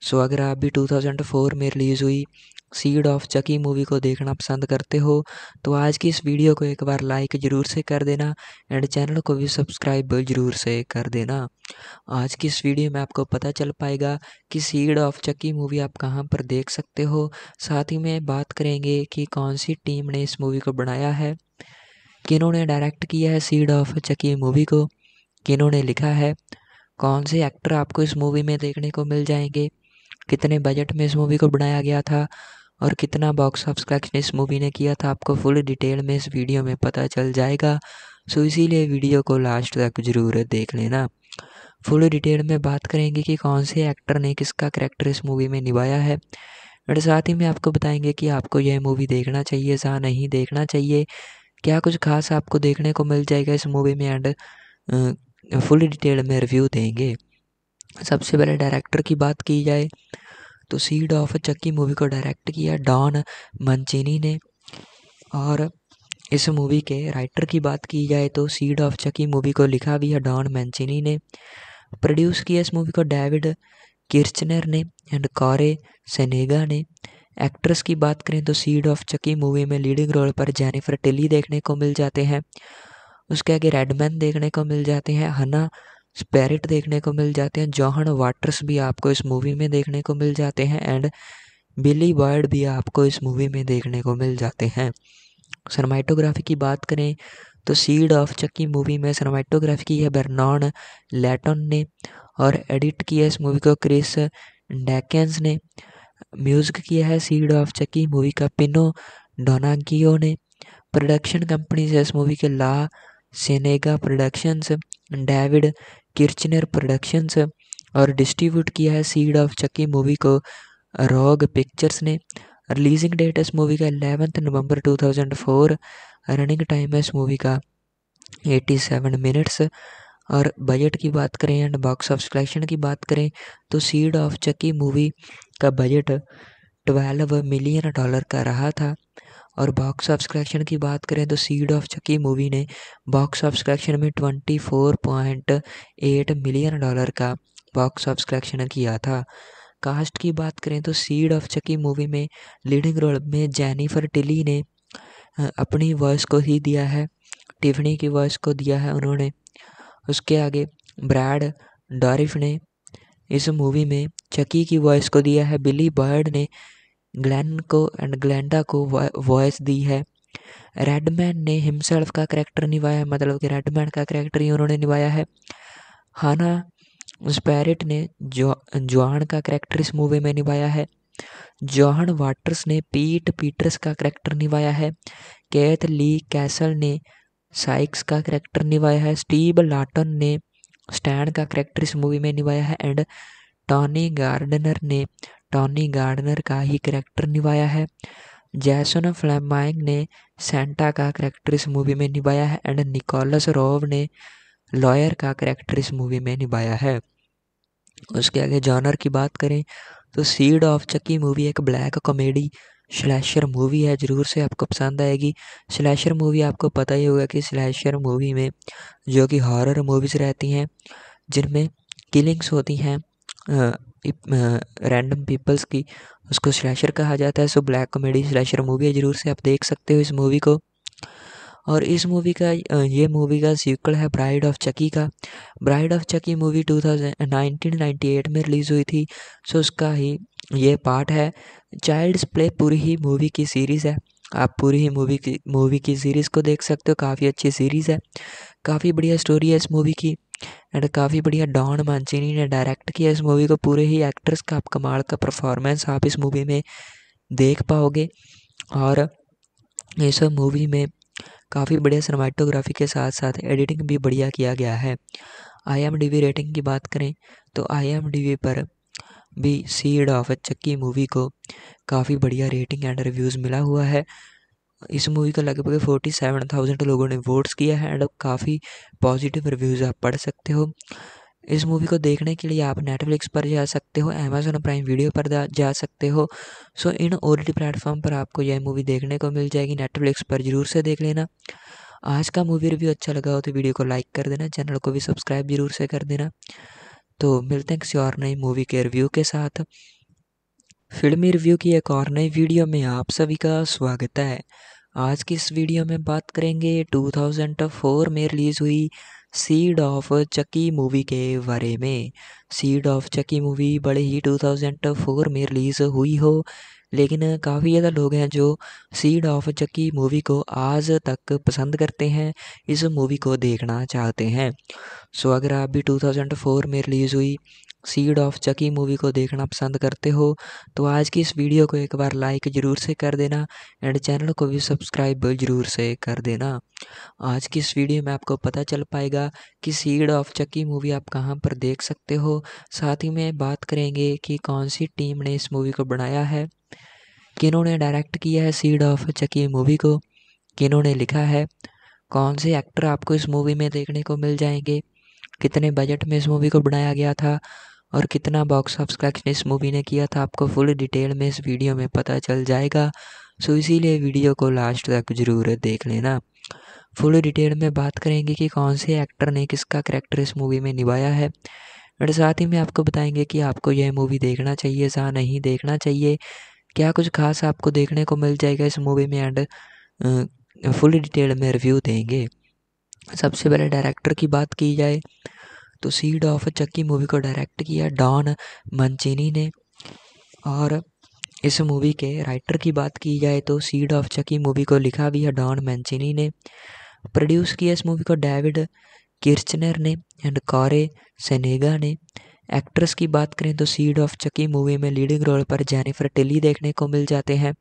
सो अगर आप भी 2004 में रिलीज़ हुई सीड ऑफ़ चकी मूवी को देखना पसंद करते हो तो आज की इस वीडियो को एक बार लाइक ज़रूर से कर देना एंड चैनल को भी सब्सक्राइब ज़रूर से कर देना। आज की इस वीडियो में आपको पता चल पाएगा कि सीड ऑफ़ चकी मूवी आप कहाँ पर देख सकते हो। साथ ही में बात करेंगे कि कौन सी टीम ने इस मूवी को बनाया है, किन्होंने डायरेक्ट किया है सीड ऑफ़ चकी मूवी को, किन्होंने लिखा है, कौन से एक्टर आपको इस मूवी में देखने को मिल जाएँगे कितने बजट में इस मूवी को बनाया गया था और कितना बॉक्स ऑफ़िस कलेक्शन इस मूवी ने किया था, आपको फुल डिटेल में इस वीडियो में पता चल जाएगा। सो इसीलिए वीडियो को लास्ट तक ज़रूर देख लेना। फुल डिटेल में बात करेंगे कि कौन से एक्टर ने किसका करेक्टर इस मूवी में निभाया है। और साथ ही में आपको बताएँगे कि आपको यह मूवी देखना चाहिए या नहीं देखना चाहिए। क्या कुछ खास आपको देखने को मिल जाएगा इस मूवी में एंड फुल डिटेल में रिव्यू देंगे। सबसे पहले डायरेक्टर की बात की जाए तो सीड ऑफ़ चक्की मूवी को डायरेक्ट किया डॉन मंचिनी ने। और इस मूवी के राइटर की बात की जाए तो सीड ऑफ़ चक्की मूवी को लिखा भी है डॉन मैंचिनी ने। प्रोड्यूस किया इस मूवी को डेविड किर्चनर ने एंड कॉरे सेनेगा ने। एक्ट्रेस की बात करें तो सीड ऑफ़ चकी मूवी में लीडिंग रोल पर जेनिफर टिली देखने को मिल जाते हैं। उसके आगे रेडमैन देखने को मिल जाते हैं। हना स्पेरिट देखने को मिल जाते हैं जॉहन वाटर्स भी आपको इस मूवी में देखने को मिल जाते हैं एंड बिली बॉयड भी आपको इस मूवी में देखने को मिल जाते हैं। सरमाइटोग्राफी की बात करें तो सीड ऑफ़ चक्की मूवी में सरमाइटोग्राफी की है बर्नॉन लेटन ने और एडिट किया है इस मूवी को क्रिस डैकेंस ने। म्यूज़िक किया है सीड ऑफ़ चक्की मूवी का पिनो डोनागियो ने। प्रोडक्शन कंपनी से इस मूवी के La Cienega Productions David Kirschner Productions और डिस्ट्रीब्यूट किया है सीड ऑफ़ चक्की मूवी को रॉग पिक्चर्स ने। रिलीजिंग डेट इस मूवी का एलेवेंथ नवंबर 2004 रनिंग टाइम है इस मूवी का 87 मिनट्स और बजट की बात करें एंड बॉक्स ऑफ़ कलेक्शन की बात करें तो सीड ऑफ़ चक्की मूवी का बजट ट्वेल्व मिलियन डॉलर का रहा था। और बॉक्स ऑफ़ कलेक्शन की बात करें तो सीड ऑफ़ चकी मूवी ने बॉक्स ऑफ़ कलेक्शन में twenty four point eight million dollar का बॉक्स ऑफ़ कलेक्शन किया था। कास्ट की बात करें तो सीड ऑफ़ चकी मूवी में लीडिंग रोल में जेनिफर टिली ने अपनी वॉइस को ही दिया है टिफनी की वॉइस को दिया है उन्होंने। उसके आगे ब्रैड डॉरिफ ने इस मूवी में चकी की वॉइस को दिया है बिली बर्ड ने ग्लैन को एंड ग्लैंडा को वॉइस दी है। रेडमैन ने हिमसेल्फ का करेक्टर निभाया है मतलब कि रेडमैन का करेक्टर ही उन्होंने निभाया है। हाना स्पैरिट ने जो जॉन का करेक्टर इस मूवी में निभाया है। जॉन वाटर्स ने पीट पीटर्स का करेक्टर निभाया है। कैथ ली कैसल ने साइक्स का करेक्टर निभाया है। स्टीव लाटन ने स्टैंड का करेक्टर इस मूवी में निभाया है। एंड टॉनी गार्डनर ने टॉनी गार्डनर का ही करेक्टर निभाया है। जैसन फ्लेमाइंग ने सेंटा का करेक्टर इस मूवी में निभाया है एंड निकोलस रोव ने लॉयर का करेक्टर इस मूवी में निभाया है। उसके आगे जॉनर की बात करें तो सीड ऑफ़ चक्की मूवी एक ब्लैक कॉमेडी स्लैशर मूवी है, ज़रूर से आपको पसंद आएगी। स्लैशर मूवी आपको पता ही होगा कि स्लैशर मूवी में जो कि हॉरर मूवीज़ रहती हैं, जिनमें किलिंग्स होती हैं रैंडम पीपल्स की उसको स्लैशर कहा जाता है। So black comedy slasher movie है, ज़रूर से आप देख सकते हो इस मूवी को। और इस मूवी का ये मूवी का सीक्वल है ब्राइड ऑफ़ चकी का। Bride of Chucky movie two thousand में रिलीज़ हुई थी। सो उसका ही ये पार्ट है। चाइल्ड्स प्ले पूरी ही मूवी की सीरीज़ है। आप पूरी ही मूवी की मूवी की सीरीज़ को देख सकते हो। काफ़ी अच्छी सीरीज़ है। काफ़ी बढ़िया स्टोरी है इस मूवी की। एंड काफ़ी बढ़िया डॉन मांचिनी ने डायरेक्ट किया इस मूवी को। पूरे ही एक्ट्रेस का आप कमाल का परफॉर्मेंस आप इस मूवी में देख पाओगे। और इस मूवी में काफ़ी बढ़िया सिनेमाटोग्राफी के साथ साथ एडिटिंग भी बढ़िया किया गया है। I M D B rating की बात करें तो आई एम डी वी पर भी सीड ऑफ़ चक्की मूवी को काफ़ी बढ़िया रेटिंग एंड रिव्यूज़ मिला हुआ है। इस मूवी का लगभग फोर्टी सेवन थाउज़ेंड लोगों ने वोट्स किया है एंड काफ़ी पॉजिटिव रिव्यूज़ आप पढ़ सकते हो। इस मूवी को देखने के लिए आप नेटफ्लिक्स पर जा सकते हो अमेजोन प्राइम वीडियो पर जा सकते हो। सो इन ओ प्लेटफॉर्म पर आपको यह मूवी देखने को मिल जाएगी। नेटफ्लिक्स पर ज़रूर से देख लेना। आज का मूवी रिव्यू अच्छा लगा हो तो वीडियो को लाइक कर देना चैनल को भी सब्सक्राइब ज़रूर से कर देना। तो मिलते हैं किसी और नई मूवी के रिव्यू के साथ। फिल्मी रिव्यू की एक और नई वीडियो में आप सभी का स्वागत है। आज की इस वीडियो में बात करेंगे 2004 में रिलीज़ हुई सीड ऑफ़ चकी मूवी के बारे में। सीड ऑफ़ चकी मूवी बड़े ही 2004 में रिलीज़ हुई हो, लेकिन काफ़ी ज़्यादा लोग हैं जो सीड ऑफ़ चक्की मूवी को आज तक पसंद करते हैं, इस मूवी को देखना चाहते हैं। सो अगर आप भी 2004 में रिलीज़ हुई सीड ऑफ़ चकी मूवी को देखना पसंद करते हो तो आज की इस वीडियो को एक बार लाइक ज़रूर से कर देना एंड चैनल को भी सब्सक्राइब ज़रूर से कर देना। आज की इस वीडियो में आपको पता चल पाएगा कि सीड ऑफ़ चकी मूवी आप कहाँ पर देख सकते हो। साथ ही में बात करेंगे कि कौन सी टीम ने इस मूवी को बनाया है, किन्होंने डायरेक्ट किया है सीड ऑफ़ चकी मूवी को, किन्होंने लिखा है, कौन से एक्टर आपको इस मूवी में देखने को मिल जाएँगे कितने बजट में इस मूवी को बनाया गया था और कितना बॉक्स ऑफ़िस कलेक्शन इस मूवी ने किया था, आपको फुल डिटेल में इस वीडियो में पता चल जाएगा। सो इसीलिए वीडियो को लास्ट तक ज़रूर देख लेना। फुल डिटेल में बात करेंगे कि कौन से एक्टर ने किसका करेक्टर इस मूवी में निभाया है। और साथ ही में आपको बताएँगे कि आपको यह मूवी देखना चाहिए या नहीं देखना चाहिए। क्या कुछ खास आपको देखने को मिल जाएगा इस मूवी में? एंड फुल डिटेल में रिव्यू देंगे। सबसे पहले डायरेक्टर की बात की जाए तो सीड ऑफ़ चक्की मूवी को डायरेक्ट किया डॉन मंचिनी ने। और इस मूवी के राइटर की बात की जाए तो सीड ऑफ़ चक्की मूवी को लिखा भी है डॉन मैंचिनी ने। प्रोड्यूस किया इस मूवी को डेविड किर्चनर ने एंड कॉरे सेनेगा ने। एक्ट्रेस की बात करें तो सीड ऑफ़ चकी मूवी में लीडिंग रोल पर जेनिफर टिली देखने को मिल जाते हैं।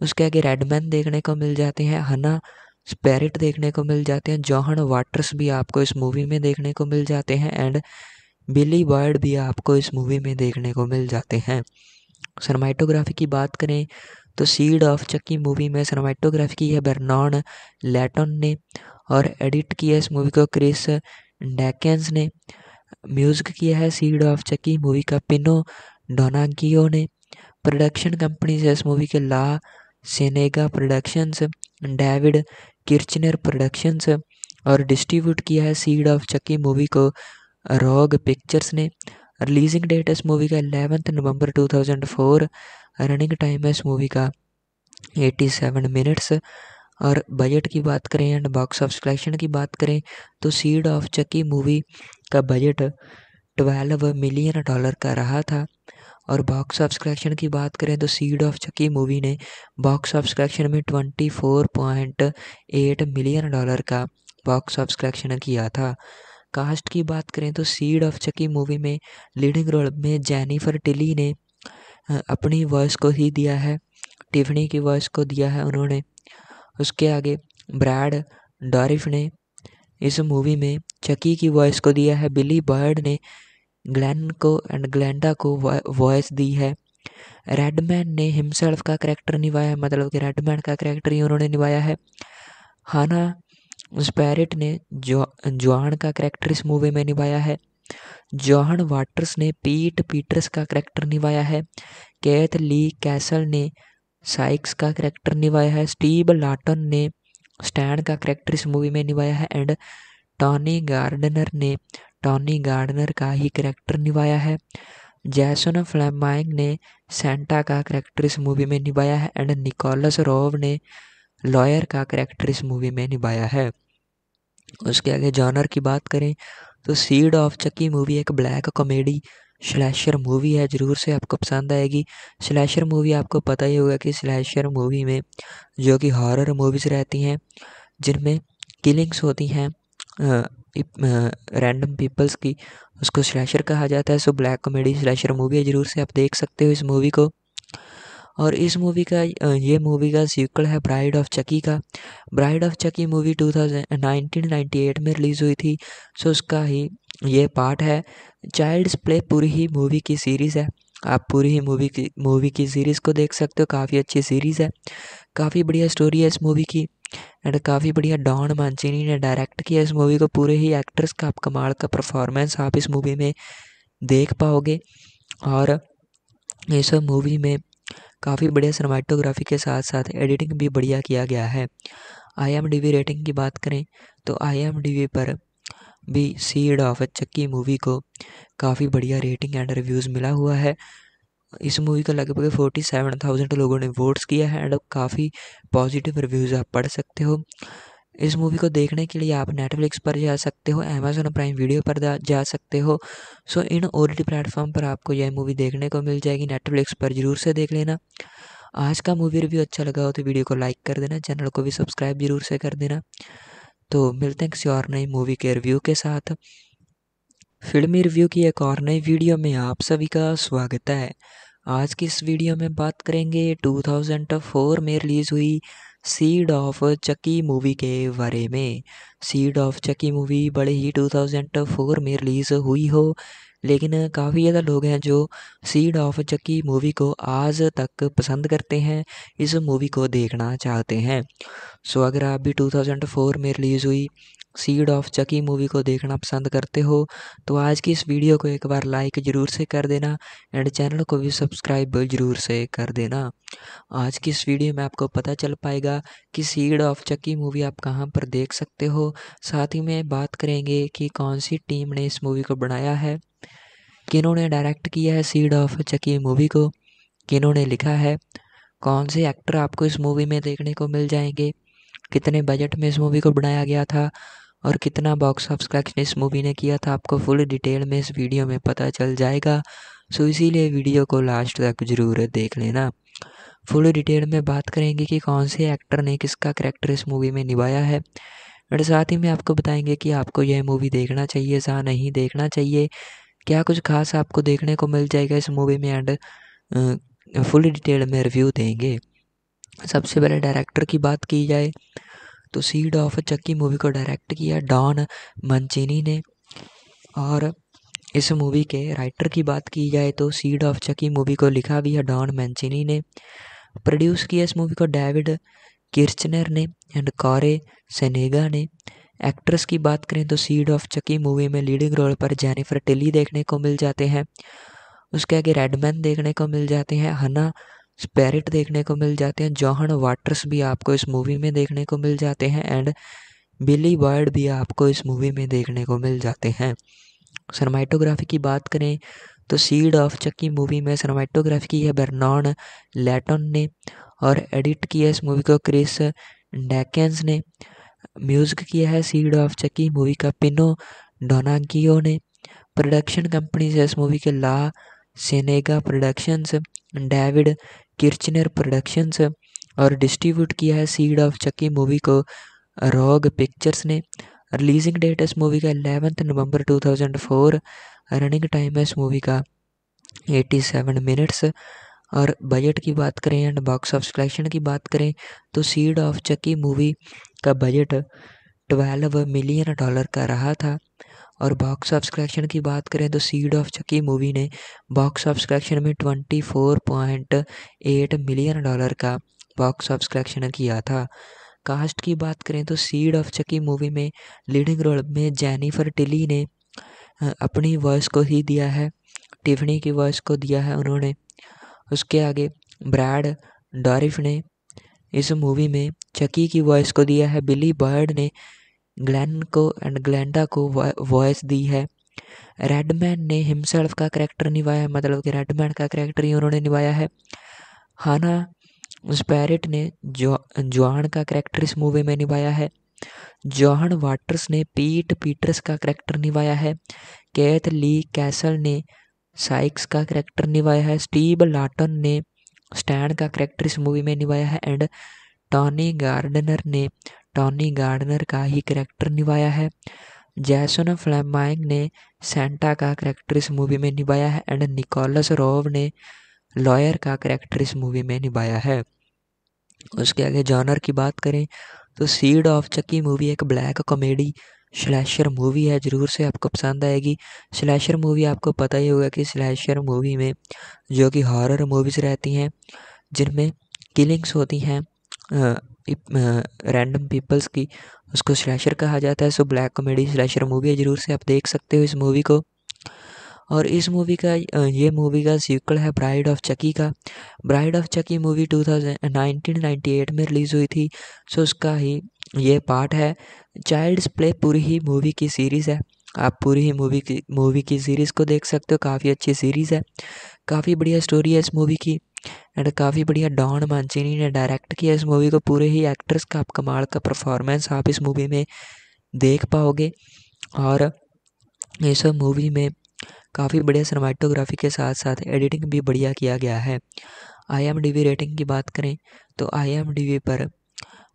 उसके आगे रेडमैन देखने को मिल जाते हैं। हना स्पेरिट देखने को मिल जाते हैं जॉहन वाटर्स भी आपको इस मूवी में देखने को मिल जाते हैं एंड बिली बर्ड भी आपको इस मूवी में देखने को मिल जाते हैं। सरमाइटोग्राफी की बात करें तो सीड ऑफ़ चक्की मूवी में सरमाइटोग्राफी की है बर्नॉन लेटन ने और एडिट किया इस मूवी को क्रिस डैकेंस ने। म्यूज़िक किया है सीड ऑफ़ चक्की मूवी का पिनो डोनागियो ने। प्रोडक्शन कंपनी है इस मूवी के La Cienega Productions David Kirschner Productions और डिस्ट्रीब्यूट किया है सीड ऑफ़ चक्की मूवी को रॉग पिक्चर्स ने। रिलीजिंग डेट इस मूवी का एलेवंथ नवंबर 2004 रनिंग टाइम है इस मूवी का 87 मिनट्स और बजट की बात करें एंड बॉक्स ऑफ़ कलेक्शन की बात करें तो सीड ऑफ़ चक्की मूवी का बजट 12 मिलियन डॉलर का रहा था। और बॉक्स ऑफ़ कलेक्शन की बात करें तो सीड ऑफ़ चक्की मूवी ने बॉक्स ऑफ़ कलेक्शन में 24.8 मिलियन डॉलर का बॉक्स ऑफ़ कलेक्शन किया था। कास्ट की बात करें तो सीड ऑफ़ चकी मूवी में लीडिंग रोल में जेनिफर टिली ने अपनी वॉइस को ही दिया है टिफनी की वॉइस को दिया है उन्होंने। उसके आगे ब्रैड डॉरिफ ने इस मूवी में चकी की वॉइस को दिया है बिली बर्ड ने ग्लैन को एंड ग्लैंडा को वॉइस दी है। रेडमैन ने हिमसेल्फ का करेक्टर निभाया है मतलब कि रेडमैन का करेक्टर ही उन्होंने निभाया है। हाना स्पैरिट ने जो जॉन का करेक्टर इस मूवी में निभाया है। जॉन वाटर्स ने पीट पीटर्स का करेक्टर निभाया है। कैथ ली कैसल ने साइक्स का करेक्टर निभाया है। स्टीव लाटन ने स्टैंड का करेक्टर इस मूवी में निभाया है। एंड टॉनी गार्डनर ने टॉनी गार्डनर का ही करेक्टर निभाया है। जैसन फ्लेमाइंग ने सेंटा का करेक्टर इस मूवी में निभाया है एंड निकोलस रोव ने लॉयर का करेक्टर इस मूवी में निभाया है। उसके आगे जॉनर की बात करें तो सीड ऑफ़ चक्की मूवी एक ब्लैक कॉमेडी स्लैशर मूवी है, ज़रूर से आपको पसंद आएगी। स्लैशर मूवी आपको पता ही होगा कि स्लैशर मूवी में जो कि हॉरर मूवीज़ रहती हैं, जिनमें किलिंग्स होती हैं रैंडम पीपल्स की उसको स्लैशर कहा जाता है। So black comedy slasher movie है, ज़रूर से आप देख सकते हो इस मूवी को। और इस मूवी का ये मूवी का सीक्वल है ब्राइड ऑफ़ चकी का। Bride of Chucky movie two thousand nineteen ninety eight में रिलीज़ हुई थी। सो उसका ही ये पार्ट है। चाइल्ड्स प्ले पूरी ही मूवी की सीरीज़ है। आप पूरी ही मूवी की मूवी की सीरीज़ को देख सकते हो। काफ़ी अच्छी सीरीज़ है। काफ़ी बढ़िया स्टोरी है इस मूवी की। एंड काफ़ी बढ़िया डॉन मांचिनी ने डायरेक्ट किया इस मूवी को। पूरे ही एक्ट्रेस का आप कमाल का परफॉर्मेंस आप इस मूवी में देख पाओगे। और इस मूवी में काफ़ी बढ़िया सिनेमाटोग्राफी के साथ साथ एडिटिंग भी बढ़िया किया गया है। I M D B rating की बात करें तो आई एम डी वी पर भी सीड ऑफ़ चक्की मूवी को काफ़ी बढ़िया रेटिंग एंड रिव्यूज़ मिला हुआ है। इस मूवी का लगभग फोर्टी सेवन थाउज़ेंड लोगों ने वोट्स किया है एंड काफ़ी पॉजिटिव रिव्यूज़ आप पढ़ सकते हो। इस मूवी को देखने के लिए आप नेटफ्लिक्स पर जा सकते हो अमेजोन प्राइम वीडियो पर जा सकते हो। सो इन ओ टी प्लेटफॉर्म पर आपको यह मूवी देखने को मिल जाएगी नेटफ्लिक्स पर ज़रूर से देख लेना। आज का मूवी रिव्यू अच्छा लगा हो तो वीडियो को लाइक कर देना चैनल को भी सब्सक्राइब ज़रूर से कर देना। तो मिलते हैं किसी और नई मूवी के रिव्यू के साथ। फिल्मी रिव्यू की एक और नई वीडियो में आप सभी का स्वागत है। आज की इस वीडियो में बात करेंगे 2004 में रिलीज़ हुई सीड ऑफ़ चकी मूवी के बारे में। सीड ऑफ़ चकी मूवी बड़े ही 2004 में रिलीज़ हुई हो लेकिन काफ़ी ज़्यादा लोग हैं जो सीड ऑफ़ चक्की मूवी को आज तक पसंद करते हैं, इस मूवी को देखना चाहते हैं। सो अगर आप भी 2004 में रिलीज़ हुई सीड ऑफ़ चकी मूवी को देखना पसंद करते हो तो आज की इस वीडियो को एक बार लाइक ज़रूर से कर देना एंड चैनल को भी सब्सक्राइब ज़रूर से कर देना। आज की इस वीडियो में आपको पता चल पाएगा कि सीड ऑफ़ चकी मूवी आप कहाँ पर देख सकते हो। साथ ही में बात करेंगे कि कौन सी टीम ने इस मूवी को बनाया है। किन्होंने डायरेक्ट किया है सीड ऑफ़ चकी मूवी को? किन्होंने लिखा है? कौन से एक्टर आपको इस मूवी में देखने को मिल जाएँगे? कितने बजट में इस मूवी को बनाया गया था? और कितना बॉक्स ऑफ़िस कलेक्शन इस मूवी ने किया था? आपको फुल डिटेल में इस वीडियो में पता चल जाएगा। सो इसीलिए वीडियो को लास्ट तक ज़रूर देख लेना। फुल डिटेल में बात करेंगे कि कौन से एक्टर ने किसका करेक्टर इस मूवी में निभाया है। और साथ ही में आपको बताएँगे कि आपको यह मूवी देखना चाहिए या नहीं देखना चाहिए। क्या कुछ खास आपको देखने को मिल जाएगा इस मूवी में? एंड फुल डिटेल में रिव्यू देंगे। सबसे पहले डायरेक्टर की बात की जाए तो सीड ऑफ़ चक्की मूवी को डायरेक्ट किया डॉन मंचिनी ने। और इस मूवी के राइटर की बात की जाए तो सीड ऑफ़ चक्की मूवी को लिखा भी है डॉन मैंचिनी ने। प्रोड्यूस किया इस मूवी को डेविड किर्चनर ने। एंड कॉरे सेनेगा ने। एक्ट्रेस की बात करें तो सीड ऑफ़ चकी मूवी में लीडिंग रोल पर जेनिफर टिली देखने को मिल जाते हैं। उसके आगे रेडमैन देखने को मिल जाते हैं। हना स्पेरिट देखने को मिल जाते हैं। जॉहन वाटर्स भी आपको इस मूवी में देखने को मिल जाते हैं एंड बिली बर्ड भी आपको इस मूवी में देखने को मिल जाते हैं। सनमाइटोग्राफी की बात करें तो सीड ऑफ़ चक्की मूवी में सनमाइटोग्राफी की है बर्नॉन लेटन ने और एडिट किया इस मूवी को क्रिस डैकेंस ने। म्यूज़िक किया है सीड ऑफ़ चक्की मूवी का पिनो डोनागियो ने। प्रोडक्शन कंपनी है इस मूवी के La Cienega Productions David Kirschner Productions और डिस्ट्रीब्यूट किया है सीड ऑफ़ चक्की मूवी को रॉग पिक्चर्स ने। रिलीजिंग डेट इस मूवी का एलेवंथ नवंबर 2004 रनिंग टाइम है इस मूवी का 87 मिनट्स और बजट की बात करें एंड बॉक्स ऑफ़ कलेक्शन की बात करें तो सीड ऑफ़ चक्की मूवी का बजट 12 मिलियन डॉलर का रहा था। और बॉक्स ऑफ़ कलेक्शन की बात करें तो सीड ऑफ़ चक्की मूवी ने बॉक्स ऑफ़ कलेक्शन में 24.8 मिलियन डॉलर का बॉक्स ऑफ़ कलेक्शन किया था। कास्ट की बात करें तो सीड ऑफ़ चक्की मूवी में लीडिंग रोल में जैनिफर टिली ने अपनी वॉइस को ही दिया है टिफनी की वॉइस को दिया है उन्होंने। उसके आगे ब्रैड डॉरिफ ने इस मूवी में चकी की वॉइस को दिया है। बिली बर्ड ने ग्लैन को एंड ग्लैंडा को वॉइस दी है। रेडमैन ने हिमसेल्फ का करेक्टर निभाया है मतलब कि रेडमैन का करेक्टर ही उन्होंने निभाया है। हाना स्पैरिट ने जो, जॉन का करेक्टर इस मूवी में निभाया है। जॉन वाटर्स ने पीट पीटर्स का करेक्टर निभाया है। कैथ ली कैसल ने साइक्स का करेक्टर निभाया है स्टीव लाटन ने स्टैंड का करेक्टर इस मूवी में निभाया है एंड टॉनी गार्डनर ने टॉनी गार्डनर का ही करेक्टर निभाया है। जैसन फ्लेमाइंग ने सेंटा का करेक्टर इस मूवी में निभाया है एंड निकोलस रोव ने लॉयर का करेक्टर इस मूवी में निभाया है। उसके आगे जॉनर की बात करें तो सीड ऑफ़ चक्की मूवी एक ब्लैक कॉमेडी स्लैशर मूवी है, ज़रूर से आपको पसंद आएगी। स्लैशर मूवी आपको पता ही होगा कि स्लैशर मूवी में जो कि हॉरर मूवीज़ रहती हैं, जिनमें किलिंग्स होती हैं रैंडम पीपल्स की, उसको स्लैशर कहा जाता है। So black comedy slasher movie है, ज़रूर से आप देख सकते हो इस मूवी को। और इस मूवी का ये मूवी का सीक्वल है ब्राइड ऑफ़ चकी का। Bride of Chucky movie two thousand में रिलीज़ हुई थी। सो उसका ही ये पार्ट है। चाइल्ड्स प्ले पूरी ही मूवी की सीरीज़ है। आप पूरी ही मूवी की मूवी की सीरीज़ को देख सकते हो। काफ़ी अच्छी सीरीज़ है। काफ़ी बढ़िया स्टोरी है इस मूवी की। एंड काफ़ी बढ़िया डॉन मांचिनी ने डायरेक्ट किया इस मूवी को। पूरे ही एक्टर्स का, आप कमाल का परफॉर्मेंस आप इस मूवी में देख पाओगे। और इस मूवी में काफ़ी बढ़िया सिनेमाटोग्राफी के साथ साथ एडिटिंग भी बढ़िया किया गया है। आई रेटिंग की बात करें तो आई पर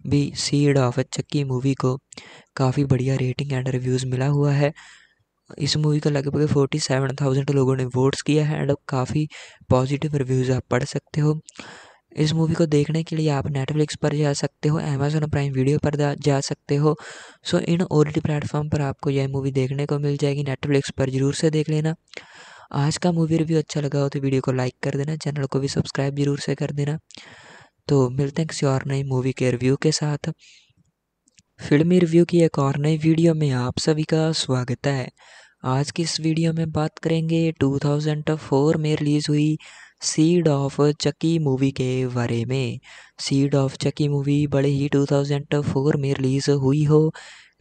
भी सीड ऑफ़ चक्की मूवी को काफ़ी बढ़िया रेटिंग एंड रिव्यूज़ मिला हुआ है। इस मूवी का लगभग फोर्टी सेवन थाउज़ेंड लोगों ने वोट्स किया है एंड काफ़ी पॉजिटिव रिव्यूज़ आप पढ़ सकते हो। इस मूवी को देखने के लिए आप नेटफ्लिक्स पर जा सकते हो अमेजोन प्राइम वीडियो पर जा सकते हो। सो इन ओ प्लेटफॉर्म पर आपको यह मूवी देखने को मिल जाएगी। नेटफ्लिक्स पर ज़रूर से देख लेना। आज का मूवी रिव्यू अच्छा लगा हो तो वीडियो को लाइक कर देना चैनल को भी सब्सक्राइब ज़रूर से कर देना। तो मिलते हैं किसी और नई मूवी के रिव्यू के साथ। फिल्मी रिव्यू की एक और नई वीडियो में आप सभी का स्वागत है। आज की इस वीडियो में बात करेंगे 2004 में रिलीज़ हुई सीड ऑफ़ चकी मूवी के बारे में। सीड ऑफ़ चकी मूवी बड़े ही 2004 में रिलीज़ हुई हो,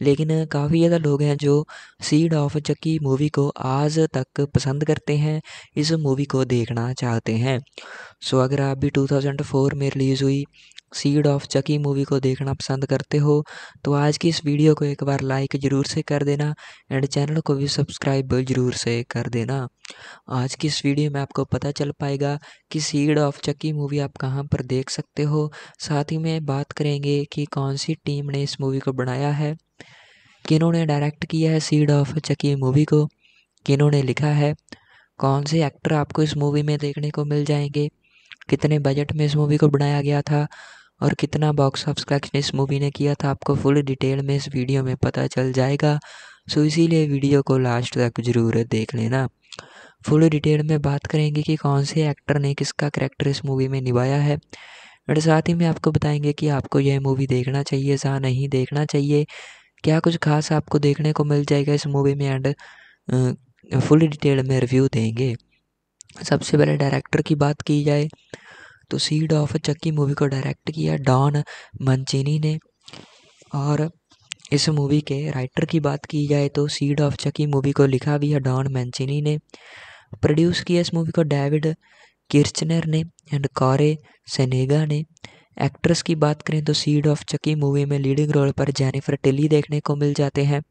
लेकिन काफ़ी ज़्यादा लोग हैं जो सीड ऑफ़ चक्की मूवी को आज तक पसंद करते हैं, इस मूवी को देखना चाहते हैं। सो अगर आप भी 2004 में रिलीज़ हुई सीड ऑफ़ चकी मूवी को देखना पसंद करते हो तो आज की इस वीडियो को एक बार लाइक ज़रूर से कर देना एंड चैनल को भी सब्सक्राइब ज़रूर से कर देना। आज की इस वीडियो में आपको पता चल पाएगा कि सीड ऑफ़ चकी मूवी आप कहाँ पर देख सकते हो। साथ ही में बात करेंगे कि कौन सी टीम ने इस मूवी को बनाया है, किन्होंने डायरेक्ट किया है सीड ऑफ़ चकी मूवी को, किन्होंने लिखा है, कौन से एक्टर आपको इस मूवी में देखने को मिल जाएँगे कितने बजट में इस मूवी को बनाया गया था और कितना बॉक्स ऑफ़िस कलेक्शन इस मूवी ने किया था, आपको फुल डिटेल में इस वीडियो में पता चल जाएगा। सो इसीलिए वीडियो को लास्ट तक ज़रूर देख लेना। फुल डिटेल में बात करेंगे कि कौन से एक्टर ने किसका करेक्टर इस मूवी में निभाया है। और साथ ही में आपको बताएँगे कि आपको यह मूवी देखना चाहिए या नहीं देखना चाहिए। क्या कुछ खास आपको देखने को मिल जाएगा इस मूवी में? एंड फुल डिटेल में रिव्यू देंगे। सबसे पहले डायरेक्टर की बात की जाए तो सीड ऑफ़ चक्की मूवी को डायरेक्ट किया डॉन मंचीनी ने। और इस मूवी के राइटर की बात की जाए तो सीड ऑफ़ चकी मूवी को लिखा भी है डॉन मैंचिनी ने। प्रोड्यूस किया इस मूवी को डेविड किर्चनर ने एंड कॉरे सेनेगा ने। एक्ट्रेस की बात करें तो सीड ऑफ़ चकी मूवी में लीडिंग रोल पर जेनिफर टिली देखने को मिल जाते हैं।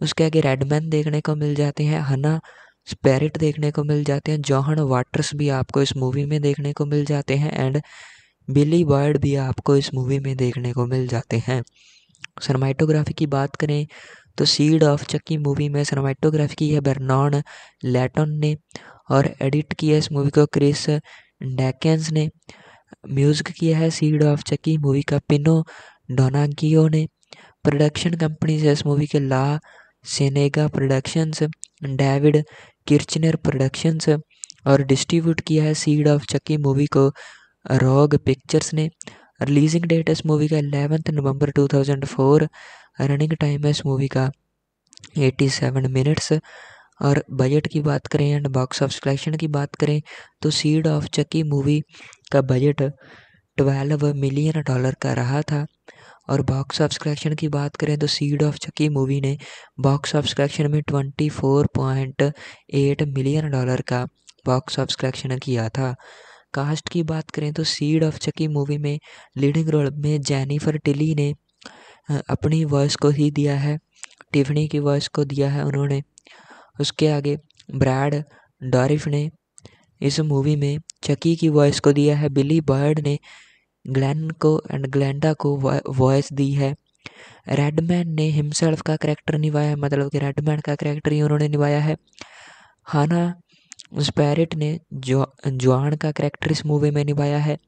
उसके आगे रेडमैन देखने को मिल जाते हैं। हना स्पेरिट देखने को मिल जाते हैं जॉहन वाटर्स भी आपको इस मूवी में देखने को मिल जाते हैं एंड बिली बर्ड भी आपको इस मूवी में देखने को मिल जाते हैं। सनमाइटोग्राफी की बात करें तो सीड ऑफ़ चक्की मूवी में सनमाइटोग्राफी की है बर्नॉन लेटन ने और एडिट किया इस मूवी को क्रिस डैकेंस ने। म्यूज़िक किया है सीड ऑफ़ चक्की मूवी का पिनो डोनागियो ने। प्रोडक्शन कंपनी से इस मूवी के La Cienega Productions David Kirschner Productions और डिस्ट्रीब्यूट किया है सीड ऑफ़ चक्की मूवी को रॉग पिक्चर्स ने। रिलीजिंग डेट इस मूवी का एलेवंथ नवंबर 2004 रनिंग टाइम है इस मूवी का 87 मिनट्स और बजट की बात करें एंड बॉक्स ऑफ़ कलेक्शन की बात करें तो सीड ऑफ़ चक्की मूवी का बजट 12 मिलियन डॉलर का रहा था। और बॉक्स ऑफ़ कलेक्शन की बात करें तो सीड ऑफ़ चक्की मूवी ने बॉक्स ऑफ़ कलेक्शन में 24.8 मिलियन डॉलर का बॉक्स ऑफ़ कलेक्शन किया था। कास्ट की बात करें तो सीड ऑफ़ चकी मूवी में लीडिंग रोल में जेनिफर टिली ने अपनी वॉइस को ही दिया है टिफनी की वॉइस को दिया है उन्होंने। उसके आगे ब्रैड डॉरिफ ने इस मूवी में चकी की वॉइस को दिया है बिली बर्ड ने ग्लैन को एंड ग्लैंडा को वॉइस दी है। रेडमैन ने हिमसेल्फ का करैक्टर निभाया है मतलब कि रेडमैन का करेक्टर ही उन्होंने निभाया है। हाना स्पैरिट ने जो जॉन का करेक्टर इस मूवी में निभाया है।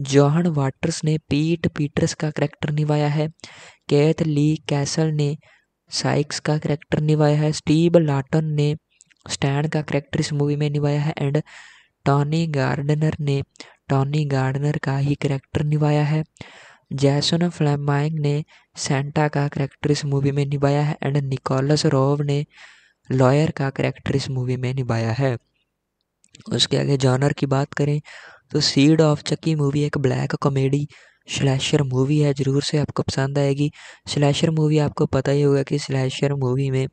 जॉन वाटर्स ने पीट पीटर्स का करेक्टर निभाया है। कैथ ली कैसल ने साइक्स का करेक्टर निभाया है। स्टीव लाटन ने स्टैंड का करेक्टर इस मूवी में निभाया है। एंड टॉनी गार्डनर ने टॉनी गार्डनर का ही करेक्टर निभाया है। जैसन फ्लैमाइंग ने सेंटा का करेक्टर इस मूवी में निभाया है एंड निकोलस रोव ने लॉयर का करेक्टर इस मूवी में निभाया है। उसके आगे जॉनर की बात करें तो सीड ऑफ़ चक्की मूवी एक ब्लैक कॉमेडी स्लैशर मूवी है, ज़रूर से आपको पसंद आएगी। स्लैशर मूवी आपको पता ही होगा कि स्लैशर मूवी में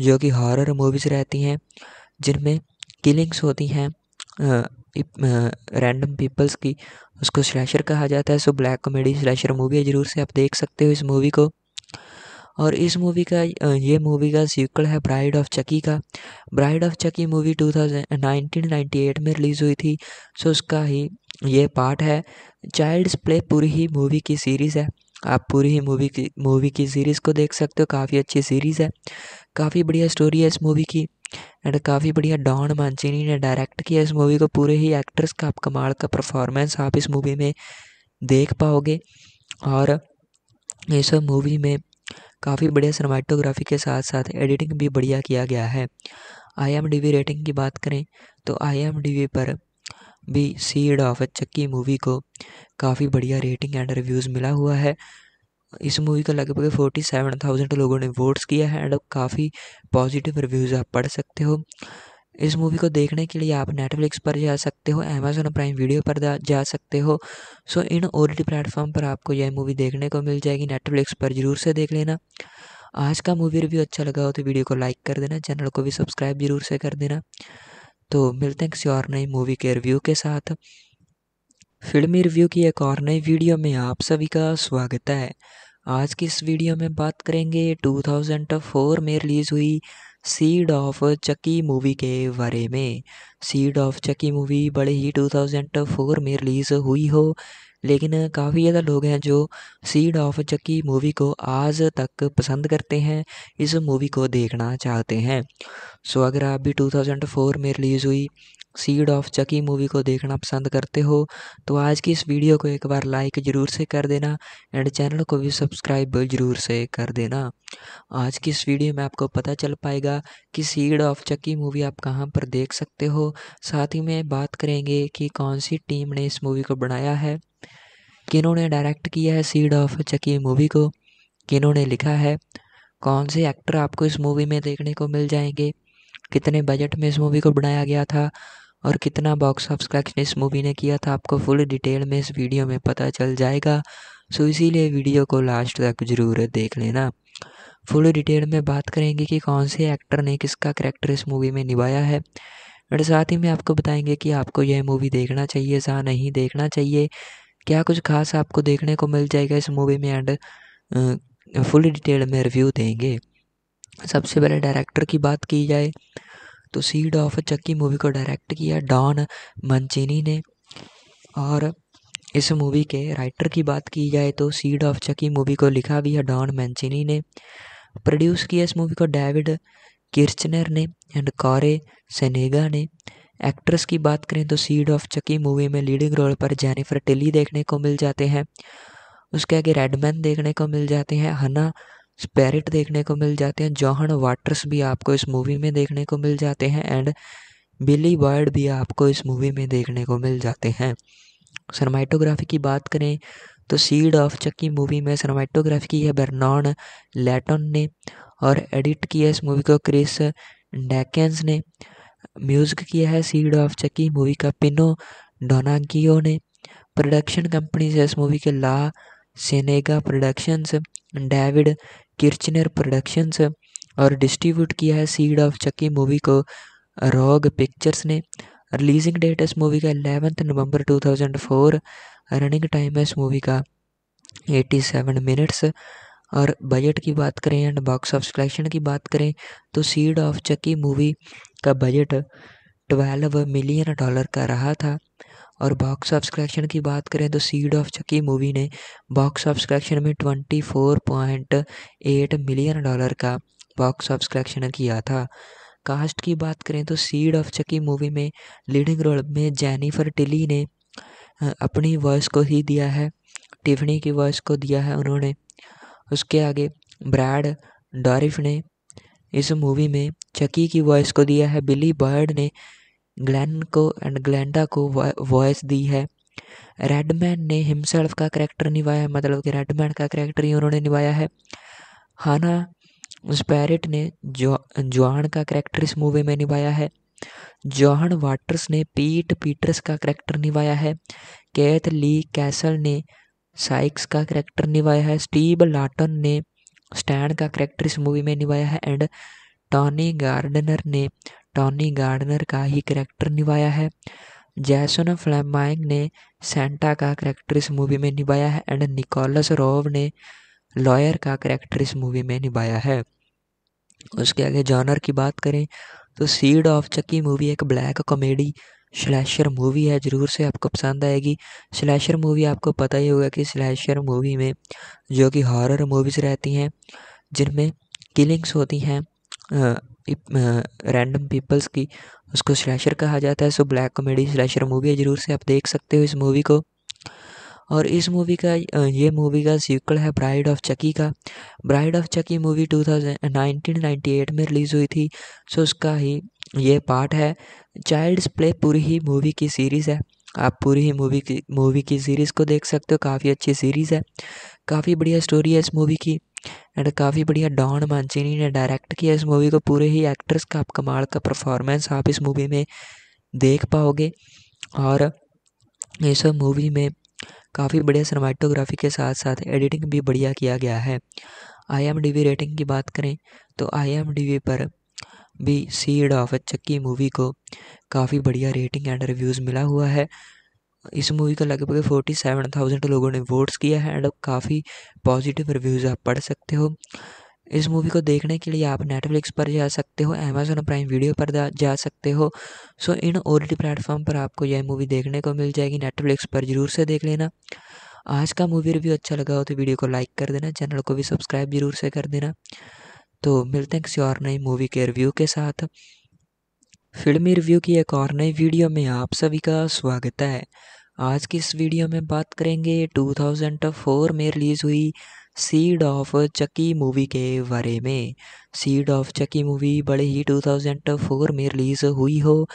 जो कि हॉरर मूवीज़ रहती हैं, जिनमें किलिंग्स होती हैं रैंडम पीपल्स की उसको स्लैशर कहा जाता है। So black comedy slasher movie है, ज़रूर से आप देख सकते हो इस मूवी को। और इस मूवी का ये मूवी का सीक्वल है ब्राइड ऑफ़ चकी का। Bride of Chucky movie two thousand में रिलीज़ हुई थी। सो उसका ही ये पार्ट है। चाइल्ड्स प्ले पूरी ही मूवी की सीरीज़ है। आप पूरी ही मूवी की मूवी की सीरीज़ को देख सकते हो। काफ़ी अच्छी सीरीज़ है। काफ़ी बढ़िया स्टोरी है इस मूवी की। एंड काफ़ी बढ़िया डॉन मानचिनी ने डायरेक्ट किया इस मूवी को। पूरे ही एक्ट्रेस का आप कमाल का परफॉर्मेंस आप इस मूवी में देख पाओगे। और इस मूवी में काफ़ी बढ़िया सिनेमाटोग्राफी के साथ साथ एडिटिंग भी बढ़िया किया गया है। I M D B rating की बात करें तो आई एम डी वी पर भी सीड ऑफ़ चक्की मूवी को काफ़ी बढ़िया रेटिंग एंड रिव्यूज़ मिला हुआ है। इस मूवी का लगभग फोर्टी सेवन थाउज़ेंड लोगों ने वोट्स किया है एंड काफ़ी पॉजिटिव रिव्यूज़ आप पढ़ सकते हो। इस मूवी को देखने के लिए आप नेटफ्लिक्स पर जा सकते हो अमेजोन प्राइम वीडियो पर जा सकते हो। सो इन ओ प्लेटफॉर्म पर आपको यह मूवी देखने को मिल जाएगी नेटफ्लिक्स पर ज़रूर से देख लेना। आज का मूवी रिव्यू अच्छा लगा हो तो वीडियो को लाइक कर देना चैनल को भी सब्सक्राइब ज़रूर से कर देना। तो मिलते हैं किसी और नई मूवी के रिव्यू के साथ। फिल्मी रिव्यू की एक और नई वीडियो में आप सभी का स्वागत है। आज की इस वीडियो में बात करेंगे 2004 में रिलीज़ हुई सीड ऑफ़ चकी मूवी के बारे में। सीड ऑफ़ चकी मूवी बड़े ही 2004 में रिलीज़ हुई हो। लेकिन काफ़ी ज़्यादा लोग हैं जो सीड ऑफ़ चक्की मूवी को आज तक पसंद करते हैं, इस मूवी को देखना चाहते हैं। सो अगर आप भी 2004 में रिलीज़ हुई सीड ऑफ़ चकी मूवी को देखना पसंद करते हो तो आज की इस वीडियो को एक बार लाइक ज़रूर से कर देना एंड चैनल को भी सब्सक्राइब ज़रूर से कर देना। आज की इस वीडियो में आपको पता चल पाएगा कि सीड ऑफ़ चक्की मूवी आप कहाँ पर देख सकते हो। साथ ही में बात करेंगे कि कौन सी टीम ने इस मूवी को बनाया है। किन्होंने डायरेक्ट किया है सीड ऑफ़ चक्की मूवी को? किन्होंने लिखा है? कौन से एक्टर आपको इस मूवी में देखने को मिल जाएँगे? कितने बजट में इस मूवी को बनाया गया था? और कितना बॉक्स ऑफ़िस कलेक्शन इस मूवी ने किया था? आपको फुल डिटेल में इस वीडियो में पता चल जाएगा। सो इसीलिए वीडियो को लास्ट तक ज़रूर देख लेना। फुल डिटेल में बात करेंगे कि कौन से एक्टर ने किसका करेक्टर इस मूवी में निभाया है। और साथ ही में आपको बताएँगे कि आपको यह मूवी देखना चाहिए या नहीं देखना चाहिए। क्या कुछ खास आपको देखने को मिल जाएगा इस मूवी में? एंड फुल डिटेल में रिव्यू देंगे। सबसे पहले डायरेक्टर की बात की जाए तो सीड ऑफ़ चक्की मूवी को डायरेक्ट किया डॉन मंचिनी ने। और इस मूवी के राइटर की बात की जाए तो सीड ऑफ़ चकी मूवी को लिखा भी है डॉन मैंचिनी ने। प्रोड्यूस किया इस मूवी को डेविड किर्चनर ने। एंड कॉरे सेनेगा ने। एक्ट्रेस की बात करें तो सीड ऑफ़ चकी मूवी में लीडिंग रोल पर जेनिफर टिली देखने को मिल जाते हैं। उसके आगे रेडमैन देखने को मिल जाते हैं। हना स्पेरिट देखने को मिल जाते हैं। जॉहन वाटर्स भी आपको इस मूवी में देखने को मिल जाते हैं एंड बिली बर्ड भी आपको इस मूवी में देखने को मिल जाते हैं। सरमाइटोग्राफी की बात करें तो सीड ऑफ़ चक्की मूवी में सरमाइटोग्राफी की है बर्नॉन लेटन ने और एडिट किया इस मूवी को क्रिस डैकेंस ने। म्यूज़िक किया है सीड ऑफ़ चक्की मूवी का पिनो डोनागियो ने। प्रोडक्शन कंपनी से इस मूवी के La Sienega productions David Kirschner productions और डिस्ट्रीब्यूट किया है सीड ऑफ़ चक्की मूवी को रॉग पिक्चर्स ने। रिलीजिंग डेट इस मूवी का एलेवेंथ नवंबर 2004 रनिंग टाइम है इस मूवी का 87 मिनट्स और बजट की बात करें एंड बॉक्स ऑफ़ कलेक्शन की बात करें तो सीड ऑफ़ चक्की मूवी का बजट 12 मिलियन डॉलर का रहा था। और बॉक्स ऑफ़ कलेक्शन की बात करें तो सीड ऑफ़ चकी मूवी ने बॉक्स ऑफ़ कलेक्शन में 24.8 मिलियन डॉलर का बॉक्स ऑफ़ कलेक्शन किया था। कास्ट की बात करें तो सीड ऑफ़ चकी मूवी में लीडिंग रोल में जेनिफर टिली ने अपनी वॉइस को ही दिया है टिफनी की वॉइस को दिया है उन्होंने। उसके आगे ब्रैड, डॉरिफ ने इस मूवी में चकी की वॉइस को दिया है। बिली बर्ड ने ग्लैन को एंड ग्लैंडा को वॉइस दी है। रेडमैन ने हिमसेल्फ का करेक्टर निभाया है मतलब कि रेडमैन का करेक्टर ही उन्होंने निभाया है। हाना स्पैरिट ने जो, जॉन का करेक्टर इस मूवी में निभाया है। जॉहन वाटर्स ने पीट पीटर्स का करेक्टर निभाया है। कैथ ली कैसल ने साइक्स का करेक्टर निभाया है स्टीव लाटन ने स्टैंड का करेक्टर इस मूवी में निभाया है एंड टॉनी गार्डनर ने टॉनी गार्डनर का ही करेक्टर निभाया है। जैसन फ्लैमाइंग ने सेंटा का करेक्टर इस मूवी में निभाया है एंड निकोलस रोव ने लॉयर का करेक्टर इस मूवी में निभाया है। उसके आगे जॉनर की बात करें तो सीड ऑफ़ चक्की मूवी एक ब्लैक कॉमेडी स्लैशर मूवी है, ज़रूर से आपको पसंद आएगी। स्लैशर मूवी आपको पता ही होगा कि स्लैशर मूवी में जो कि हॉरर मूवीज़ रहती हैं, जिनमें किलिंग्स होती हैं रैंडम पीपल्स की, उसको स्लैशर कहा जाता है। So black comedy slasher movie है, ज़रूर से आप देख सकते हो इस मूवी को। और इस मूवी का ये मूवी का सीक्वल है ब्राइड ऑफ़ चकी का। Bride of Chucky movie two thousand में रिलीज़ हुई थी सो उसका ही ये पार्ट है। चाइल्ड्स प्ले पूरी ही मूवी की सीरीज़ है। आप पूरी ही मूवी की मूवी की सीरीज़ को देख सकते हो, काफ़ी अच्छी सीरीज़ है। काफ़ी बढ़िया स्टोरी है इस मूवी की एंड काफ़ी बढ़िया डॉन मांचिनी ने डायरेक्ट किया इस मूवी को। पूरे ही एक्ट्रेस का, आप कमाल का परफॉर्मेंस आप इस मूवी में देख पाओगे। और इस मूवी में काफ़ी बढ़िया सिनेमाटोग्राफी के साथ साथ एडिटिंग भी बढ़िया किया गया है। I M D B rating की बात करें तो आई एम डी वी पर भी सीड ऑफ़ चक्की मूवी को काफ़ी बढ़िया रेटिंग एंड रिव्यूज़ मिला हुआ है। इस मूवी का लगभग फोर्टी सेवन थाउज़ेंड लोगों ने वोट्स किया है एंड काफ़ी पॉजिटिव रिव्यूज़ आप पढ़ सकते हो। इस मूवी को देखने के लिए आप नेटफ्लिक्स पर जा सकते हो अमेजोन प्राइम वीडियो पर जा सकते हो। सो इन ओ टी प्लेटफॉर्म पर आपको यह मूवी देखने को मिल जाएगी। नेटफ्लिक्स पर ज़रूर से देख लेना। आज का मूवी रिव्यू अच्छा लगा हो तो वीडियो को लाइक कर देना चैनल को भी सब्सक्राइब ज़रूर से कर देना। तो मिलते हैं किसी और नई मूवी के रिव्यू के साथ। फिल्मी रिव्यू की एक और नई वीडियो में आप सभी का स्वागत है। आज की इस वीडियो में बात करेंगे 2004 में रिलीज़ हुई सीड ऑफ़ चकी मूवी के बारे में। सीड ऑफ़ चकी मूवी बड़े ही 2004 में रिलीज़ हुई हो,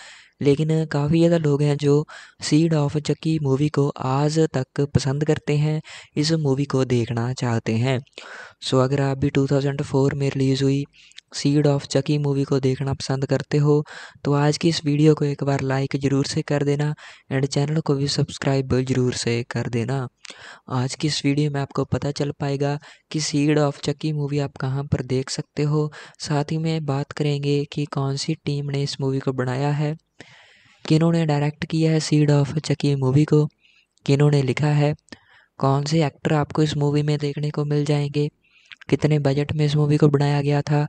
लेकिन काफ़ी ज़्यादा लोग हैं जो सीड ऑफ़ चक्की मूवी को आज तक पसंद करते हैं, इस मूवी को देखना चाहते हैं। सो अगर आप भी 2004 में रिलीज़ हुई सीड ऑफ़ चकी मूवी को देखना पसंद करते हो तो आज की इस वीडियो को एक बार लाइक ज़रूर से कर देना एंड चैनल को भी सब्सक्राइब ज़रूर से कर देना। आज की इस वीडियो में आपको पता चल पाएगा कि सीड ऑफ़ चक्की मूवी आप कहाँ पर देख सकते हो। साथ ही में बात करेंगे कि कौन सी टीम ने इस मूवी को बनाया है, किन्होंने डायरेक्ट किया है सीड ऑफ़ चक्की मूवी को, किन्होंने लिखा है, कौन से एक्टर आपको इस मूवी में देखने को मिल जाएँगे कितने बजट में इस मूवी को बनाया गया था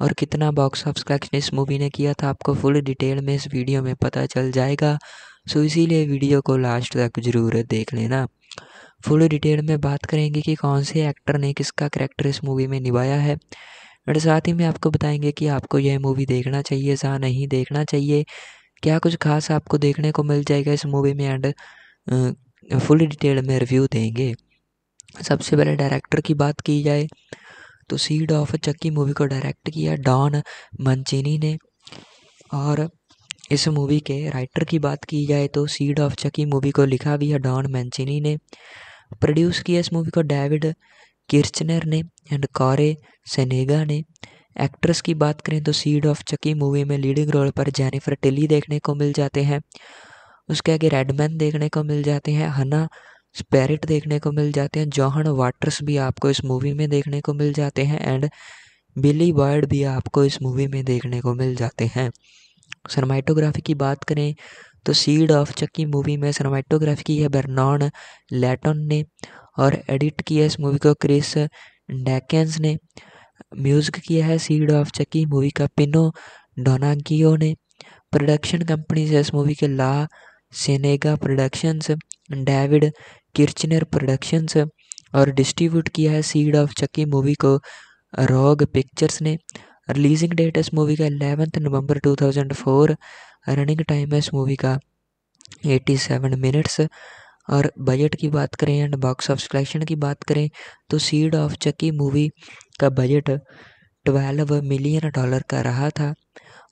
और कितना बॉक्स ऑफ़िस कलेक्शन इस मूवी ने किया था, आपको फुल डिटेल में इस वीडियो में पता चल जाएगा। सो इसीलिए वीडियो को लास्ट तक ज़रूर देख लेना। फुल डिटेल में बात करेंगे कि कौन से एक्टर ने किसका करेक्टर इस मूवी में निभाया है। और साथ ही में आपको बताएँगे कि आपको यह मूवी देखना चाहिए या नहीं देखना चाहिए। क्या कुछ खास आपको देखने को मिल जाएगा इस मूवी में एंड फुल डिटेल में रिव्यू देंगे। सबसे पहले डायरेक्टर की बात की जाए तो सीड ऑफ़ चक्की मूवी को डायरेक्ट किया डॉन मंचिनी ने। और इस मूवी के राइटर की बात की जाए तो सीड ऑफ़ चक्की मूवी को लिखा भी है डॉन मैंचिनी ने। प्रोड्यूस किया इस मूवी को डेविड किर्चनर ने एंड कॉरे सेनेगा ने। एक्ट्रेस की बात करें तो सीड ऑफ़ चक्की मूवी में लीडिंग रोल पर जेनिफर टिली देखने को मिल जाते हैं। उसके आगे रेडमैन देखने को मिल जाते हैं। हना स्पेरिट देखने को मिल जाते हैं जॉहन वाटर्स भी आपको इस मूवी में देखने को मिल जाते हैं एंड बिली बर्ड भी आपको इस मूवी में देखने को मिल जाते हैं। सरमाइटोग्राफी की बात करें तो सीड ऑफ़ चक्की मूवी में सरमाइटोग्राफी की है बर्नॉन लेटन ने और एडिट किया है इस मूवी को क्रिस डैकेंस ने। म्यूज़िक किया है सीड ऑफ़ चक्की मूवी का पिनो डोनागियो ने। प्रोडक्शन कंपनी से इस मूवी के La Sienega productions David Kirschner productions और डिस्ट्रीब्यूट किया है सीड ऑफ़ चक्की मूवी को रॉग पिक्चर्स ने। रिलीजिंग डेट इस मूवी का एलेवेंथ नवंबर 2004 रनिंग टाइम है इस मूवी का 87 मिनट्स और बजट की बात करें एंड बॉक्स ऑफ़ कलेक्शन की बात करें तो सीड ऑफ़ चक्की मूवी का बजट 12 मिलियन डॉलर का रहा था।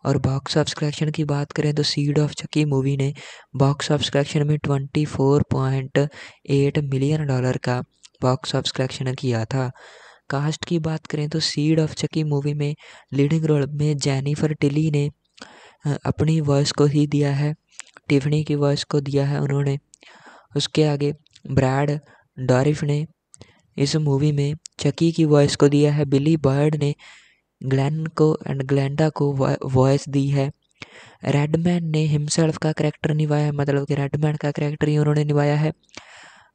और बॉक्स ऑफ़ कलेक्शन की बात करें तो सीड ऑफ़ चकी मूवी ने बॉक्स ऑफ़ कलेक्शन में twenty four point eight million dollar का बॉक्स ऑफ़ कलेक्शन किया था। कास्ट की बात करें तो सीड ऑफ़ चकी मूवी में लीडिंग रोल में जेनिफर टिली ने अपनी वॉइस को ही दिया है टिफनी की वॉइस को दिया है उन्होंने। उसके आगे ब्रैड डॉरिफ ने इस मूवी में चकी की वॉइस को दिया है बिली बर्ड ने ग्लैन को एंड ग्लैंडा को वॉइस दी है। रेडमैन ने हिमसेल्फ का करेक्टर निभाया है मतलब कि रेडमैन का करेक्टर ही उन्होंने निभाया है।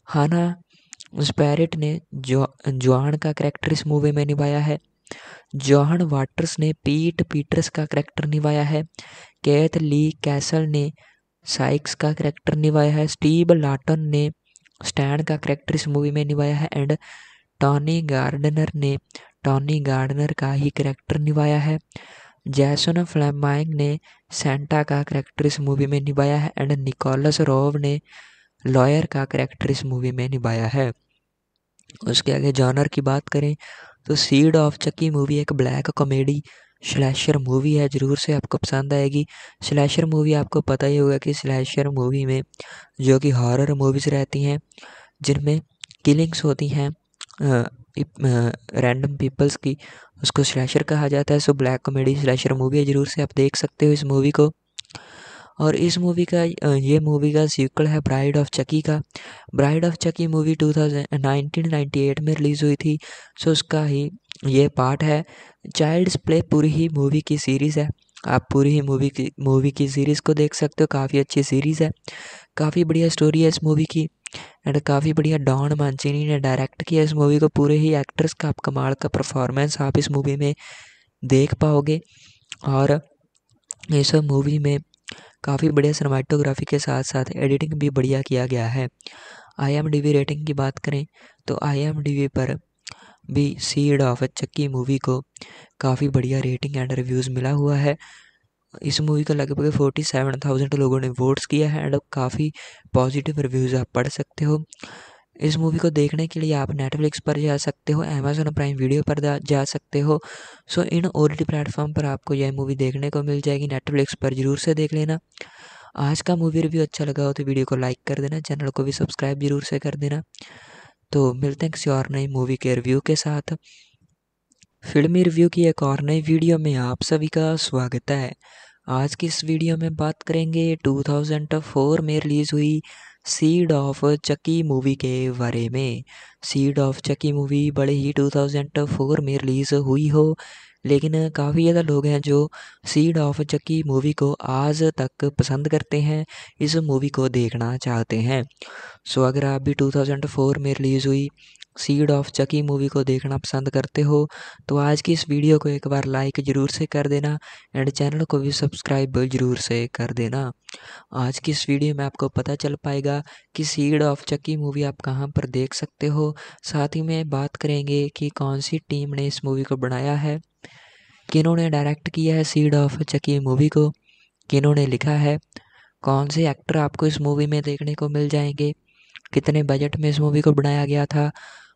हाना स्पैरिट ने जो जॉन का करेक्टर इस मूवी में निभाया है। जॉन वाटर्स ने पीट पीटर्स का करेक्टर निभाया है। कैथ ली कैसल ने साइक्स का करेक्टर निभाया है। स्टीव लाटन ने स्टैंड का करेक्टर इस मूवी में निभाया है। एंड टॉनी गार्डनर ने टॉनी गार्डनर का ही करेक्टर निभाया है। जैसन फ्लेमाइंग ने सेंटा का करेक्टर इस मूवी में निभाया है एंड निकोलस रोव ने लॉयर का करेक्टर इस मूवी में निभाया है। उसके आगे जॉनर की बात करें तो सीड ऑफ़ चक्की मूवी एक ब्लैक कॉमेडी स्लैशर मूवी है, ज़रूर से आपको पसंद आएगी। स्लैशर मूवी आपको पता ही होगा कि स्लैशर मूवी में जो कि हॉरर मूवीज़ रहती हैं, जिनमें किलिंग्स होती हैं रैंडम पीपल्स की उसको स्लैशर कहा जाता है। So black comedy slasher movie है, ज़रूर से आप देख सकते हो इस मूवी को। और इस मूवी का ये मूवी का सीक्वल है ब्राइड ऑफ़ चकी का। Bride of Chucky movie two thousand में रिलीज़ हुई थी। सो उसका ही ये पार्ट है। चाइल्ड्स प्ले पूरी ही मूवी की सीरीज़ है। आप पूरी ही मूवी की मूवी की सीरीज़ को देख सकते हो। काफ़ी अच्छी सीरीज़ है। काफ़ी बढ़िया स्टोरी है इस मूवी की। एंड काफ़ी बढ़िया डॉन मांचिनी ने डायरेक्ट किया इस मूवी को। पूरे ही एक्ट्रेस का आप कमाल का परफॉर्मेंस आप इस मूवी में देख पाओगे। और इस मूवी में काफ़ी बढ़िया सिनेमाटोग्राफी के साथ साथ एडिटिंग भी बढ़िया किया गया है। I M D B rating की बात करें तो आई एम डी वी पर भी सीड ऑफ़ चक्की मूवी को काफ़ी बढ़िया रेटिंग एंड रिव्यूज़ मिला हुआ है। इस मूवी का लगभग फोर्टी सेवन थाउज़ेंड लोगों ने वोट्स किया है एंड काफ़ी पॉजिटिव रिव्यूज़ आप पढ़ सकते हो। इस मूवी को देखने के लिए आप नेटफ्लिक्स पर जा सकते हो अमेजोन प्राइम वीडियो पर जा सकते हो। सो इन ओ प्लेटफॉर्म पर आपको यह मूवी देखने को मिल जाएगी। नेटफ्लिक्स पर ज़रूर से देख लेना। आज का मूवी रिव्यू अच्छा लगा हो तो वीडियो को लाइक कर देना चैनल को भी सब्सक्राइब ज़रूर से कर देना। तो मिलते हैं किसी और नई मूवी के रिव्यू के साथ। फिल्मी रिव्यू की एक और नई वीडियो में आप सभी का स्वागत है। आज की इस वीडियो में बात करेंगे 2004 में रिलीज़ हुई सीड ऑफ़ चकी मूवी के बारे में। सीड ऑफ़ चकी मूवी बड़े ही 2004 में रिलीज़ हुई हो। लेकिन काफ़ी ज़्यादा लोग हैं जो सीड ऑफ़ चक्की मूवी को आज तक पसंद करते हैं, इस मूवी को देखना चाहते हैं। सो अगर आप भी 2004 में रिलीज़ हुई सीड ऑफ़ चकी मूवी को देखना पसंद करते हो तो आज की इस वीडियो को एक बार लाइक ज़रूर से कर देना एंड चैनल को भी सब्सक्राइब ज़रूर से कर देना। आज की इस वीडियो में आपको पता चल पाएगा कि सीड ऑफ़ चकी मूवी आप कहाँ पर देख सकते हो। साथ ही में बात करेंगे कि कौन सी टीम ने इस मूवी को बनाया है। किन्होंने डायरेक्ट किया है सीड ऑफ़ चकी मूवी को? किन्होंने लिखा है? कौन से एक्टर आपको इस मूवी में देखने को मिल जाएँगे? कितने बजट में इस मूवी को बनाया गया था?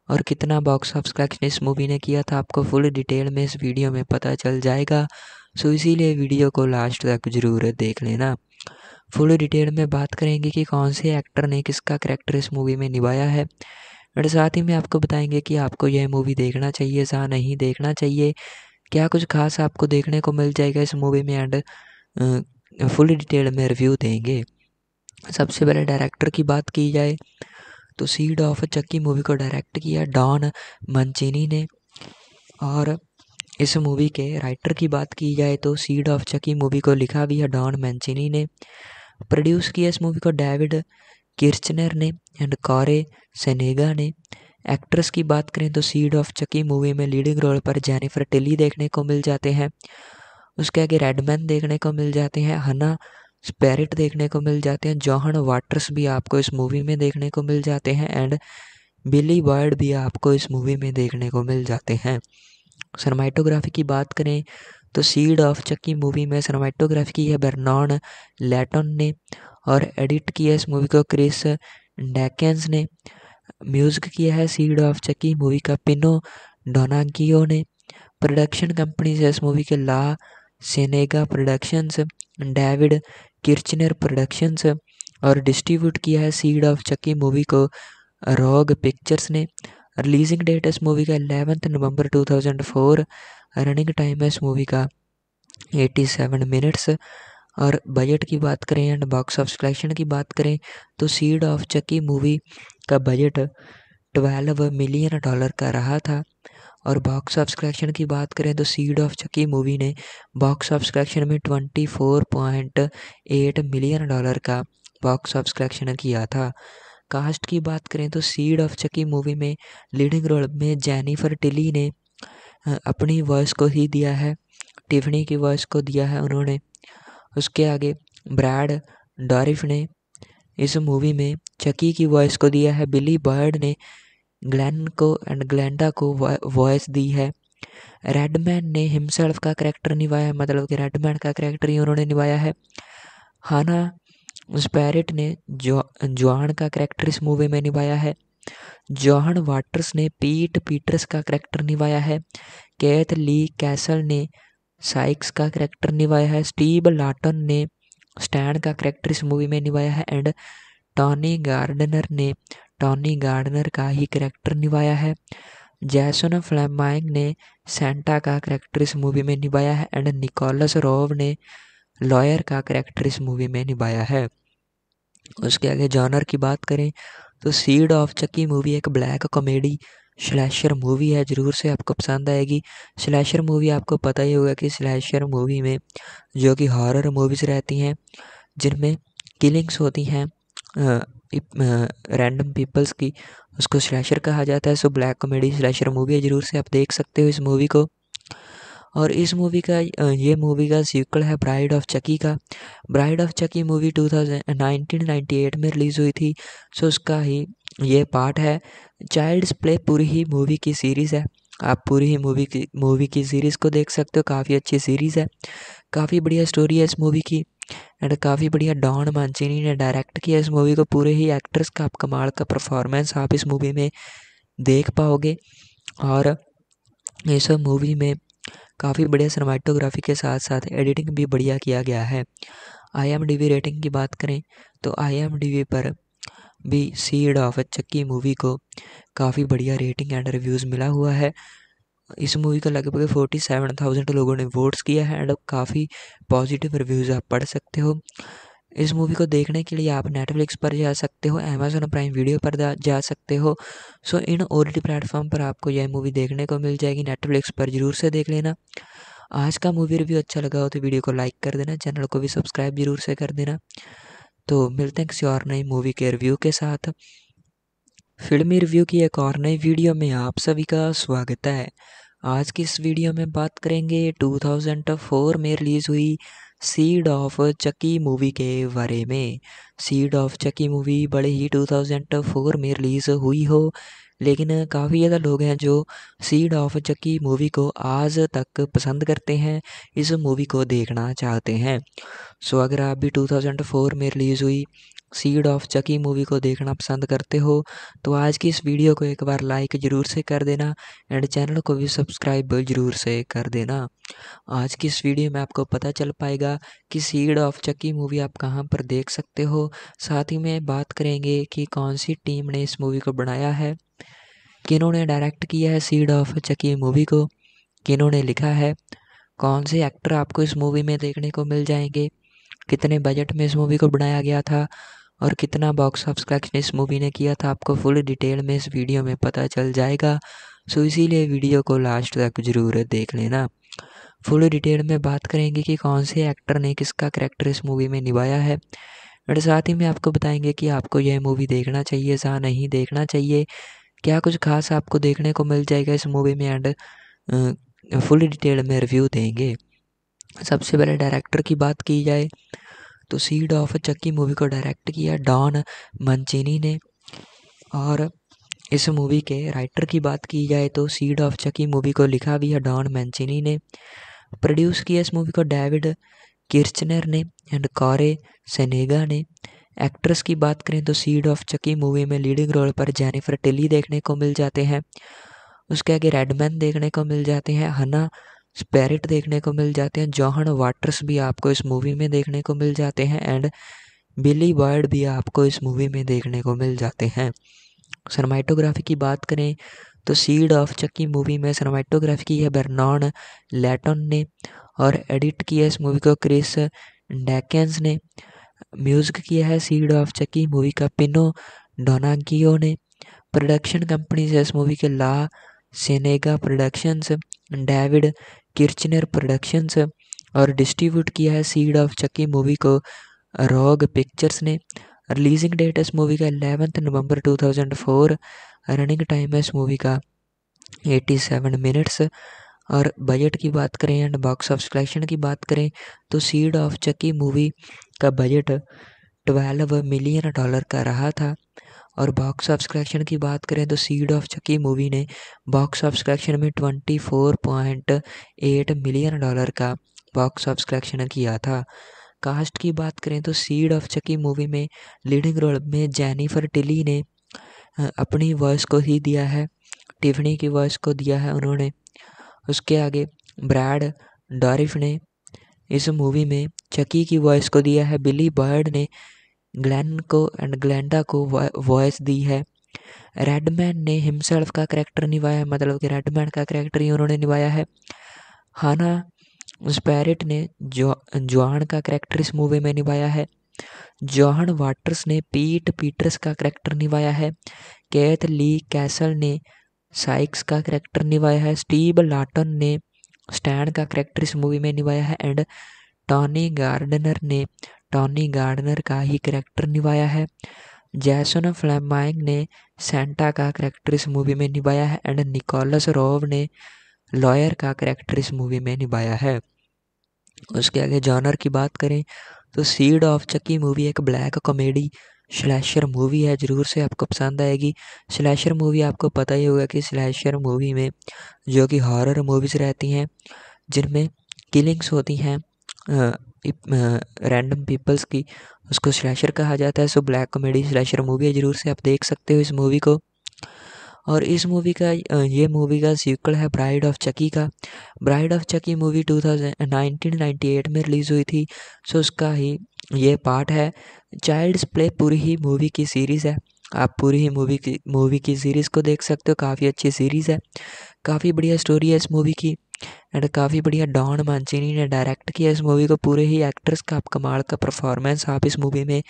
और कितना बॉक्स ऑफ़िस कलेक्शन इस मूवी ने किया था? आपको फुल डिटेल में इस वीडियो में पता चल जाएगा। सो इसीलिए वीडियो को लास्ट तक ज़रूर देख लेना। फुल डिटेल में बात करेंगे कि कौन से एक्टर ने किसका करेक्टर इस मूवी में निभाया है। और साथ ही में आपको बताएँगे कि आपको यह मूवी देखना चाहिए या नहीं देखना चाहिए। क्या कुछ खास आपको देखने को मिल जाएगा इस मूवी में? एंड फुल डिटेल में रिव्यू देंगे। सबसे पहले डायरेक्टर की बात की जाए तो सीड ऑफ़ चक्की मूवी को डायरेक्ट किया डॉन मंचिनी ने। और इस मूवी के राइटर की बात की जाए तो सीड ऑफ़ चक्की मूवी को लिखा भी है डॉन मैंचिनी ने। प्रोड्यूस किया इस मूवी को डेविड किर्चनर ने। एंड कॉरे सेनेगा ने। एक्ट्रेस की बात करें तो सीड ऑफ़ चकी मूवी में लीडिंग रोल पर जेनिफर टेली देखने को मिल जाते हैं। उसके आगे रेडमैन देखने को मिल जाते हैं। हना स्पेरिट देखने को मिल जाते हैं। जॉहन वाटर्स भी आपको इस मूवी में देखने को मिल जाते हैं एंड बिली बर्ड भी आपको इस मूवी में देखने को मिल जाते हैं। सनमाइटोग्राफी की बात करें तो सीड ऑफ़ चक्की मूवी में सनमाइटोग्राफी की है बर्नॉन लेटन ने और एडिट किया इस मूवी को क्रिस डैकेंस ने। म्यूज़िक किया है सीड ऑफ़ चकी मूवी का पिनो डोनागियो ने। प्रोडक्शन कंपनी से इस मूवी के La Sienega productions David Kirschner productions और डिस्ट्रीब्यूट किया है सीड ऑफ़ चक्की मूवी को रॉग पिक्चर्स ने। रिलीजिंग डेट इस मूवी का एलेवेंथ नवंबर 2004 रनिंग टाइम है इस मूवी का 87 मिनट्स और बजट की बात करें एंड बॉक्स ऑफ़ कलेक्शन की बात करें तो सीड ऑफ़ चक्की मूवी का बजट ट्वेल्व मिलियन डॉलर का रहा था। और बॉक्स ऑफ़ कलेक्शन की बात करें तो सीड ऑफ़ चक्की मूवी ने बॉक्स ऑफ़ कलेक्शन में twenty four point eight million dollar का बॉक्स ऑफ़ कलेक्शन किया था। कास्ट की बात करें तो सीड ऑफ़ चक्की मूवी में लीडिंग रोल में जेनिफर टिली ने अपनी वॉइस को ही दिया है। टिफनी की वॉइस को दिया है उन्होंने। उसके आगे ब्रैड डॉरिफ ने इस मूवी में चकी की वॉइस को दिया है। बिली बर्ड ने ग्लैन को एंड ग्लैंडा को वॉइस दी है। रेडमैन ने हिमसेल्फ का करेक्टर निभाया है मतलब कि रेडमैन का करेक्टर ही उन्होंने निभाया है। हाना स्पैरिट ने जो, जॉन का करेक्टर इस मूवी में निभाया है। जॉन वाटर्स ने पीट पीटर्स का करेक्टर निभाया है। कैथ ली कैसल ने साइक्स का करेक्टर निभाया है, स्टीव लाटन ने स्टैंड का करेक्टर इस मूवी में निभाया है एंड टॉनी गार्डनर ने, टॉनी गार्डनर का ही करेक्टर निभाया है। जैसन फ्लेमाइंग ने, सेंटा का करेक्टर इस मूवी में निभाया है एंड निकोलस रोव ने, लॉयर का करेक्टर इस मूवी में निभाया है। उसके आगे जॉनर की बात करें तो सीड ऑफ़ चक्की मूवी एक ब्लैक कॉमेडी स्लैशर मूवी है, ज़रूर से आपको पसंद आएगी। स्लैशर मूवी आपको पता ही होगा कि स्लैशर मूवी में जो कि हॉरर मूवीज़ रहती हैं, जिनमें किलिंग्स होती हैं रैंडम पीपल्स की, उसको स्लैशर कहा जाता है। So black comedy slasher movie है, ज़रूर से आप देख सकते हो इस मूवी को। और इस मूवी का ये मूवी का सीक्वल है ब्राइड ऑफ़ चकी का। Bride of Chucky movie two thousand में रिलीज़ हुई थी सो उसका ही ये पार्ट है। चाइल्ड्स प्ले पूरी ही मूवी की सीरीज़ है। आप पूरी ही मूवी की मूवी की सीरीज़ को देख सकते हो, काफ़ी अच्छी सीरीज़ है। काफ़ी बढ़िया स्टोरी है इस मूवी की एंड काफ़ी बढ़िया डॉन मानचिनी ने डायरेक्ट किया इस मूवी को। पूरे ही एक्टर्स का, आप कमाल का परफॉर्मेंस आप इस मूवी में देख पाओगे। और इस मूवी में काफ़ी बढ़िया सिनेमाटोग्राफी के साथ साथ एडिटिंग भी बढ़िया किया गया है। आई रेटिंग की बात करें तो आई पर भी सीड ऑफ़ चक्की मूवी को काफ़ी बढ़िया रेटिंग एंड रिव्यूज़ मिला हुआ है। इस मूवी का लगभग फोर्टी सेवन थाउज़ेंड लोगों ने वोट्स किया है एंड काफ़ी पॉजिटिव रिव्यूज़ आप पढ़ सकते हो। इस मूवी को देखने के लिए आप नेटफ्लिक्स पर जा सकते हो अमेजोन प्राइम वीडियो पर जा सकते हो। सो इन ओ टी प्लेटफॉर्म पर आपको यह मूवी देखने को मिल जाएगी। नेटफ्लिक्स पर ज़रूर से देख लेना। आज का मूवी रिव्यू अच्छा लगा हो तो वीडियो को लाइक कर देना चैनल को भी सब्सक्राइब ज़रूर से कर देना। तो मिलते हैं किसी और नई मूवी के रिव्यू के साथ। फिल्मी रिव्यू की एक और नई वीडियो में आप सभी का स्वागत है। आज की इस वीडियो में बात करेंगे 2004 में रिलीज़ हुई सीड ऑफ़ चकी मूवी के बारे में। सीड ऑफ़ चकी मूवी बड़े ही 2004 में रिलीज़ हुई हो, लेकिन काफ़ी ज़्यादा लोग हैं जो सीड ऑफ़ चक्की मूवी को आज तक पसंद करते हैं, इस मूवी को देखना चाहते हैं। सो अगर आप भी 2004 में रिलीज़ हुई सीड ऑफ़ चकी मूवी को देखना पसंद करते हो तो आज की इस वीडियो को एक बार लाइक ज़रूर से कर देना एंड चैनल को भी सब्सक्राइब ज़रूर से कर देना। आज की इस वीडियो में आपको पता चल पाएगा कि सीड ऑफ़ चकी मूवी आप कहाँ पर देख सकते हो। साथ ही में बात करेंगे कि कौन सी टीम ने इस मूवी को बनाया है, किन्होंने डायरेक्ट किया है सीड ऑफ़ चकी मूवी को, किन्होंने लिखा है, कौन से एक्टर आपको इस मूवी में देखने को मिल जाएँगे कितने बजट में इस मूवी को बनाया गया था और कितना बॉक्स ऑफ़िस कलेक्शन इस मूवी ने किया था, आपको फुल डिटेल में इस वीडियो में पता चल जाएगा। सो इसीलिए वीडियो को लास्ट तक ज़रूर देख लेना। फुल डिटेल में बात करेंगे कि कौन से एक्टर ने किसका करेक्टर इस मूवी में निभाया है। और साथ ही में आपको बताएँगे कि आपको यह मूवी देखना चाहिए या नहीं देखना चाहिए। क्या कुछ खास आपको देखने को मिल जाएगा इस मूवी में? एंड फुल डिटेल में रिव्यू देंगे। सबसे पहले डायरेक्टर की बात की जाए तो सीड ऑफ़ चक्की मूवी को डायरेक्ट किया डॉन मंचिनी ने। और इस मूवी के राइटर की बात की जाए तो सीड ऑफ़ चक्की मूवी को लिखा भी है डॉन मैंचिनी ने। प्रोड्यूस किया इस मूवी को डेविड किर्चनर ने एंड कॉरे सेनेगा ने। एक्ट्रेस की बात करें तो सीड ऑफ़ चकी मूवी में लीडिंग रोल पर जेनिफर टिली देखने को मिल जाते हैं। उसके आगे रेडमैन देखने को मिल जाते हैं। हना स्पेरिट देखने को मिल जाते हैं जॉहन वाटर्स भी आपको इस मूवी में देखने को मिल जाते हैं एंड बिली बर्ड भी आपको इस मूवी में देखने को मिल जाते हैं। सरमाइटोग्राफी की बात करें तो सीड ऑफ़ चक्की मूवी में सरमाइटोग्राफी की है बर्नॉन लेटन ने और एडिट किया इस मूवी को क्रिस डैकेंस ने। म्यूज़िक किया है सीड ऑफ़ चक्की मूवी का पिनो डोनागियो ने। प्रोडक्शन कंपनी से इस मूवी के La Sienega productions David Kirschner productions और डिस्ट्रीब्यूट किया है सीड ऑफ़ चक्की मूवी को रॉग पिक्चर्स ने। रिलीजिंग डेट इस मूवी का एलेवेंथ नवंबर 2004 रनिंग टाइम है इस मूवी का 87 मिनट्स और बजट की बात करें एंड बॉक्स ऑफ़ कलेक्शन की बात करें तो सीड ऑफ़ चक्की मूवी का बजट ट्वेल्व मिलियन डॉलर का रहा था। और बॉक्स ऑफ़ कलेक्शन की बात करें तो सीड ऑफ़ चक्की मूवी ने बॉक्स ऑफ़ कलेक्शन में twenty four point eight million dollar का बॉक्स ऑफ़ कलेक्शन किया था। कास्ट की बात करें तो सीड ऑफ़ चक्की मूवी में लीडिंग रोल में जेनिफर टिली ने अपनी वॉइस को ही दिया है टिफनी की वॉइस को दिया है उन्होंने। उसके आगे ब्रैड डॉरिफ ने इस मूवी में चकी की वॉइस को दिया है बिली बर्ड ने ग्लैन को एंड ग्लैंडा को वॉइस दी है। रेडमैन ने हिमसेल्फ का करेक्टर निभाया है मतलब कि रेडमैन का करेक्टर ही उन्होंने निभाया है। हाना स्पैरिट ने जो, जॉन का करेक्टर इस मूवी में निभाया है। जॉन वाटर्स ने पीट पीटर्स का करेक्टर निभाया है। कैथ ली कैसल ने साइक्स का करेक्टर निभाया है। स्टीव लाटन ने स्टैंड का करेक्टर इस मूवी में निभाया है। एंड टॉनी गार्डनर ने टॉनी गार्डनर का ही करेक्टर निभाया है। जैसन फ्लेमाइंग ने सेंटा का करेक्टर इस मूवी में निभाया है एंड निकोलस रोव ने लॉयर का करेक्टर इस मूवी में निभाया है। उसके आगे जॉनर की बात करें तो सीड ऑफ़ चक्की मूवी एक ब्लैक कॉमेडी स्लैशर मूवी है, ज़रूर से आपको पसंद आएगी। स्लैशर मूवी आपको पता ही होगा कि स्लैशर मूवी में जो कि हॉरर मूवीज़ रहती हैं, जिनमें किलिंग्स होती हैं रैंडम पीपल्स की, उसको स्लैशर कहा जाता है। So black comedy slasher movie है, ज़रूर से आप देख सकते हो इस मूवी को। और इस मूवी का ये मूवी का सीक्वल है ब्राइड ऑफ़ चकी का। Bride of Chucky movie two thousand में रिलीज़ हुई थी। सो उसका ही ये पार्ट है। चाइल्ड्स प्ले पूरी ही मूवी की सीरीज़ है। आप पूरी ही मूवी की मूवी की सीरीज़ को देख सकते हो। काफ़ी अच्छी सीरीज़ है। काफ़ी बढ़िया स्टोरी है इस मूवी की। एंड काफ़ी बढ़िया डॉन मांचिनी ने डायरेक्ट किया इस मूवी को। पूरे ही एक्ट्रेस का आप कमाल का परफॉर्मेंस आप इस मूवी में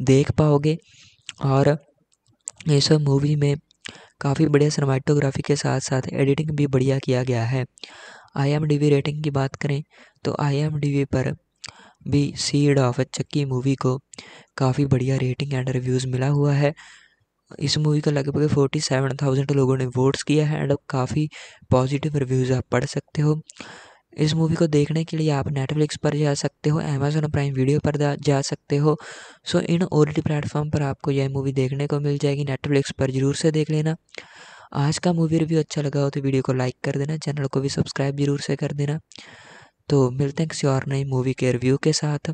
देख पाओगे। और इस मूवी में काफ़ी बढ़िया सिनेमाटोग्राफी के साथ साथ एडिटिंग भी बढ़िया किया गया है। आई एम डी रेटिंग की बात करें तो आई एम डी पर भी सीड ऑफ़ चक्की मूवी को काफ़ी बढ़िया रेटिंग एंड रिव्यूज़ मिला हुआ है। इस मूवी का लगभग फोर्टी सेवन थाउज़ेंड लोगों ने वोट्स किया है एंड काफ़ी पॉजिटिव रिव्यूज़ आप पढ़ सकते हो। इस मूवी को देखने के लिए आप नेटफ्लिक्स पर जा सकते हो अमेजोन प्राइम वीडियो पर जा सकते हो। सो इन ओ टी प्लेटफॉर्म पर आपको यह मूवी देखने को मिल जाएगी नेटफ्लिक्स पर ज़रूर से देख लेना। आज का मूवी रिव्यू अच्छा लगा हो तो वीडियो को लाइक कर देना चैनल को भी सब्सक्राइब ज़रूर से कर देना। तो मिलते हैं किसी और नई मूवी के रिव्यू के साथ।